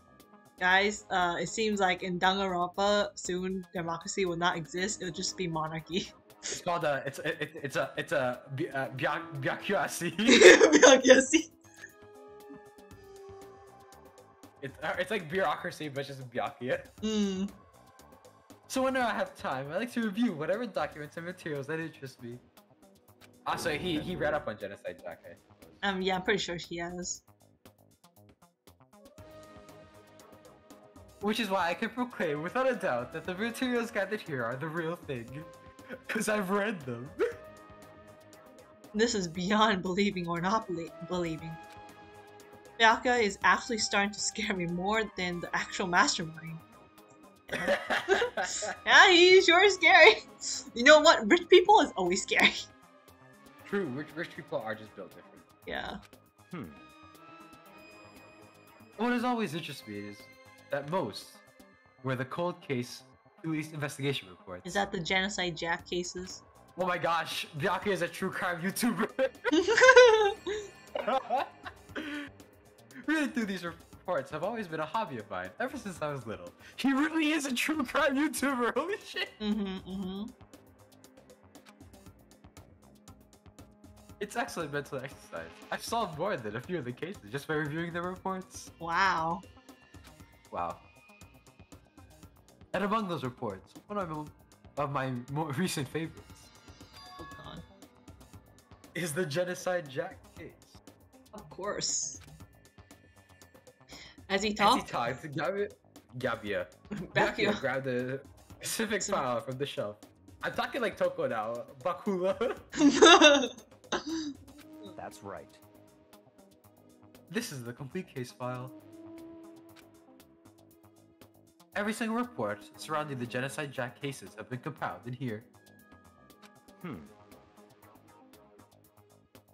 Guys, uh, it seems like in Danganronpa, soon democracy will not exist. It'll just be monarchy. It's called a, it's a, it, it's a, it's a, uh, bya- byakuyasi. Byakuyasi. it's, uh, it's like bureaucracy, but just byakuya. Hmm. So whenever I have time, I like to review whatever documents and materials that interest me. Also, he, he read up on genocide, Jack. Um, yeah, I'm pretty sure she has. Which is why I can proclaim without a doubt that the materials gathered here are the real thing. Because I've read them. This is beyond believing or not belie- believing. Byaka is actually starting to scare me more than the actual mastermind. Yeah, he sure is scary. You know what? Rich people is always scary. True, rich, rich people are just built different. Yeah. hmm, What has always interested me is that most were the cold case police investigation reports. Is that the genocide jack cases? Oh my gosh, Byaka is a true crime YouTuber. Reading through these reports have always been a hobby of mine, ever since I was little. He really is a true crime YouTuber, holy shit! mm-hmm, mm-hmm. It's excellent mental exercise. I've solved more than a few of the cases just by reviewing the reports. Wow. Wow. And among those reports, one of my, of my more recent favorites Oh god. is the Genocide Jack case. Of course. As he As he talked, Gabia, Gabia, uh, back you Gabia grabbed a specific file from the shelf. I'm talking like Toko now, Bakula. that's right. this is the complete case file. Every single report surrounding the Genocide Jack cases have been compiled in here. Hmm,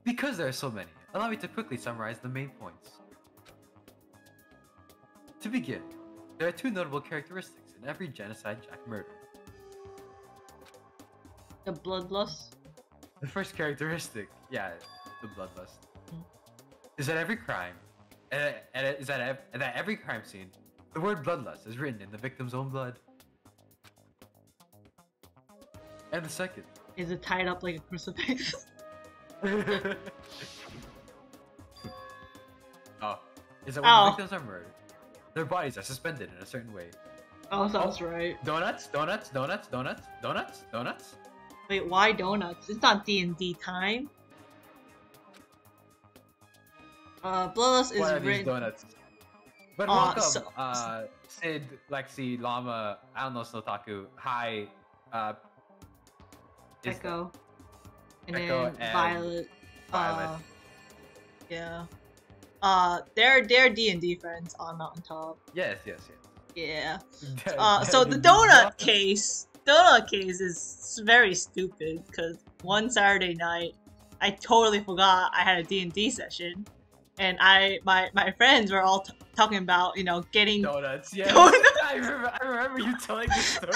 Because there are so many, allow me to quickly summarize the main points. To begin, there are two notable characteristics in every Genocide Jack murder. the bloodlust. The first characteristic, yeah, the bloodlust, Mm. is that every crime, and, is that ev- that every crime scene, the word bloodlust is written in the victim's own blood. And the second, Is it tied up like a crucifix? oh, is that when Oh. the victims are murdered, their bodies are suspended in a certain way. Oh, sounds right. Donuts, donuts, donuts, donuts, donuts, donuts. Wait, why donuts? It's not D and D time. Uh, bloodlust is what are these donuts? But Uh, welcome, so- uh, Sid, Lexi, Llama, I don't know, Snotaku, Hi, uh, Echo. And Echo then and Violet. Violet. Uh, yeah. Uh, they're they're D and D friends on Mountaintop. Yes, yes, yes. Yeah. Uh, so the donut case, donut case is very stupid because one Saturday night, I totally forgot I had a D and D session, and I my my friends were all t- talking about you know getting. Donuts, yes. Donuts. I remember, I remember you telling this story.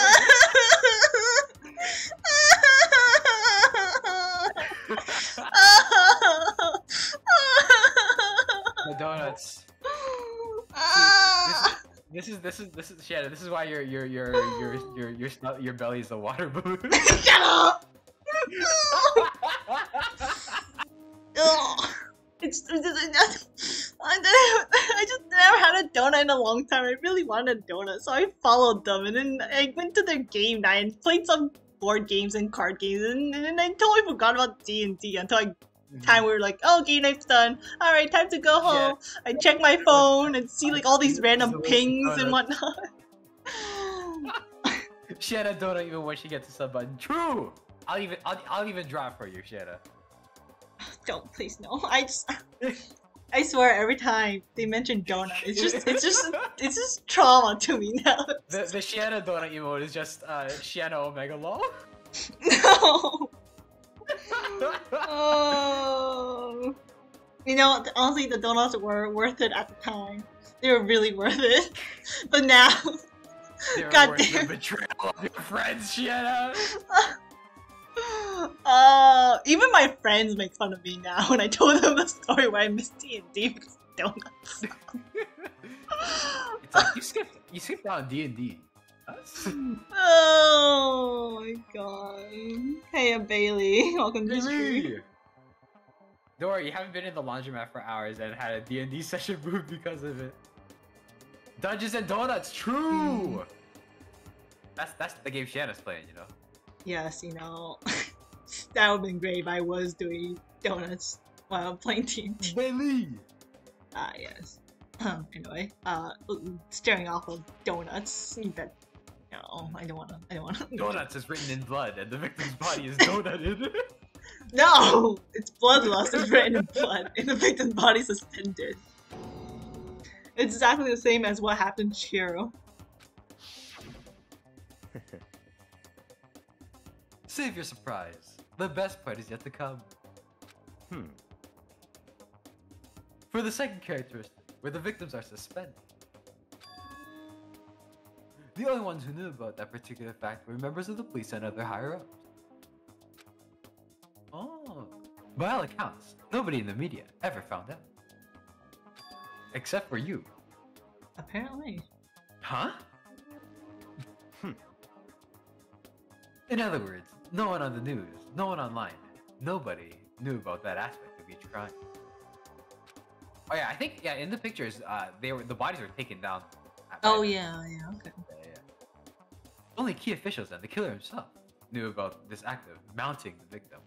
the donuts. This is this is this is Shannon. This is why your your your your your your your, belly is a water balloon. Shut up! It's, it's, I, I just never had a donut in a long time. I really wanted a donut, so I followed them, and then I went to their game night and played some board games and card games, and, and I totally forgot about D and D until I time we were like, oh, game night's done. All right, time to go home. I check my phone and see like all these random pings and whatnot. Shiena, don't even when she gets a sub button. True. I'll even I'll, I'll even draw for you, Shiena. Don't please no. I just. I swear every time they mention donut, it's just it's just it's just trauma to me now. The the Shiena donut emote is just uh Shiena Omega Law. no. Oh. You know, honestly, the donuts were worth it at the time. They were really worth it. But now, They're God worth the damn. betrayal of your friends, Shiena. uh, even my friends make fun of me now when I told them the story where I missed D and D because of donuts. It's like you skipped you skipped down D and D. oh my god! Hey, I'm Bailey. Welcome to the stream. Don't worry, you haven't been in the laundromat for hours and had a D&D session moved because of it. Dungeons and Donuts, true! That's that's the game Shiena's playing, you know. Yes, you know, that would have been great if I was doing donuts while playing D&D. Bailey! Ah, yes. Um, anyway, uh, staring off of donuts. No, I don't wanna. I don't wanna. Donuts is written in blood and the victim's body is donutted. No! It's bloodlust is written in blood, and the victim's body suspended. It's exactly the same as what happened to Chihiro. Save your surprise. The best part is yet to come. Hmm. For the second characteristic, where the victims are suspended. The only ones who knew about that particular fact were members of the police and other higher ups. Oh. By all accounts, nobody in the media ever found out. Except for you. Apparently. Huh? In other words, no one on the news, no one online, nobody knew about that aspect of each crime. Oh yeah, I think yeah, in the pictures, uh, they were the bodies were taken down. Oh yeah, yeah, okay. Only key officials and the killer himself knew about this act of mounting the victim.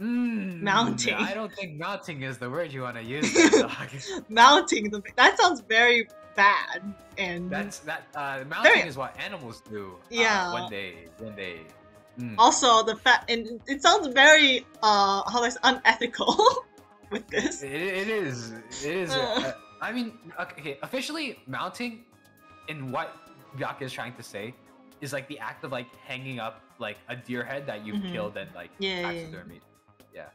Mm, Mounting. I don't think mounting is the word you want to use. Mounting the that sounds very bad and That's that. Uh, mounting Very- is what animals do. uh, Yeah. when they when they. Mm. also the fact and it sounds very uh how do unethical with this. It, it is. It is. Uh. uh, I mean, okay, officially, mounting, in what Byaka is trying to say, is like the act of like hanging up like a deer head that you've Mhm. killed and like Yeah, yeah, yeah. taxidermied. Yeah.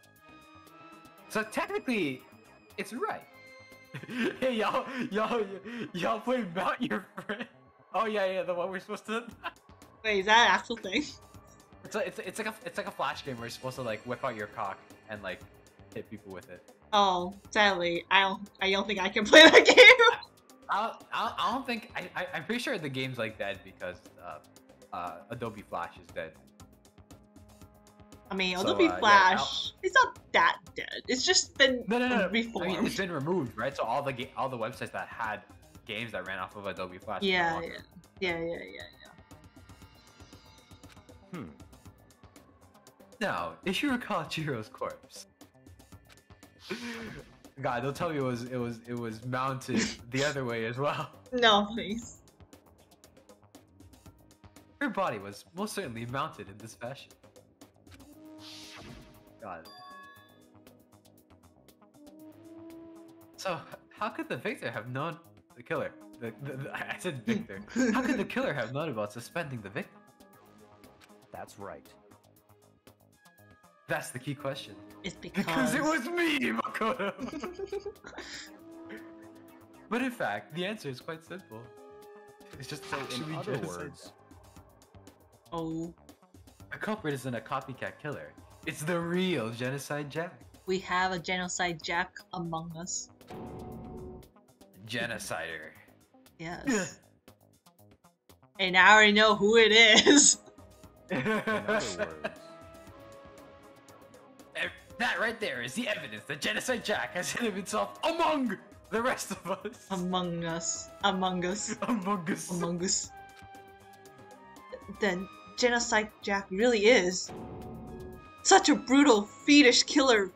So technically, it's right. hey y'all, y'all, y'all play mount your friend. Oh yeah, yeah, the one we're supposed to. Wait, is that an actual thing? It's like it's, it's like a it's like a flash game where you're supposed to like whip out your cock and like hit people with it. Oh, sadly, I don't I don't think I can play that game. I don't, I don't- I don't think I, I I'm pretty sure the game's like dead because uh, uh, Adobe Flash is dead. I mean, So, Adobe uh, yeah, Flash, it's not that dead. It's just been No, no, no. no. reformed. I mean, it's been removed, right? So all the ga- all the websites that had games that ran off of Adobe Flash. yeah, yeah, yeah, yeah, yeah, yeah. Hmm. Now, if you recall Chihiro's corpse, God, they'll tell me it was it was it was mounted the other way as well. No, please. Her body was most certainly mounted in this fashion. God. So, how could the victor have known the killer? The, the, the- I said victor. how could the killer have known about suspending the victim? That's right. That's the key question. It's because, Because it was me, Makoto. but in fact, the answer is quite simple. It's just So actually in other genocide. words, oh, The culprit isn't a copycat killer. It's the real genocide Jack. we have a genocide Jack among us. Genocider. Yes. and I already know who it is. in other words, that right there is the evidence that Genocide Jack has hidden himself among The rest of us. Among Us. Among Us. Among Us. Among Us. Then Genocide Jack really is. Such a brutal, fiendish killer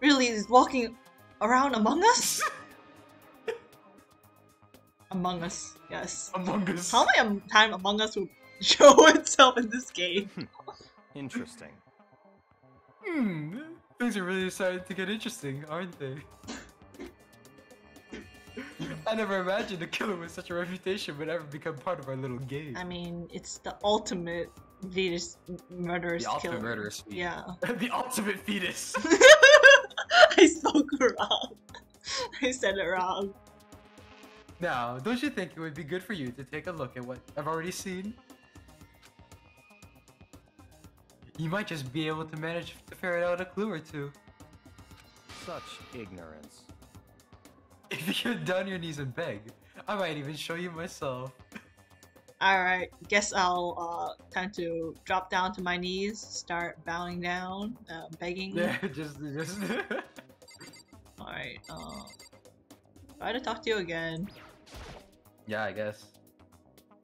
really is walking around among us? among Us, yes. Among Us. How many time Among Us will show itself in this game? Interesting. Hmm. Things are really starting to get interesting, aren't they? I never imagined a killer with such a reputation would ever become part of our little game. I mean, it's the ultimate fetus murderous the ultimate killer. murderous feat. Yeah. the ultimate fetus. I spoke wrong. I said it wrong. Now, don't you think it would be good for you to take a look at what I've already seen? You might just be able to manage to ferret out a clue or two. Such ignorance. If you get down your knees and beg, I might even show you myself. Alright, guess I'll, uh, time to drop down to my knees, start bowing down, uh, begging. Yeah, just, just. Alright, uh, try to talk to you again. yeah, I guess.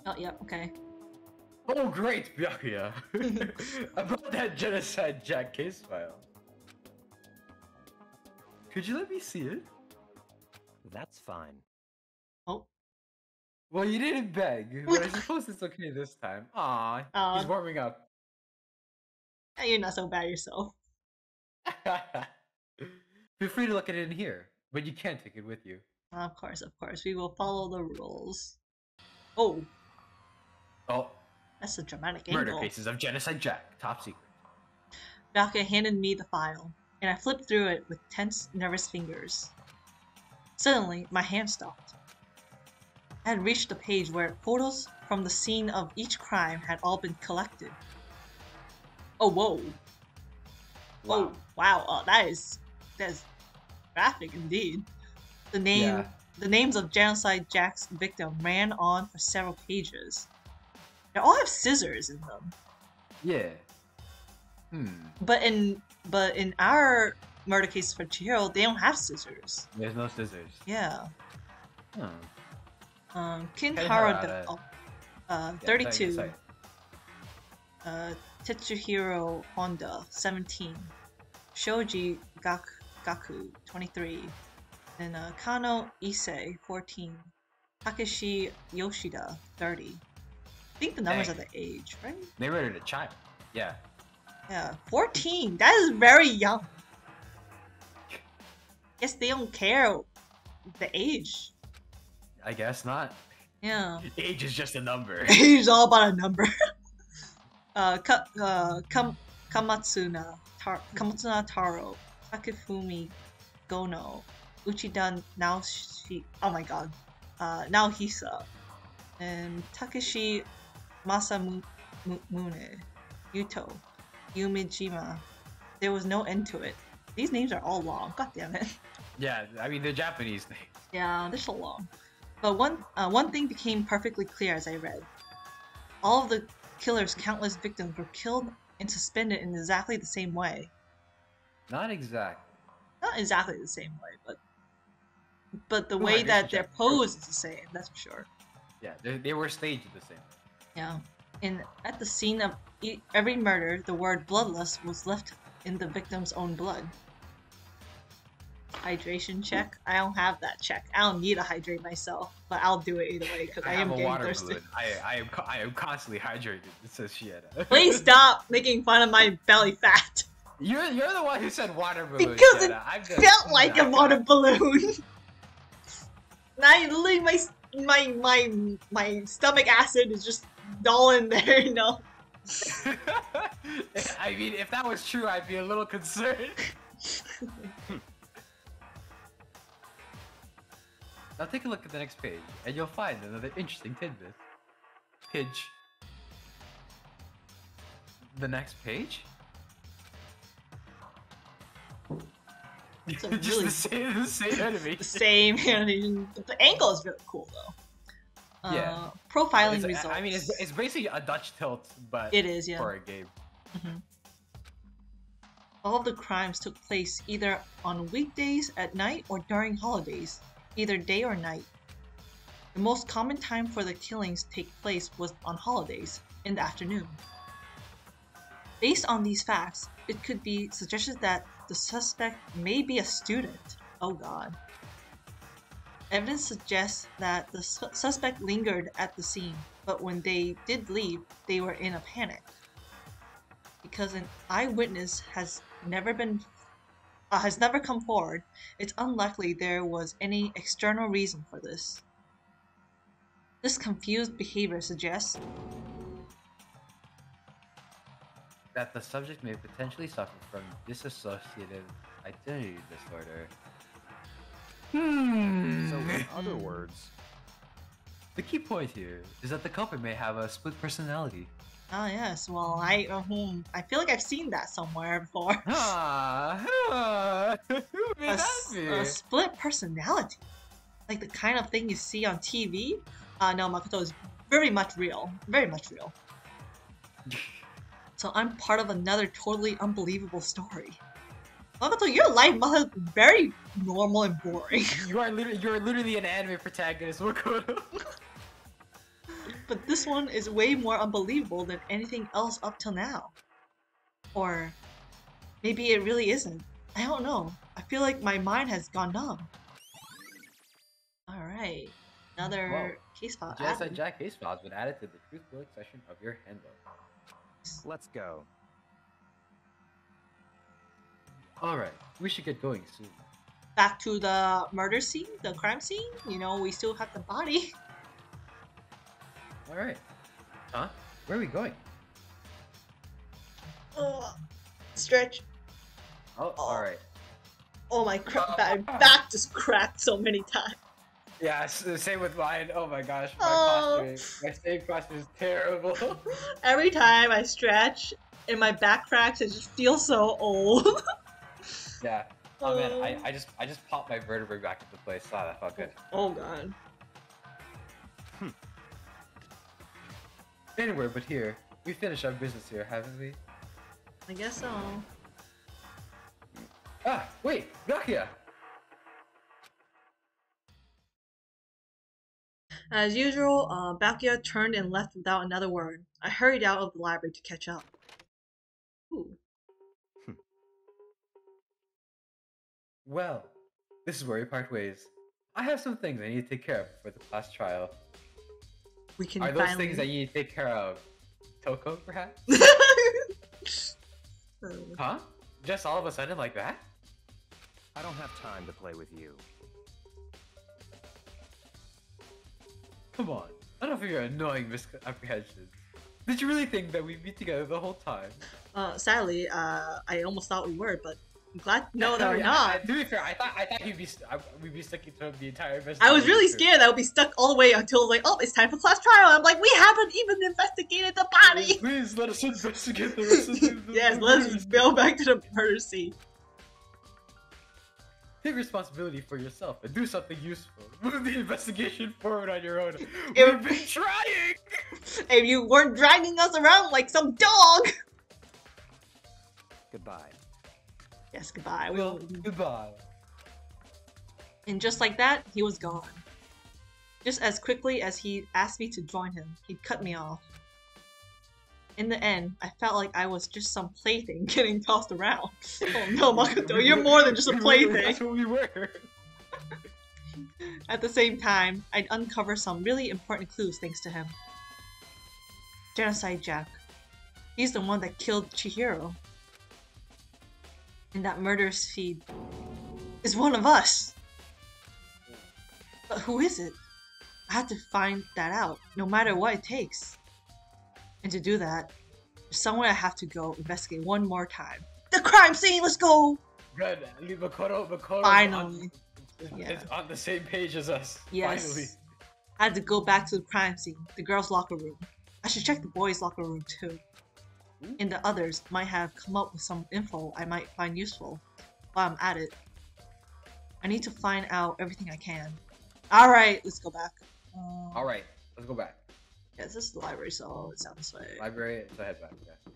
Oh, yep, okay. Oh, great, Byakuya! About that genocide Jack case file. Could you let me see it? That's fine. Oh, Well, you didn't beg, but I suppose it's okay this time. Aw, Aw. he's warming up. you're not so bad yourself. Feel free to look at it in here, but you can't take it with you. Of course, of course, we will follow the rules. Oh, Oh, that's a dramatic murder angle. cases of genocide Jack, top secret. Baka handed me the file, and I flipped through it with tense, nervous fingers. Suddenly, my hand stopped. I had reached the page where photos from the scene of each crime had all been collected. Oh, whoa. Oh, wow. Oh, that is that is graphic indeed. The name, Yeah. the names of genocide Jack's victim ran on for several pages. They all have scissors in them. Yeah. Hmm. But in but in our murder case for Chihiro, they don't have scissors. There's no scissors. Yeah. Hmm. Um, Kinhara, Harada. uh, Yeah, 32. sorry, Uh, Tetsuhiro Honda, 17. Shoji Gak- Gaku, 23. And uh, Kano Issei, 14. Takeshi Yoshida, 30. I think the numbers Dang. are the age, right? They murdered a child. Yeah. Yeah, 14. That is very young. Guess they don't care the age. I guess not. Yeah. Age is just a number. Age is all about a number. uh, Ka- uh, Kam- Kamatsuna, Tar- Kamatsuna Taro, Takefumi Gono, Uchida Naoshi, oh my god, uh, Naohisa, and Takeshi Masamune, Yuto, Yumijima. There was no end to it. These names are all long. God damn it. yeah, I mean they're Japanese names. Yeah, they're so long. But one uh, one thing became perfectly clear as I read. All of the killer's countless victims were killed and suspended in exactly the same way. Not exact. Not exactly the same way, but but the Ooh, way that their pose is the same. That's for sure. Yeah, they, they were staged the same. Yeah. And at the scene of e- every murder, the word bloodlust was left in the victim's own blood. Hydration check? I don't have that check. I don't need to hydrate myself, but I'll do it either way because I, I, am a getting water thirsty. I, I am I am constantly hydrated. It says Shiena. Please stop making fun of my belly fat. You're you're the one who said water balloon. Because it I'm just- Felt like a water balloon. I literally my my my my stomach acid is just in there, you know. I mean, if that was true, I'd be a little concerned. now take a look at the next page, and you'll find another interesting tidbit. Pidge. The next page? It's a Just really- the same, the same enemy. The same animation. The angle is really cool though. Uh, Yeah. Profiling It's- results. I mean, it's, it's basically a Dutch tilt, but It is, yeah. for a game. All of the crimes took place either on weekdays, at night, or during holidays. either day or night. The most common time for the killings take place was on holidays, in the afternoon. Based on these facts, it could be suggested that the suspect may be a student. Oh god. Evidence suggests that the su- suspect lingered at the scene, but when they did leave, they were in a panic. Because an eyewitness has never been uh, has never come forward, it's unlikely there was any external reason for this. This confused behavior suggests That the subject may potentially suffer from dissociative identity disorder. Hmm. So, in other words, The key point here is that the culprit may have a split personality. Ah yes, well I uh, hmm, I feel like I've seen that somewhere before. Ah, ah, who a, made that be? a split personality, like the kind of thing you see on TV. Uh, no, Makoto is very much real, very much real. So I'm part of another totally unbelievable story. Makoto, your life must have been very normal and boring. You are literally, you are literally an anime protagonist, Makoto. but this one is way more unbelievable than anything else up till now. Or maybe it really isn't. I don't know. I feel like my mind has gone numb. Alright. Another Whoa. case file. Genocide added. Jack case file has been added to the truth bullet section of your handbook. let's go. Alright, we should get going soon. Back to the murder scene, the crime scene. You know, we still have the body. Alright. Huh? Where are we going? Oh, Stretch. Oh, Oh. alright. Oh my cra- back, uh, back just cracked so many times. Yeah, the same with mine. Oh my gosh, my Oh. posture, my save posture is terrible. Every time I stretch and my back cracks, it just feels so old. yeah. Oh man, I, I just I just popped my vertebrae back into place. Wow, that felt good. oh god. Anywhere but here. We finished our business here, haven't we? I guess so. Ah, wait, Gakia! As usual, uh, Bakia turned and left without another word. I hurried out of the library to catch up. Ooh. Well, this is where we part ways. I have some things I need to take care of for the class trial. We can Are those finally... things that you need to take care of? Toko, perhaps? Uh, Huh? Just all of a sudden like that? I don't have time to play with you. Come on. Enough of your annoying misapprehensions. Did you really think that we'd be together the whole time? uh, sadly, uh, I almost thought we were, but I'm glad to know that I we're mean, not. I- to be fair, I thought I thought you'd be st- I, we'd be stuck to the entire investigation. I was investigation. really scared that I would be stuck all the way until like, oh, it's time for class trial. I'm like, we haven't even investigated the body. Please let us investigate the rest of the. yes, let's murders. go back to the murder scene. Take responsibility for yourself and do something useful. Move the investigation forward on your own. It- We've been trying. If you weren't dragging us around like some dog. Goodbye. Yes, goodbye. Well, goodbye. And just like that, he was gone. Just as quickly as he asked me to join him, he cut me off. In the end, I felt like I was just some plaything getting tossed around. Oh no, Makoto, you're more than just a plaything. That's what we were. At the same time, I'd uncover some really important clues thanks to him. Genocide Jack. He's the one that killed Chihiro. And that murderous feed is one of us. But who is it? I have to find that out, no matter what it takes. And to do that, there's somewhere I have to go investigate one more time. The crime scene, let's go! Good. Makoto, Makoto. Finally. On, Yeah. is on the same page as us. Yes. Finally. I had to go back to the crime scene, the girls' locker room. I should check the boys' locker room too. And the others might have come up with some info I might find useful while I'm at it. I need to find out everything I can. Alright, let's go back. Um, All right. Let's go back. Yes, this is the library, so down this way. Library. So head back. Yeah.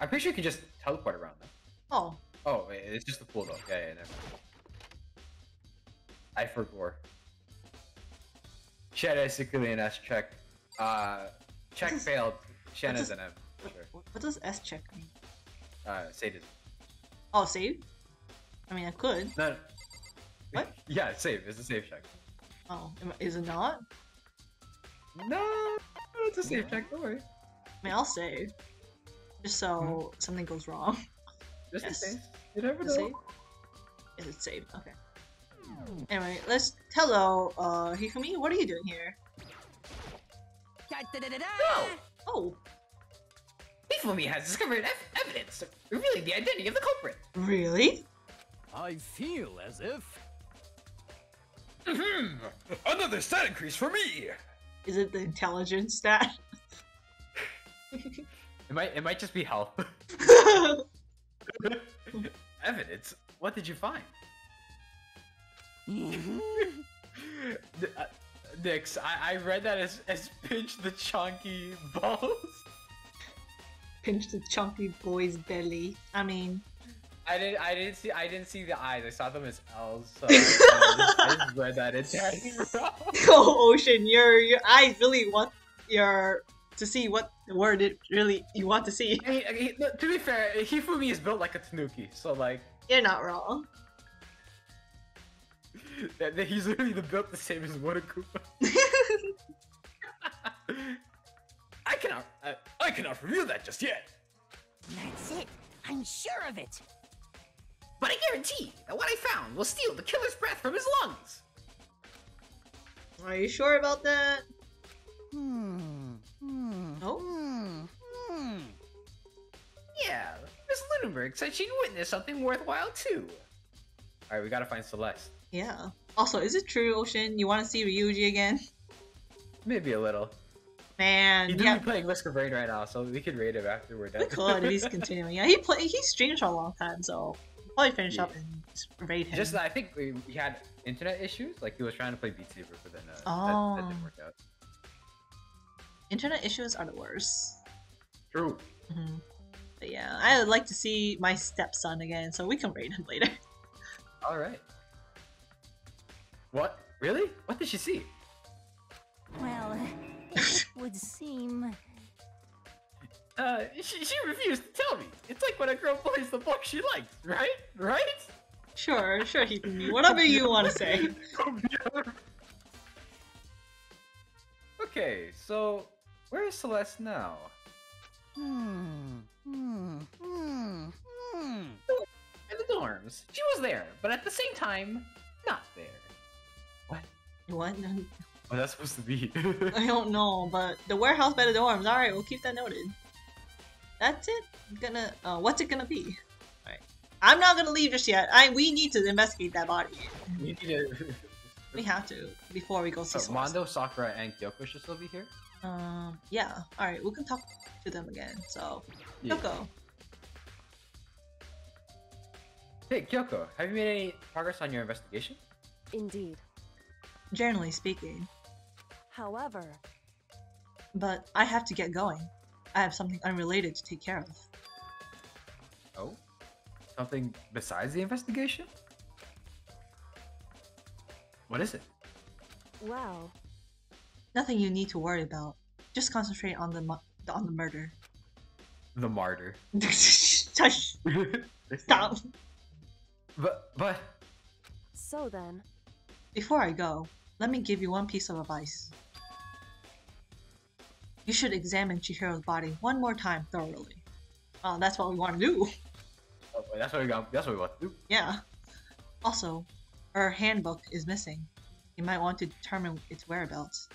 I'm pretty sure you can just teleport around them. Oh, Oh, wait, it's just the pool though. Yeah, yeah, never mind. I forgot. Shiena is secretly an S check. Uh, check failed. Shiena's is- an M. for Sure. What does S check mean? Uh, sadism. Oh, save? I mean, I could. No. What? Yeah, save. It's a save check. Oh, is it not? No, it's a save check. Don't worry. I mean, I'll save. Just so something goes wrong. Just Yes. in case. You never Is know. it? Is it saved? Okay. Anyway, let's. Hello, uh, Hifumi, what are you doing here? No! Oh, Hifumi has discovered ev- evidence revealing the identity of the culprit. really? I feel as if. Hmm. Another stat increase for me. Is it the intelligence stat? It might. It might just be health. Evidence. What did you find? N- uh, Nix, I, I read that as as pinch the chunky balls. Pinch the chunky boy's belly. I mean, I didn't. I didn't see. I didn't see the eyes. I saw them as L's. So I, just, I just read that wrong. oh, Ocean, your your eyes really want your to see what the word it really you want to see. I mean, I mean, to be fair, Hifumi is built like a Tanuki, so like You're not wrong. that- that he's literally the built the same as Watakupa. I cannot. I, I cannot reveal that just yet. That's it. I'm sure of it. But I guarantee that what I found will steal the killer's breath from his lungs. Are you sure about that? Hmm. Hmm. Oh. Hmm. Hmm. Yeah, Miss Ludenberg said she'd witnessed something worthwhile too. All right, we gotta find Celeste. Yeah. Also, is it true, Ocean? You want to see Ryuji again? Maybe a little. Man, He's yeah, yeah. playing Risk of Rain right now, so we could raid him after we're done. we could if he's continuing. Yeah, he play he streamed for a long time, so we'll probably finish up and s- raid him. Just, I think we, we had internet issues. Like he was trying to play Beat Saber, but then uh, that, that Oh. didn't work out. Internet issues are the worst. True. hmm But yeah, I would like to see my stepson again, so we can raid him later. All right. What? Really? What did she see? Well, it would seem. Uh, she, she refused to tell me. It's like when a girl plays the book she likes, right? Right? Sure, sure, he can be whatever you want to say. okay, so where is Celeste now? Hmm. Hmm. Hmm. Hmm. In the dorms. She was there, but at the same time, not there. What? What? What that's supposed to be? I don't know, but the warehouse by the dorms. All right, we'll keep that noted. That's it. I'm gonna. Uh, what's it gonna be? All right. I'm not gonna leave just yet. I we need to investigate that body. we need to. We have to before we go see So, Celeste. Mondo, Sakura, and Kyoko should still be here. Um. Yeah. All right. We can talk to them again. So, Yeah. Kyoko. Hey, Kyoko, have you made any progress on your investigation? Indeed. Generally speaking, However, but I have to get going. I have something unrelated to take care of. Oh? Something besides the investigation? What is it? well, Nothing you need to worry about. Just concentrate on the mu- on the murder. The martyr. Shush. Stop. But, but, so then, Before I go, let me give you one piece of advice. You should examine Chihiro's body one more time thoroughly. Oh, that's what we want to do. oh, that's what we got. That's what we want to do. Yeah. Also, her handbook is missing. You might want to determine its whereabouts.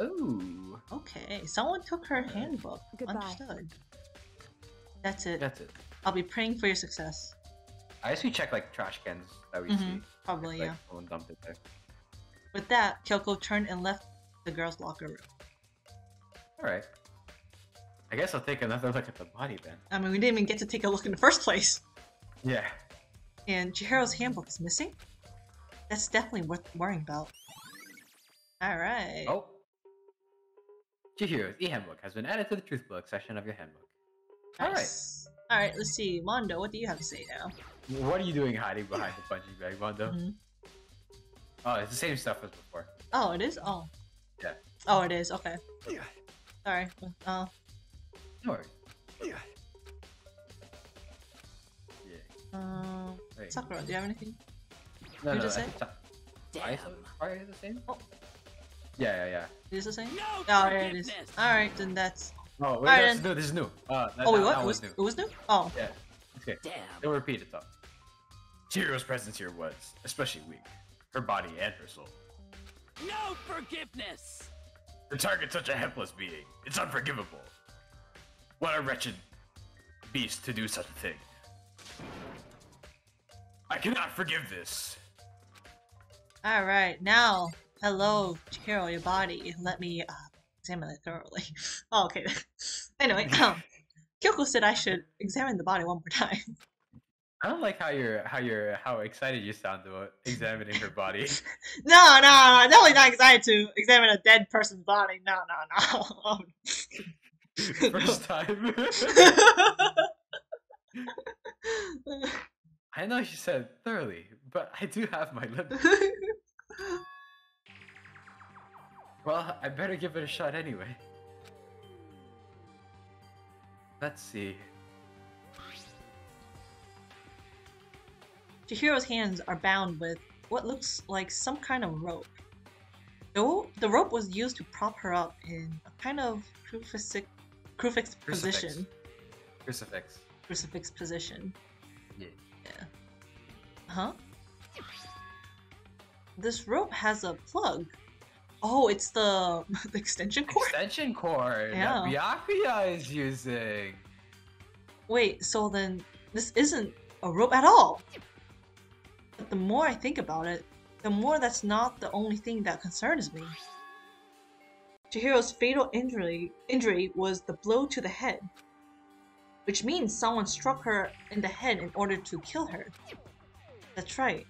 Ooh, Okay, someone took her handbook. Goodbye. Understood. That's it. that's it. I'll be praying for your success. I guess we check like trash cans that we Mhm, see. Probably, Like yeah. someone dumped it there. With that, Kyoko turned and left the girls' locker room. All right. I guess I'll take another look at the body then. I mean, we didn't even get to take a look in the first place. Yeah. And Chihiro's handbook is missing? That's definitely worth worrying about. Alright. Oh. Chihiro's e-handbook has been added to the truth bullet section of your handbook. All right. nice. Alright, let's see. Mondo, what do you have to say now? What are you doing hiding behind the punching bag, Mondo? Mhm. Oh, it's the same stuff as before. Oh, it is? Oh. Yeah. Oh, it is. Okay. Sorry. Uh, No worries. Yeah. uh, Wait. Sakura, do you have anything? No, You no, just I say? think Sa- Are you- the same? Oh. Yeah, yeah, yeah. Is this the same? No Oh, yeah, it is. Alright, then that's. Oh, wait, Alright, no, this is then. new. This is new. Uh, that, Oh, wait, what? that It was was, new. it was new? Oh. Yeah. Okay. Damn. They'll repeat it though. Chihiro's presence here was especially weak. Her body and her soul. No forgiveness. To target such a helpless being, it's unforgivable. What a wretched beast to do such a thing. I cannot forgive this. Alright, now, hello, Chihiro, your body. Let me uh, examine it thoroughly. oh, okay. anyway, um, Kyoko said I should examine the body one more time. I don't like how you're how you're how excited you sound about examining her body. no, no, no, definitely not excited to examine a dead person's body. No, no, no. First time. I know she said thoroughly, but I do have my limits. Well, I better give it a shot anyway. Let's see. Chihiro's hands are bound with what looks like some kind of rope. Though the rope was used to prop her up in a kind of crucifix, crucifix Crucifix. position. Crucifix. Crucifix position. Yeah. Huh? This rope has a plug. Oh, it's the, the extension cord? Extension cord Yeah. that Byakuya is using. Wait, so then this isn't a rope at all. But the more I think about it, the more that's not the only thing that concerns me. Chihiro's fatal injury injury was the blow to the head, which means someone struck her in the head in order to kill her. That's right.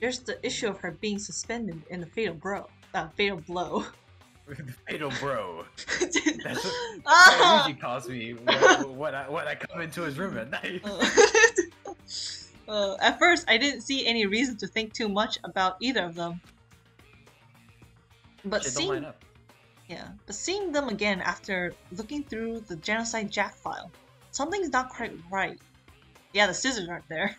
There's the issue of her being suspended in the fatal bro, uh, fatal blow. Fatal bro. That's what Ah! Calls me when I when I come into his room at night. Uh, at first, I didn't see any reason to think too much about either of them. But seeing, yeah, but seeing them again after looking through the genocide Jack file, something's not quite right. Yeah, the scissors aren't there.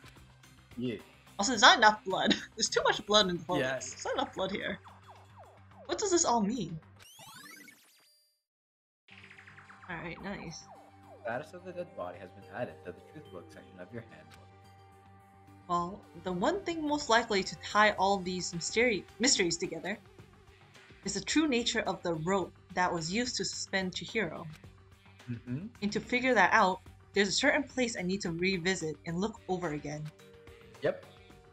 Yeah. Also, there's not enough blood. There's too much blood in the photos. Yeah. There's not enough blood here. What does this all mean? Alright, nice. Status of the dead body has been added to the truth bullet section of your handbook. Well, the one thing most likely to tie all these mysteri- mysteries together is the true nature of the rope that was used to suspend Chihiro. Mm-hmm. And to figure that out, there's a certain place I need to revisit and look over again. Yep.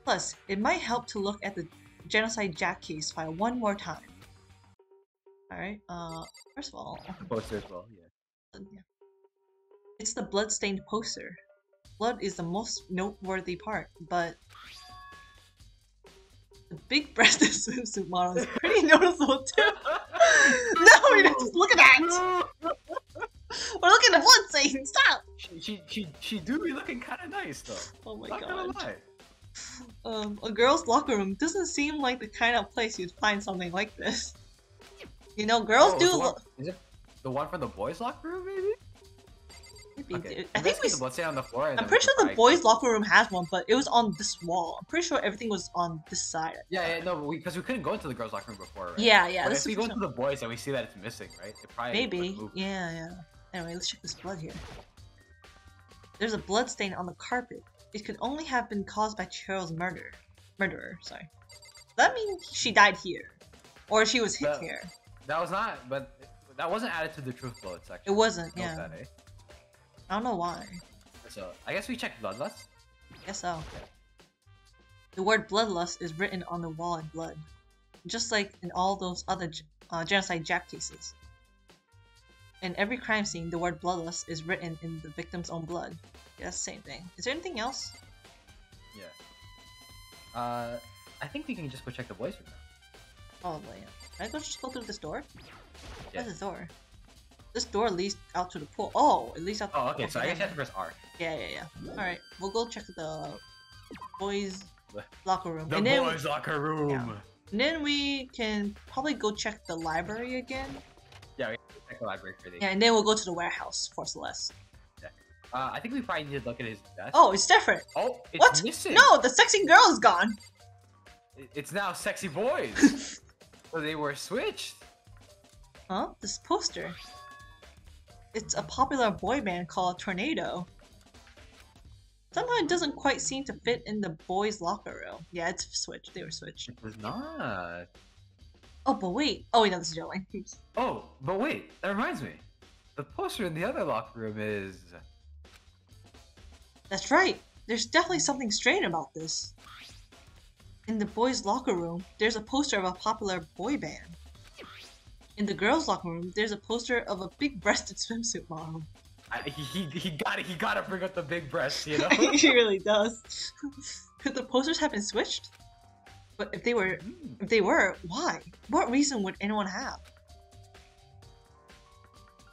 Plus, it might help to look at the Genocide Jack case file one more time. Alright, uh, first of all, Poster as well. Yeah. it's the blood-stained poster. Blood is the most noteworthy part, but the big breasted swimsuit model is pretty noticeable too. no, you just look at that. We're looking at blood stain. Stop. She, she she she do be looking kind of nice though. Oh my Not god. Um, a girl's locker room doesn't seem like the kind of place you'd find something like this. You know, girls Oh, do. the one- lo- is it the one from the boys' locker room, maybe? Maybe Okay. I think we. the bloodstain on the floor. I'm pretty sure the probably- boys' locker room has one, but it was on this wall. I'm pretty sure everything was on this side. Yeah, yeah, no, because we, couldn't go into the girls' locker room before, right? Yeah, yeah. But this if we is go for into the boys and we see that it's missing, right? It probably Maybe. Yeah, yeah. Anyway, let's check this blood here. There's a blood stain on the carpet. It could only have been caused by Cheryl's murder. Murderer, sorry. That means she died here. Or she was hit The- here. That was not, but that wasn't added to the truth bullet section. It wasn't, yeah. that, eh? I don't know why. So I guess we checked bloodlust. Guess so. The word bloodlust is written on the wall in blood. Just like in all those other uh, genocide jack cases. In every crime scene, the word bloodlust is written in the victim's own blood. Yeah, that's the same thing. Is there anything else? Yeah. Uh, I think we can just go check the boys' room now. Probably, yeah. Can I go just go through this door? Yeah. Where's the door? This door leads out to the pool. Oh, it leads out. Oh, okay. So I guess you have to press R. Yeah, yeah, yeah. All right, we'll go check the boys' locker room, The and then boys' locker room. Yeah. And then we can probably go check the library again. Yeah, we check the library for these. Yeah, and then we'll go to the warehouse for Celeste. Uh, I think we probably need to look at his desk. Oh, it's different. oh, it's what? missing. No, the sexy girl is gone. It's now sexy boys. so they were switched. Huh? This poster. It's a popular boy band called Tornado. Somehow it doesn't quite seem to fit in the boys' locker room. Yeah, it's switched. They were switched. It was not. Oh, but wait. Oh, wait, no, this is Jolene. Oh, but wait, that reminds me. The poster in the other locker room is. That's right. There's definitely something strange about this. In the boys' locker room, there's a poster of a popular boy band. In the girls' locker room, there's a poster of a big-breasted swimsuit model. I, he, he, got it. He got to bring up the big breasts, you know. he really does. Could the posters have been switched? But if they were, if they were, why? What reason would anyone have?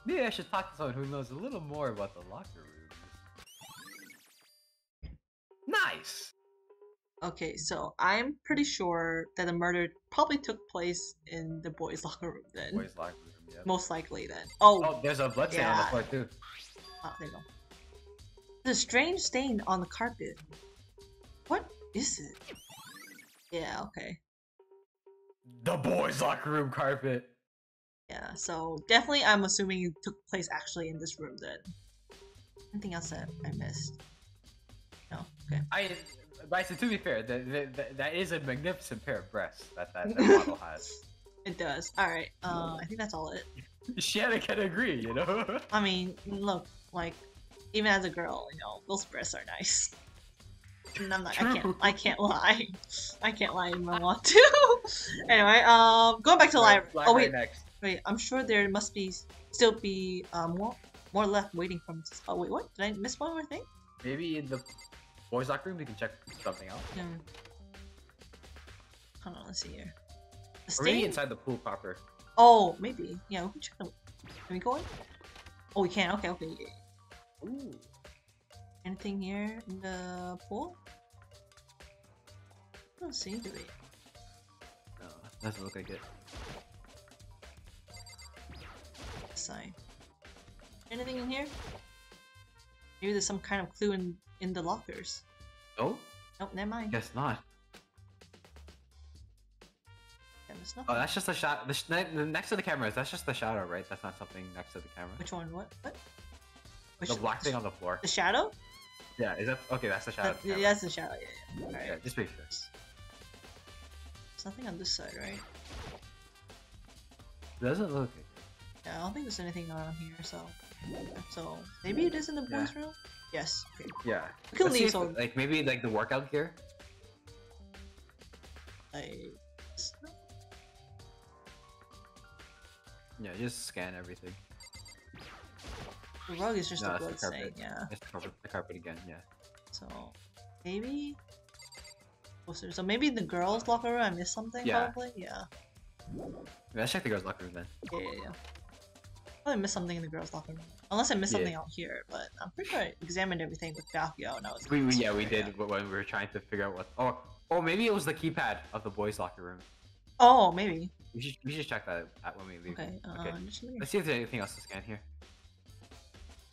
Maybe I should talk to someone who knows a little more about the locker room. Nice. Okay, so I'm pretty sure that the murder probably took place in the boys' locker room then. Boys locker room. Yep. Most likely then. Oh, Oh, there's a blood stain on the floor too. ah, there you go. There's a strange stain on the carpet. What is it? Yeah, okay. The boys locker room carpet. Yeah, so definitely I'm assuming it took place actually in this room then. Anything else that I missed? No, okay. I, said, to be fair, that, that, that is a magnificent pair of breasts that that, that model has. It does. Alright, uh, I think that's all it. Shiena can agree, you know. I mean, look, like, even as a girl, you know, those breasts are nice. And I'm not, I can't, I can't lie. I can't lie even if I want to. anyway, um, going back to the library. Oh wait, wait, I'm sure there must be, still be, um, more, more left waiting for me. to- Oh wait, what? Did I miss one more thing? Maybe in the boys locker room we can check something out. Hmm. Hold on, let's see here. The Or maybe inside the pool proper. Oh, maybe. Yeah, we can check the. Can we go in? Oh, we can. Okay, okay. Ooh. Anything here in the pool? Don't seem to be. No, doesn't look like it. Side. Anything in here? Maybe there's some kind of clue in in the lockers. Oh, Nope, never mind. guess not. Yeah. Oh, that's just the shot. The sh- the next to the cameras. That's just the shadow, right? That's not something next to the camera. Which one? What? What? Which, the black thing on the floor. The shadow? Yeah, is that okay? That's the shadow. That- the yeah, that's the shadow. Yeah, yeah. Alright. Yeah, just make sure. There's nothing on this side, right? Doesn't look. Yeah, I don't think there's anything around here, so so maybe it is in the Yeah. boys' room. Yes. Yeah. We can Let's leave. if, So like maybe like the workout gear. I. Yeah, just scan everything. The rug is just No, a blood stain. carpet. Yeah. It's the carpet, the carpet again. Yeah. So maybe. So maybe the girls' locker room. I missed something. Yeah. Probably. Yeah. yeah. Let's check the girls' locker room then. Yeah. Yeah. yeah. Probably missed something in the girls' locker room. Unless I missed Yeah. something out here, but I'm pretty sure I examined everything with Falkio and I was. We, we yeah we did when we were trying to figure out what. Oh oh maybe it was the keypad of the boys' locker room. Oh, maybe. We should we should check that out when we leave. Okay. Uh, Okay. Just let me. Let's see if there's anything else to scan here.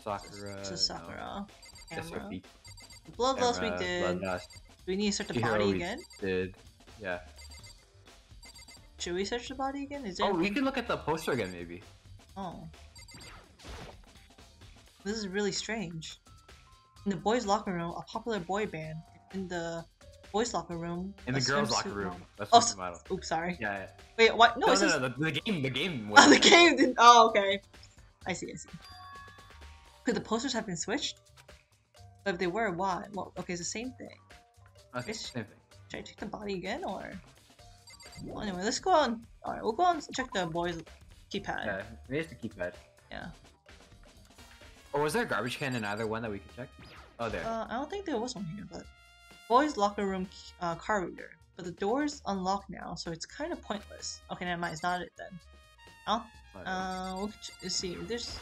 Sakura. A Sakura. No. Camera. SOP. Bloodlust we camera, did. Bloodlust. Do we need to search the body again? Did. Yeah. Should we search the body again? Is there? Oh, we can look at the poster again maybe. Oh. This is really strange. In the boys' locker room, a popular boy band. In the boys' locker room. In the girls' locker room. model. That's Oh, the model. Oops, sorry. Yeah. yeah. Wait, what? No, No, no, says. no, the, the game, the game. Oh, the game didn't. Oh, okay. I see, I see. Could the posters have been switched? But if they were, why? Well, okay, it's the same thing. Okay, It's- same thing. Should I check the body again, or? Well, anyway, let's go on. Alright, we'll go on and check the boys' keypad. Yeah, it's the keypad. Yeah. Or was there a garbage can in either one that we could check? Oh, there. Uh, I don't think there was one here, but boys' locker room uh, car reader. But the door's unlocked now, so it's kind of pointless. Okay, never mind. It's not it then. Oh, uh, we'll ch- let's see. There's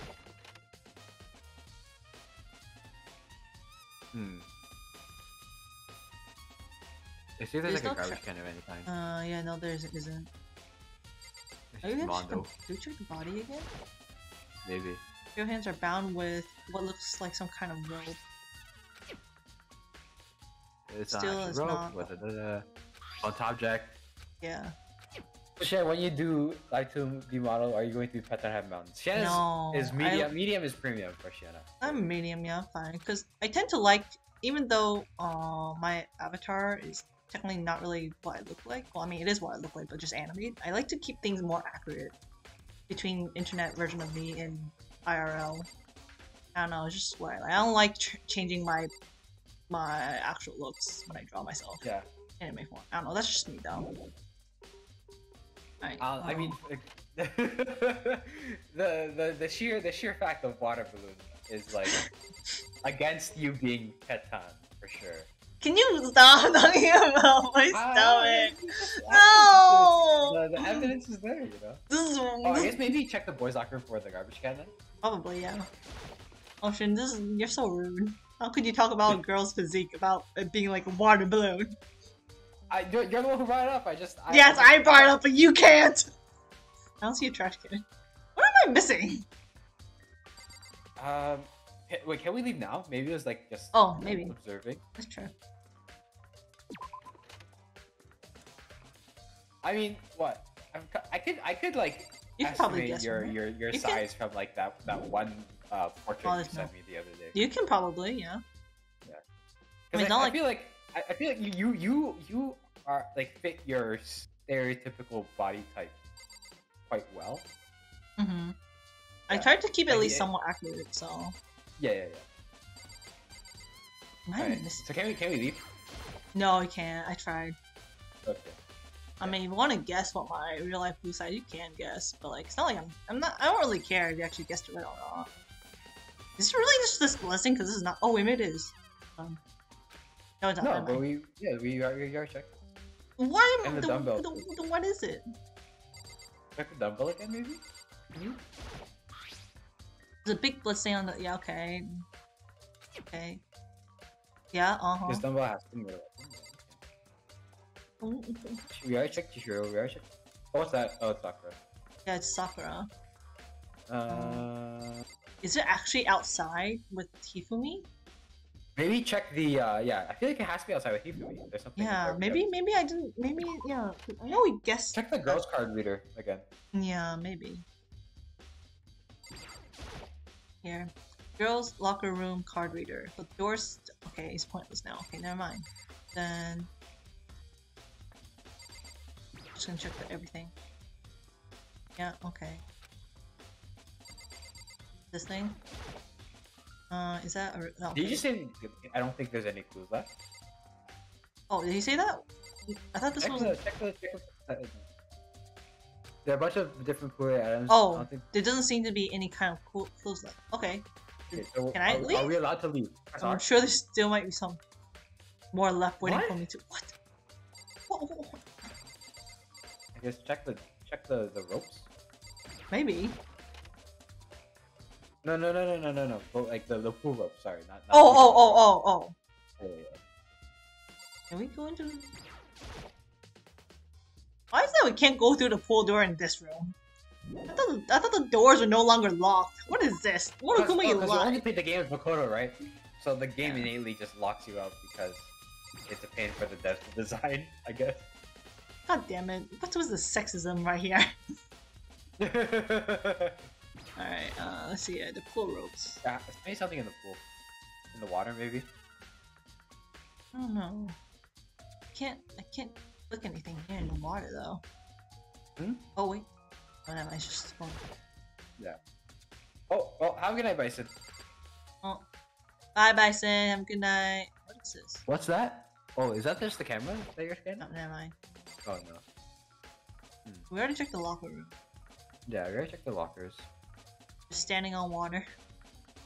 hmm. Is there There's like a garbage can of any kind? Uh, yeah, no, there isn't. isn't. Are you gonna check do you check the body again? maybe. Your hands are bound with what looks like some kind of rope. It's Still on is rope. not- with a- On top jack. Yeah. Shan, when you do like to the model, are you going to be Pet Head Mountains? Shan No, is, is I- medium. Medium is premium for Shiena. I'm medium, yeah, fine. Because I tend to like, even though uh, my avatar is technically not really what I look like. Well, I mean, it is what I look like, but just animated. I like to keep things more accurate between internet version of me and IRL. I don't know, it's just what I like. I don't like ch- changing my my actual looks when I draw myself. Yeah. Anime form. I don't know, that's just me though. Alright, Uh, I um, mean, the, the the sheer the sheer fact of water balloon is like against you being Petan for sure. Can you stop talking about my Ah, stomach? it's No! The, the evidence is there, you know. This is Oh, I guess maybe check the boys' locker for the garbage can then. Probably, yeah. Ocean, this is, you're so rude. How could you talk about a girl's physique about it being like a water balloon? I, you're, you're the one who brought it up. I just. I, yes, I, I brought it up, but you can't! I don't see a trash can. What am I missing? Um, wait, can we leave now? Maybe it was like just. Oh, maybe. Observing. That's true. I mean, what? I'm, I could, I could like You can probably guess your your your You can- size from like that that one uh portrait Oh, you sent no- me the other day. You can probably, yeah. I 'Cause mean, I, not I like- feel like I, I feel like you you you are like fit your stereotypical body type quite well. hmm I Yeah. tried to keep it at least somewhat accurate, so. Yeah, yeah, yeah. I missing? So can we can we leave? No, I can't. I tried. Okay. I mean, if you want to guess what my real life blue side, you can guess, but like, it's not like I'm. I'm not. I don't really care if you actually guessed it right or not. Is it really just this blessing? Because this is not. Oh, wait, it is. Um, no, it's not. No, but we yeah we are we are check What? am- the the, dumbbell. the- the- what is it? check the dumbbell again maybe. There's a big blessing on the. Yeah. Okay. Okay. Yeah. Uh huh. This dumbbell has to move. We are check Chihiro. We check. Oh, what's that? Oh, it's Sakura. Yeah, it's Sakura. Uh, Is it actually outside with Hifumi? maybe check the uh yeah. I feel like it has to be outside with Hifumi. There's something. Yeah, maybe maybe I didn't. Maybe yeah. I know we guessed. Check the girls card reader again. Yeah, maybe. Here. Girls' locker room card reader. The doors. Okay, it's pointless now. Okay, never mind. Then. Just gonna check for everything. Yeah, okay. This thing? Uh, is that a. No, Did you say? I don't think there's any clues left. Oh, did he say that? I thought this check was. the, check the, check the, uh, there are a bunch of different clue items. Oh, think, there doesn't seem to be any kind of clu- clues left. Okay. okay, so Can I are, leave? Are we allowed to leave? I'm R. sure there still might be some more left waiting What? for me to. What? What- what- what- Guess check the check the the ropes. Maybe. No, no, no, no, no, no, no. But like the, the pool rope. Sorry, not. not Oh, oh, oh, oh, oh, oh. Yeah, yeah. Can we go into? Why is it we can't go through the pool door in this room? I thought the, I thought the doors were no longer locked. What is this? What are oh, you 'cause you only played the game with Makoto, right? So the game innately just locks you out because it's a pain for the dev to design, I guess. God damn it! What was the sexism right here? All right, uh, let's see. Uh, the pool ropes. yeah, maybe something in the pool, in the water, maybe. I don't know. I can't. I can't click anything here in the water though. Hmm? Oh wait. Oh no, it's just. Yeah. Oh, well, have a good night, Bison. Oh. Bye, Bison. Have a good night. What is this? What's that? Oh, is that just the camera that you're scanning? No, never mind. Oh no. Hmm. We already checked the locker room. Yeah, we already checked the lockers. Just standing on water.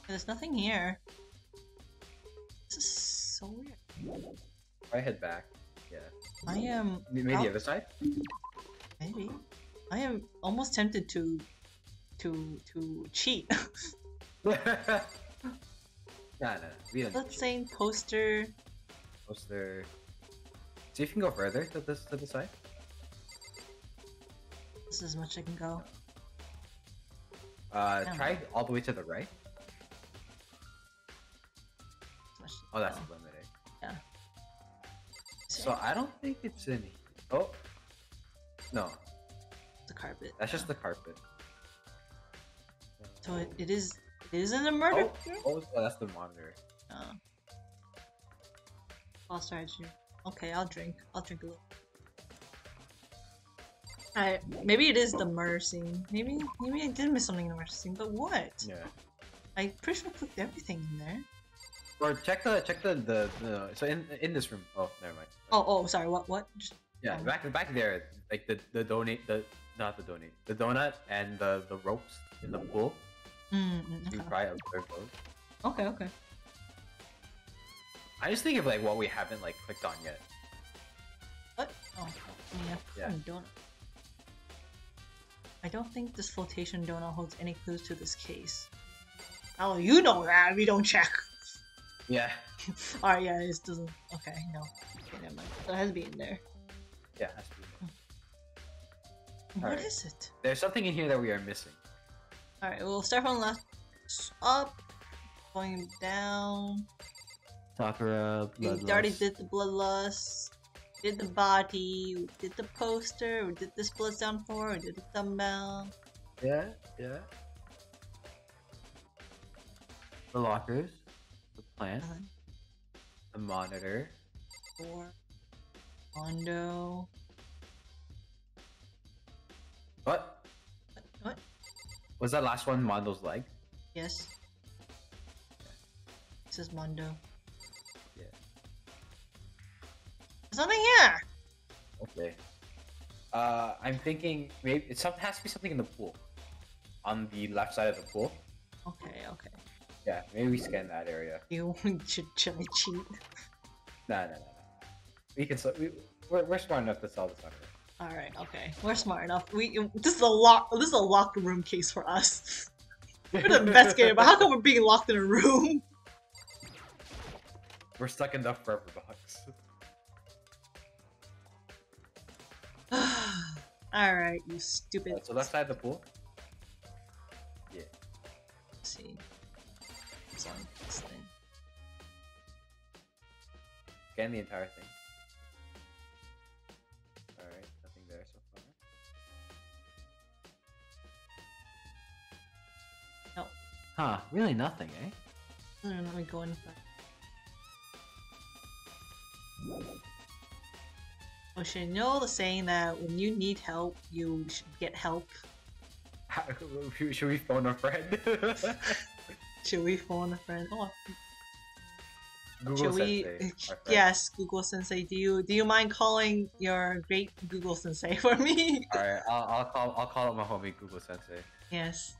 There's nothing here. This is so weird. I head back. Yeah. I am. Maybe out- the other side. Maybe. I am almost tempted to, to to cheat. nah, nah, we don't. Let's say poster. Poster. See if you can go further to this to the side. This is as much I can go. Uh, Yeah. try all the way to the right. As much as I Oh, that's go. limited. Yeah. So I don't think it's in. Oh, no, the carpet. that's just the carpet. So it, it is. It is in the murder. Oh, oh, oh, that's the monitor. Oh. I'll start you. Okay, I'll drink. I'll drink a little. Alright, maybe it is the murder scene. Maybe maybe I did miss something in the murder scene, but what? Yeah. I pretty sure I put everything in there. Or check the check the the, the so in in this room. Oh, never mind. Oh oh sorry, what what? Just, Yeah, um, back back there, like the the donate the not the donate the donut and the the ropes in the pool. mm, mm, You okay. probably observe those. okay, okay. I just think of like what we haven't like clicked on yet. What? Oh, yeah. Donut. I don't think this flotation donut holds any clues to this case. Oh, you know that. We don't check. Yeah. Alright, yeah, this doesn't. Okay, no. Okay, never mind. It has to be in there. Yeah. it Has to be. Hmm. What Alright. is it? There's something in here that we are missing. Alright, we'll start from left up, going down. Sakura, We already did the bloodlust, did the body, we did the poster, we did this blood down for, we did the thumbnail. Yeah, yeah. The lockers, the plant, Uh, the monitor. four, Mondo. What What? What? was that last one? Mondo's leg. Yes. This is Mondo. There's nothing here! Okay. Uh, I'm thinking maybe it some has to be something in the pool, on the left side of the pool. Okay, okay. Yeah, maybe we scan that area. You should, I cheat? Nah, nah, nah, nah. We can. We, we're, we're smart enough to sell this on Alright, okay. We're smart enough. We this is a lock this is a locked room case for us. We're the investigator, but how come we're being locked in a room? We're stuck in the forever box. Alright, you stupid. Uh, so left side of the pool. Yeah. Let's see. What's on this thing? Scan the entire thing. Alright, nothing there so far. No. Huh, really nothing, eh? I don't know, let me go inside. Oh shit, you know the saying that when you need help, you should get help? How, should we phone a friend? Should we phone a friend? Oh, Google should? Sensei, friend. Yes, Google Sensei. Do you do you mind calling your great Google Sensei for me? Alright, I'll, I'll call I'll call up my homie Google Sensei. yes.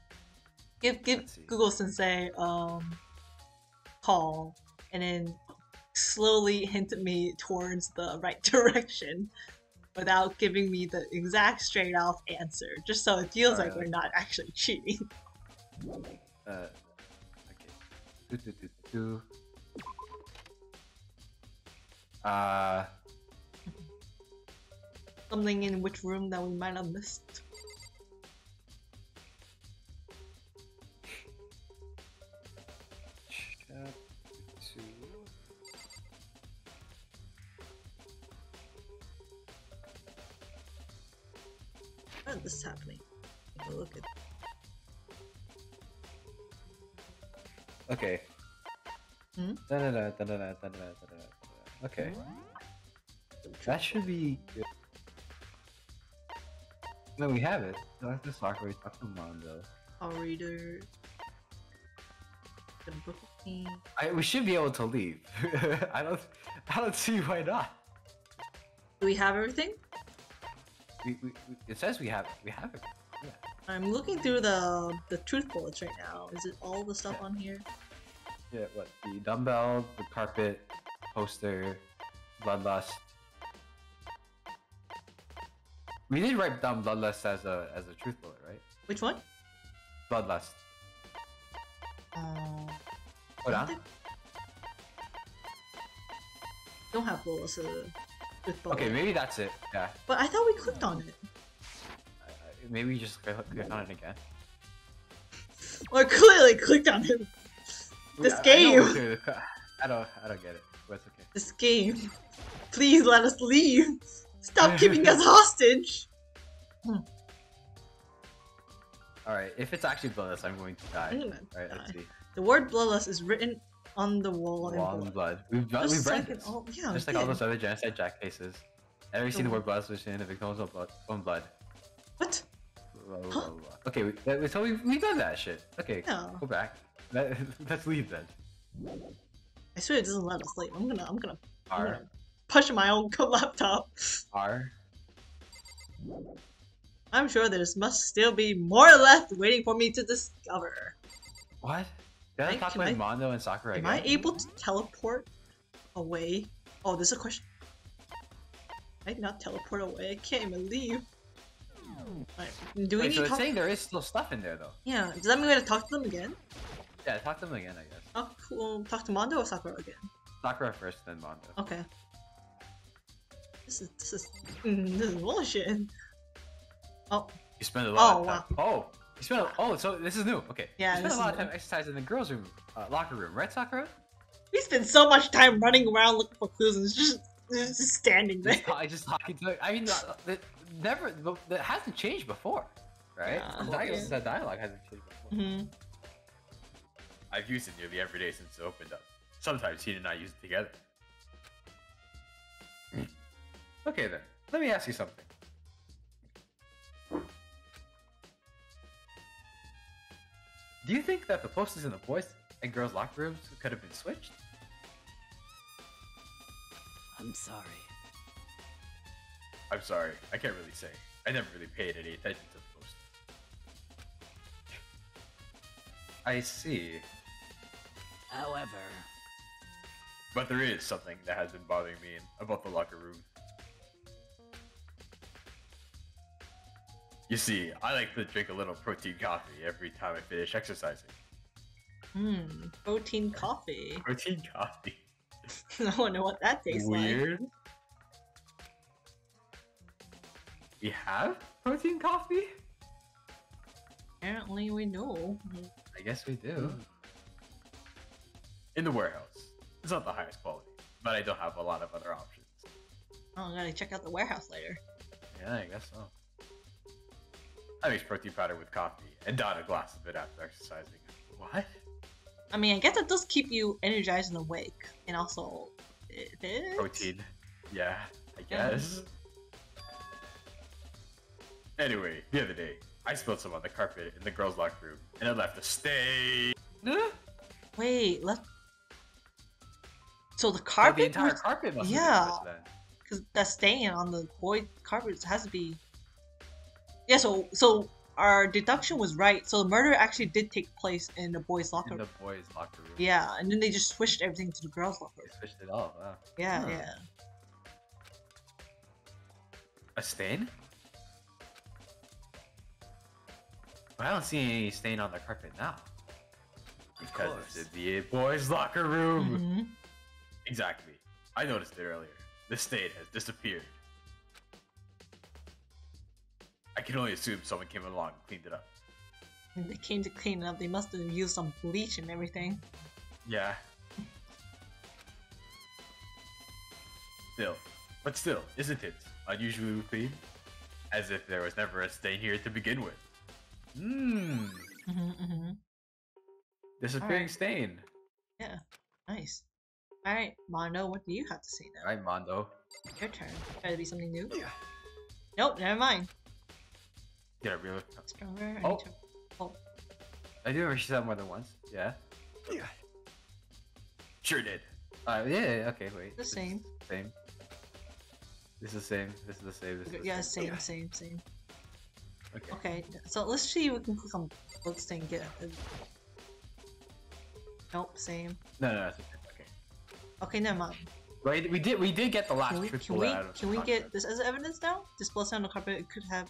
Give give Google Sensei um call and then slowly hint me towards the right direction without giving me the exact straight off answer, just so it feels like we're not actually cheating. Uh, okay. Do, do, do, do. Uh, Something in which room that we might have missed. Is this happening? Look at Okay. Hmm? Da-da-da, da-da-da, da-da-da, da-da-da. Okay. That should be good. No, we have it. Dr. Sakura, Dr. Mondo. our reader. The book of King. I, we should be able to leave. I don't, I don't see why not. Do we have everything? We, it says we have it. We have it. Yeah. I'm looking through the the truth bullets right now. Is it all the stuff on here? Yeah, what? The dumbbell, the carpet, poster, bloodlust. We did write down bloodlust as a as a truth bullet, right? Which one? Bloodlust. Uh, Hold on. think- Don't have bullets. Uh, with. Okay, maybe that's it. Yeah. But I thought we clicked on it. Uh, Maybe we just click, click on it again. Or clearly clicked on it. This I- I game. doing I don't. I don't get it. But it's okay. This game. Please let us leave. Stop keeping us hostage. All right. If it's actually bloodless, I'm going to die. I'm gonna All right. Let's see. The word bloodless is written on the wall. Wall blood. and blood. We've, Just we've read like this. all- yeah, Just we like all those other genocide jack cases. Ever seen the word blood was in the victim's own blood? Own blood. What? Blah, blah, blah, blah. Okay, we, so we've, we've done that shit. Okay, go back. Let, let's leave then. I swear it doesn't let us leave. I'm gonna, I'm gonna, I'm gonna push my own laptop. R. I'm sure there must still be more left waiting for me to discover. What? Did I Can talk I- about can Mondo and Sakura Am again? I able to teleport away? Oh, this is a question. I not teleport away. I can't even leave. Right. Do we Wait, need so to it's saying there is still stuff in there though. Yeah. Does that mean we have to talk to them again? Yeah, talk to them again, I guess. Oh, cool. Talk to Mondo or Sakura again? Sakura first, then Mondo. Okay. This is this is mm, this is bullshit. Oh, You spend a lot Oh, of time. Oh, you spend. A, oh, so this is new. Okay. Yeah, You spend a lot of new. time exercising in the girls' room, uh, locker room, right, Sakura? we spend so much time running around looking for clues and it's just it's just standing there. Just, ta- just talking to. I mean, uh, it never. That hasn't changed before, right? Yeah. The dialogue, that dialogue hasn't changed before. hmm I've used it nearly every day since it opened up. Sometimes he and I use it together. Okay then, let me ask you something. Do you think that the posters in the boys and girls' locker rooms could have been switched? I'm sorry. I'm sorry, I can't really say. I never really paid any attention to the post. I see. However, But there is something that has been bothering me about the locker room. You see, I like to drink a little protein coffee every time I finish exercising. Hmm. Protein coffee. Protein coffee. I wonder what that tastes like. Weird. We have protein coffee? Apparently we know. I guess we do. In the warehouse. It's not the highest quality, but I don't have a lot of other options. Oh, I gotta check out the warehouse later. Yeah, I guess so. I mix protein powder with coffee and down a glass of it after exercising. What? I mean, I guess it does keep you energized and awake, and also eh, eh, it is Protein. Yeah, I Yeah. guess. Anyway, the other day, I spilled some on the carpet in the girls' locker room, and it left a stain. Wait, let. So the Oh, carpet, the entire carpet must Yeah. have been then. because that stain on the boy carpet has to be. Yeah, so so our deduction was right. So the murder actually did take place in the boys' locker In room. the boys' locker room. Yeah, and then they just switched everything to the girls' locker They room. switched it all. Wow. Yeah, Huh. yeah. A stain? I don't see any stain on the carpet now. Because it's in the boys' locker room. hmm Exactly. I noticed it earlier. The stain has disappeared. I can only assume someone came along and cleaned it up. When they came to clean it up, they must have used some bleach and everything. Yeah. Still, but still, isn't it unusually clean? As if there was never a stain here to begin with. Mmm. hmm hmm Disappearing Alright. stain. Yeah, nice. All right, Mondo, what do you have to say now? Alright, Mondo. Your turn. Try to be something new. Yeah. Nope, never mind. Did I really? Stronger. I Oh. need to- Oh, I do remember she said more than once. Yeah. Yeah. Sure did. Uh, yeah, yeah, okay, wait. The This same. Same. This is the same. This is the same. This is okay, the yeah, same. same, same, same. Okay. Okay, so let's see if we can click on Bloodstain and get it. Nope, same. No, no, no. okay. Okay. Okay, never mind. Wait, we did. We did get the last Can we truth can bullet we out of can we get this as evidence now? This bloodstain on the carpet it could have.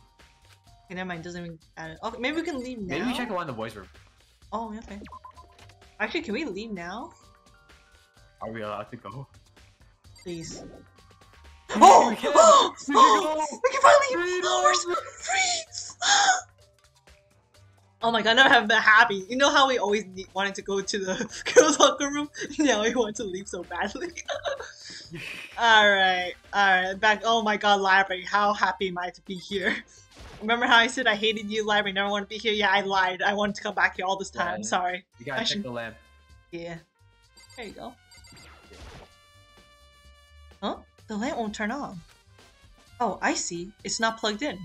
Okay, never mind. Doesn't even add it. Okay, maybe we can leave now. Maybe we check the one in the boys' room. Oh, okay. Actually, can we leave now? Are we allowed to go? Please. Oh! We can. oh, We can oh, go. we can finally Freedom. flowers! Freeze! Oh my god, I never have been happy. You know how we always need, wanted to go to the girls' locker room? Now we want to leave so badly. alright, alright, back. Oh my god, library. How happy am I to be here? Remember how I said I hated you, library, never want to be here? Yeah, I lied. I wanted to come back here all this time. Yeah. Sorry. You gotta I check should- the lamp. Yeah. There you go. Huh? The lamp won't turn on. Oh, I see. It's not plugged in.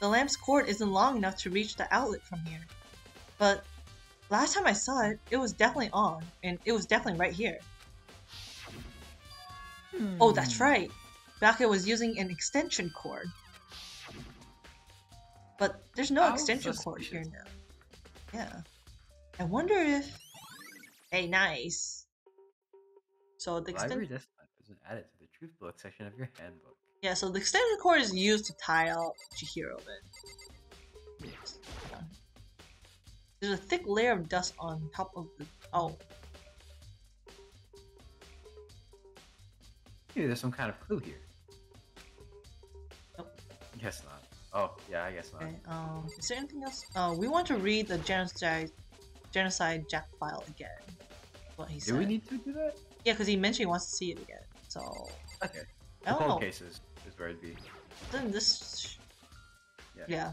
The lamp's cord isn't long enough to reach the outlet from here. But last time I saw it, it was definitely on, and it was definitely right here. Hmm. Oh, that's hmm. right. Baka was using an extension cord. But there's no How extension cord here now. Yeah. I wonder if. Hey, nice. So the Library extension. desktop isn't added to the truth book section of your handbook. Yeah, so the extension cord is used to tie out Chihiro then. Yes. Yeah. There's a thick layer of dust on top of the. Oh, Maybe there's some kind of clue here. Nope. Guess not. Oh, yeah, I guess not. okay. Um, is there anything else? Uh, we want to read the genocide, genocide Jack file again. What he Do said. we need to do that? Yeah, because he mentioned he wants to see it again. So Okay. I don't cold know. cases is where it'd be. Then this. Yeah. Yeah.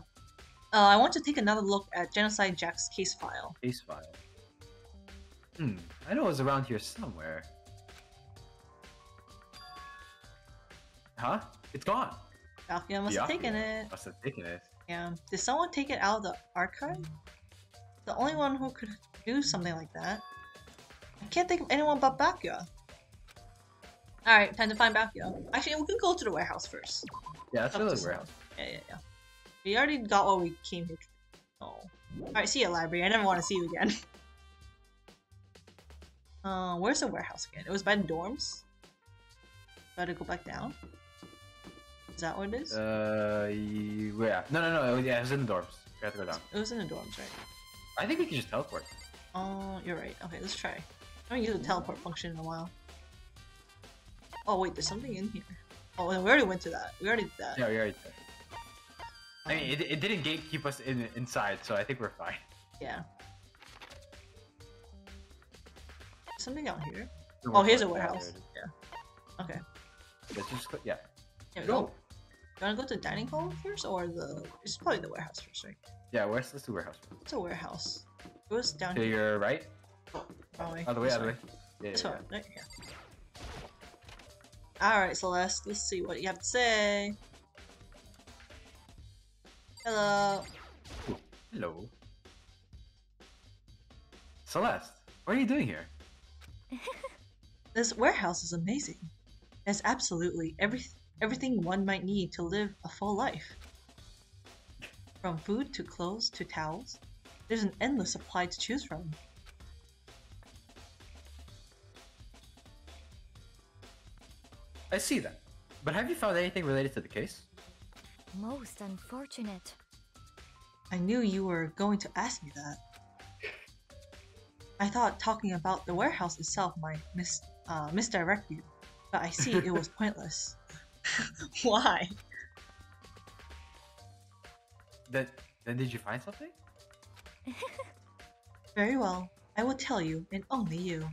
Uh, I want to take another look at genocide Jack's case file. Case file. Hmm. I know it was around here somewhere. Huh? It's gone. Byakuya must have taken it. Must have taken it. Yeah. Did someone take it out of the archive? The only one who could do something like that. I can't think of anyone but Byakuya. Alright, time to find Byakuya. Actually, we can go to the warehouse first. Yeah, Up really to the warehouse. Yeah, yeah, yeah. We already got what we came here to. Oh. Alright, see you, library. I never want to see you again. uh, where's the warehouse again? It was by the dorms? Gotta go back down? Is that what it is? Uh, yeah. No, no, no. it was- Yeah, it was in the dorms. We have to go down. it was in the dorms, right? I think we can just teleport. Oh, you're right. Okay, let's try. I haven't used the teleport function in a while. Oh wait, there's something in here. Oh, we already went to that. We already did that. Yeah, we already did. I mean, Um, it, it didn't gatekeep us in inside, so I think we're fine. yeah. Something out here. Oh, here's a warehouse. there it is. Yeah. Okay. Let's just click. Yeah. Here we Go. go. You wanna go to the dining hall first, or the? It's probably the warehouse first, right? Yeah. Where's let's warehouse. first. It's a warehouse. It was down To here. your right. Oh, Wrong way. Other way. This Other way. Yeah. This yeah, right here. Alright, Celeste, let's see what you have to say. Hello. yeah. Hello. Celeste, what are you doing here? This warehouse is amazing. There's absolutely every everything one might need to live a full life. From food to clothes to towels, there's an endless supply to choose from. I see that. But have you found anything related to the case? Most unfortunate. I knew you were going to ask me that. I thought talking about the warehouse itself might mis- uh, misdirect you, but I see it was pointless. Why? Then, then did you find something? Very well, I will tell you, and only you.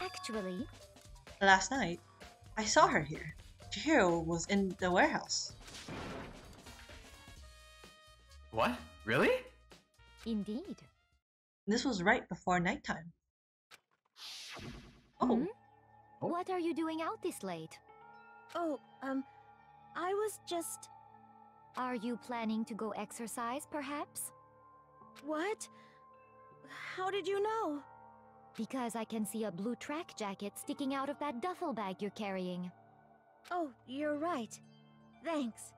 Actually, Last night, I saw her here. Chihiro was in the warehouse. What? Really? indeed. This was right before nighttime. Oh, Hmm? Oh. What are you doing out this late? Oh, um, I was just. Are you planning to go exercise, perhaps? What? How did you know? Because I can see a blue track jacket sticking out of that duffel bag you're carrying. Oh, you're right. Thanks.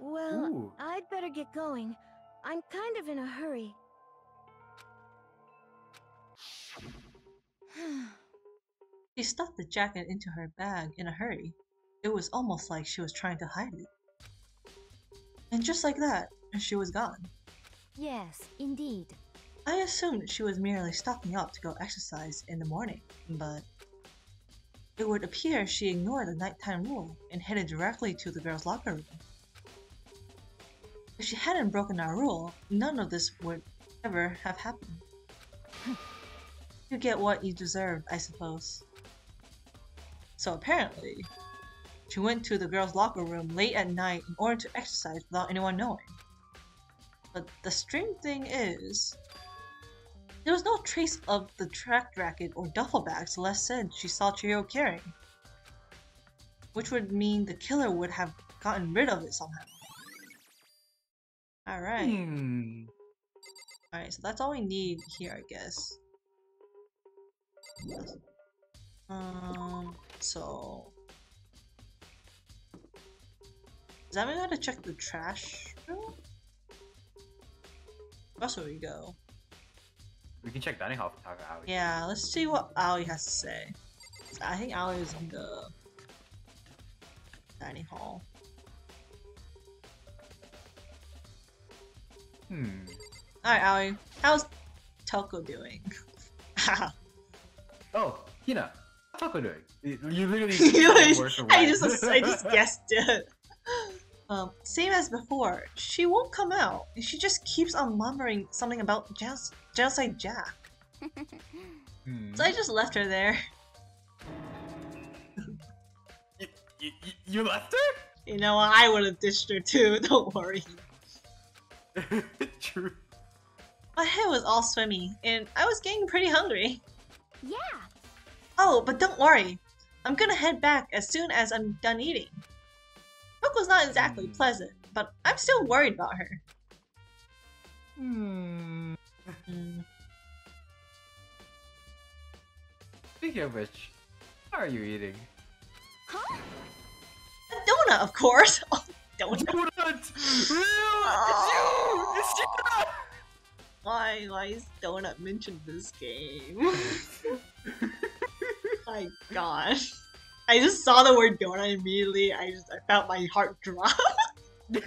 Well, Ooh. I'd better get going. I'm kind of in a hurry. she stuffed the jacket into her bag in a hurry. It was almost like she was trying to hide it. And just like that, she was gone. Yes, indeed. I assumed she was merely stocking up to go exercise in the morning, but it would appear she ignored the nighttime rule and headed directly to the girls' locker room. If she hadn't broken our rule, none of this would ever have happened. You get what you deserve, I suppose. So apparently, she went to the girls' locker room late at night in order to exercise without anyone knowing. But the strange thing is, there was no trace of the track jacket or duffel bag Celeste said she saw Chihiro carrying. Which would mean the killer would have gotten rid of it somehow. Alright. Hmm. Alright, so that's all we need here, I guess. Um, so... Does that mean I gotta check the trash room? That's where we go. We can check dining hall for Taka Alley. Yeah, let's see what Ali has to say. I think Ali is in the dining hall. Hmm. Alright, Ali. How's Toko doing? Oh, Hina. How's Taco doing? You literally. You said like- word for I just I just guessed it. Um, same as before. She won't come out. She just keeps on murmuring something about Genos- Genocide Jack. Hmm. So I just left her there. You, you, you left her? You know what? I would have ditched her too. Don't worry. True. My head was all swimmy, and I was getting pretty hungry. Yeah. Oh, but don't worry. I'm gonna head back as soon as I'm done eating. Toko's not exactly Hmm. pleasant, but I'm still worried about her. Hmm. Hmm. Speaking of which, how are you eating? Huh? A donut, of course. Oh, donut. Donut! Real! Oh. It's you! It's you! Why, why is donut mentioned this game? my gosh. I just saw the word donut immediately. I just I felt my heart drop.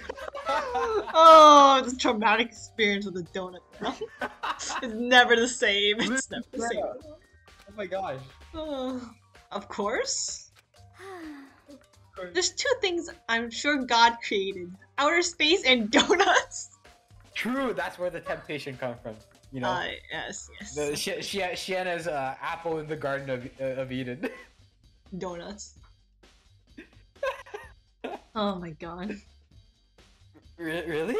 oh, this traumatic experience with a donut it's never the same. It's never the same. Oh my gosh. Oh, of course. There's two things I'm sure God created: outer space and donuts. True, that's where the temptation comes from. You know, Uh, yes, yes. the she, she, Shiena's uh, apple in the Garden of, uh, of Eden. Donuts. oh my god. Re- really?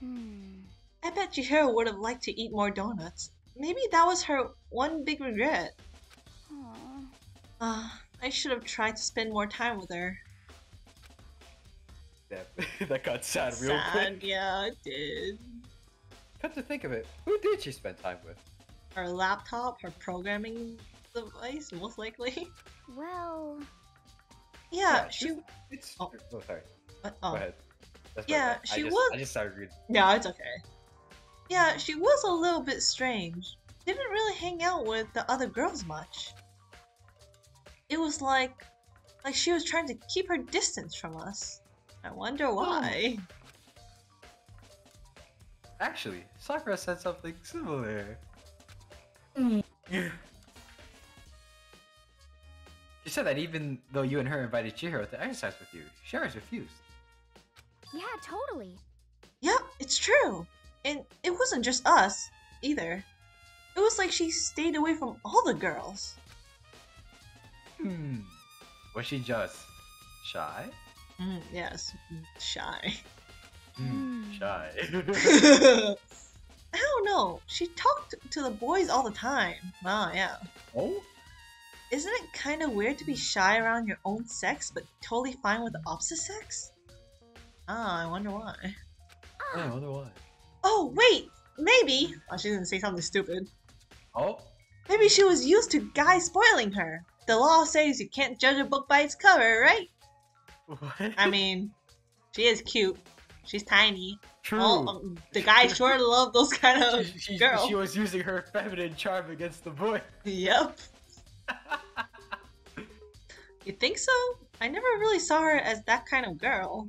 Hmm. I bet Chihiro would have liked to eat more donuts. Maybe that was her one big regret. Aw. Uh, I should have tried to spend more time with her. That, that got sad real Sad, quick. yeah, it did. Come to think of it, who did she spend time with? Her laptop, her programming device, most likely. Well, Yeah, Yeah, she. It's. Oh. Oh, sorry. what- Go Oh, ahead. That's Yeah, bad. she I just, was- I just started reading. yeah, it's okay. Yeah, she was a little bit strange. Didn't really hang out with the other girls much. It was like, like she was trying to keep her distance from us. I wonder why. Actually, Sakura said something similar. Mm. She said that even though you and her invited Chihiro to exercise with you, she always refused. yeah, totally. Yep, it's true. And it wasn't just us, either. It was like she stayed away from all the girls. Hmm. Was she just shy? Mm, yes, shy. Hmm. Hmm. Shy. I don't know. She talked to the boys all the time. Oh, yeah. oh? Isn't it kind of weird to be shy around your own sex, but totally fine with the opposite sex? Ah, I wonder why. I wonder why. Oh, wait! Maybe! Oh, she didn't say something stupid. Oh? Maybe she was used to guys spoiling her. The law says you can't judge a book by its cover, right? What? I mean, she is cute. She's tiny. True. All, um, the guys sure love those kind of she, she, girls. she was using her feminine charm against the boy. Yep. You think so? I never really saw her as that kind of girl.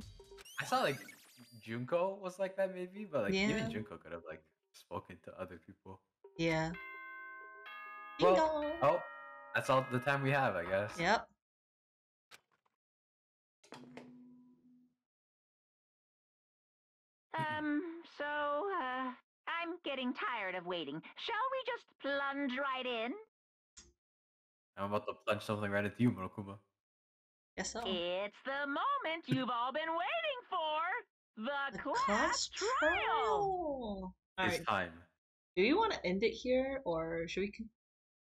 I saw like Junko was like that maybe, but like Yeah. even Junko could have like spoken to other people. Yeah. Ding Well, dong. Oh, That's all the time we have, I guess. Yep. Um, so, uh, I'm getting tired of waiting. Shall we just plunge right in? I'm about to plunge something right into you, Monokuma. Guess so. It's the moment you've all been waiting for! The, The class, trial! All It's right. time. Do you want to end it here, or should we?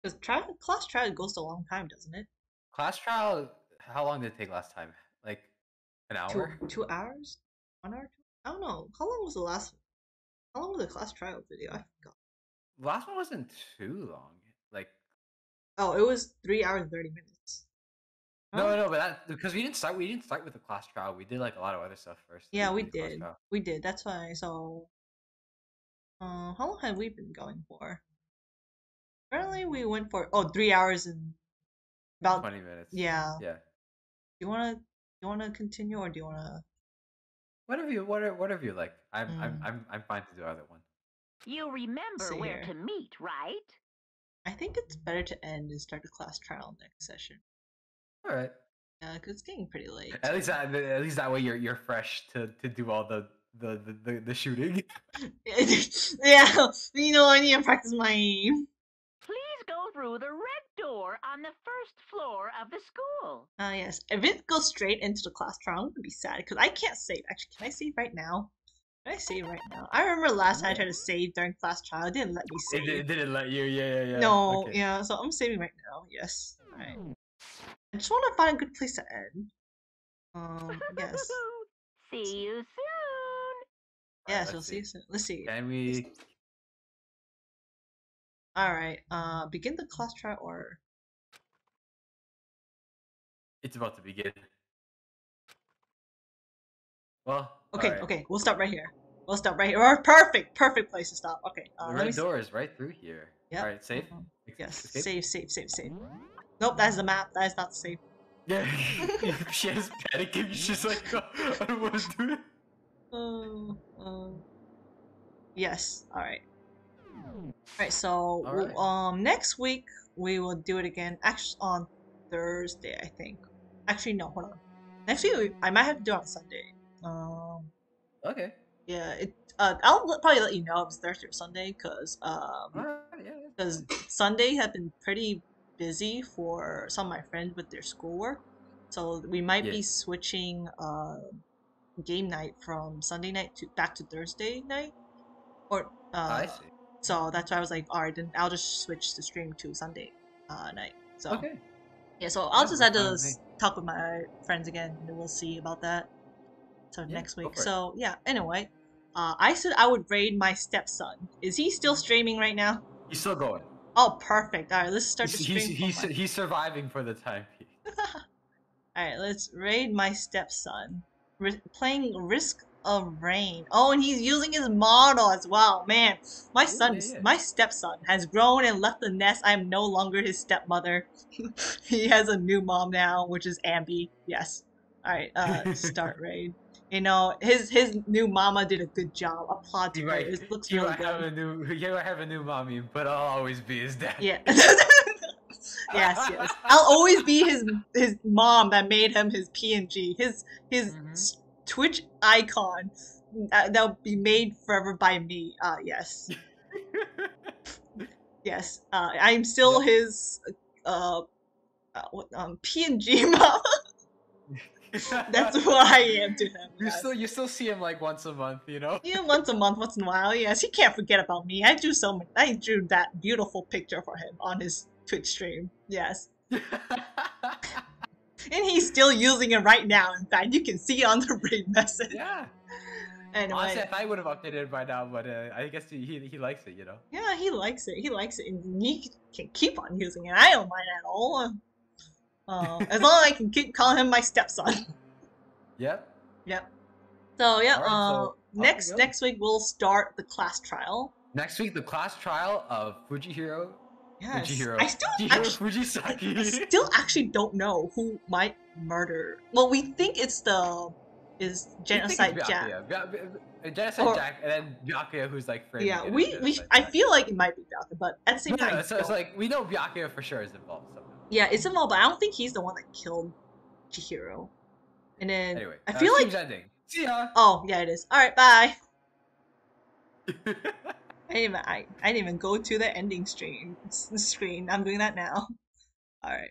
Because trial class trial goes a long time, doesn't it? Class trial. How long did it take last time? Like an hour? two hours? One hour? I don't know. How long was the last? How long was the class trial video? I forgot. Last one wasn't too long. Like Oh, it was three hours and thirty minutes. no, Huh? no, but that because we didn't start. We didn't start with the class trial. We did like a lot of other stuff first. Yeah, we did. We did. That's why. So, uh, how long have we been going for? Apparently, we went for oh three hours and about. Twenty minutes. Yeah. Yeah. Do you wanna? You wanna continue, or do you wanna? Whatever you, whatever, whatever you like. I'm, I'm, Mm. I'm, I'm fine to do either one. You remember where here. to meet, right? I think it's better to end and start the class trial next session. All right. Yeah, because it's getting pretty late. At least that, at least that way you're, you're fresh to, to do all the, the, the, the, the shooting. yeah, you know, I need to practice my aim. Please go through the red door on the first floor of the school. Ah, yes. If it goes straight into the class trial, I'm gonna be sad because I can't save. Actually, can I save right now? Can I save right now? I remember last time I tried to save during class trial, it didn't let me It, save. it didn't let you. Yeah, yeah, yeah. no, Okay. yeah, so I'm saving right now. Yes. Alright. I just want to find a good place to end. Um, yes. See you soon. Yes, let's we'll see you soon. Let's see. Can we? Alright, uh, begin the class trial or. It's about to begin. Well. Okay, alright. okay, we'll stop right here. We'll stop right here. Or perfect, perfect place to stop. Okay, uh, The red door is right through here. Yep. All right, safe. mhm. Ex- Yes, escape? save, save, save, save. Nope, that's the map. That is not safe. Yeah. she has panicking. She's like, "Oh, I don't want to do it. Uh, uh, yes. All right. All right. So All we'll- um, next week we will do it again. Actually, on Thursday, I think. Actually, no. Hold on. Next week we- I might have to do it on Sunday. Um, Okay. yeah. It. Uh, I'll probably let you know if it's Thursday or Sunday, cause um, right. Yeah. because Sunday have been pretty busy for some of my friends with their schoolwork. So we might Yeah. be switching uh, game night from Sunday night to back to Thursday night. Or uh, I see. so that's why I was like, all right, then I'll just switch the stream to Sunday uh, night. So Okay. yeah, so I'll just have to fine with me. s- talk with my friends again, and we'll see about that. So Yeah, next week. So yeah. Anyway, uh, I said I would raid my stepson. Is he still streaming right now? He's still going. Oh, perfect. All right, let's start He's, the stream. he's, he's, he's surviving for the time. All right, let's raid my stepson. Playing Risk of Rain. Oh, and he's using his model as well. Man, my son, yeah. my stepson has grown and left the nest. I am no longer his stepmother. he has a new mom now, which is Ambi. Yes. All right, uh, start raid. You know, his his new mama did a good job. Applaud to You her. It looks you really might have a new, you might have a new mommy, but I'll always be his dad. Yeah. yes, yes. I'll always be his his mom that made him his PNG, his his Mhm. Twitch icon that, that'll be made forever by me. Uh, yes, yes. Uh, I'm still his uh, uh um PNG mom. That's what I am to him. You yes. still, you still see him like once a month, you know. Yeah, once a month, once in a while. Yes, he can't forget about me. I drew so much. I drew that beautiful picture for him on his Twitch stream. Yes. And he's still using it right now. In fact, you can see on the raid message. yeah. Anyway, Honestly, I I would have updated it by now, but uh, I guess he, he he likes it, you know. yeah, he likes it. He likes it, and he can keep on using it. I don't mind at all. Uh, as long as I can keep calling him my stepson. Yep. yep. So yeah. Alright, uh, so next next week we'll start the class trial. Next week, the class trial of Fujihiro. Yes. Fujihiro. I still Fujihiro actually, Fujisaki. I still actually don't know who might murder. Well, we think it's the is think it's genocide Jack. Byakuya. Bya- Bya- Genocide Or- Jack, and then Byakuya, who's like framing Yeah, we, we I feel like it might be Byakuya, but at the same No, time, no, so it's like we know Byakuya for sure is involved somehow. Yeah, Isabel, but I don't think he's the one that killed Chihiro. And then Anyway, I uh, feel like stream's ending. See ya. oh yeah, it is. All right, bye. I didn't even I, I didn't even go to the ending stream screen. I'm doing that now. All right.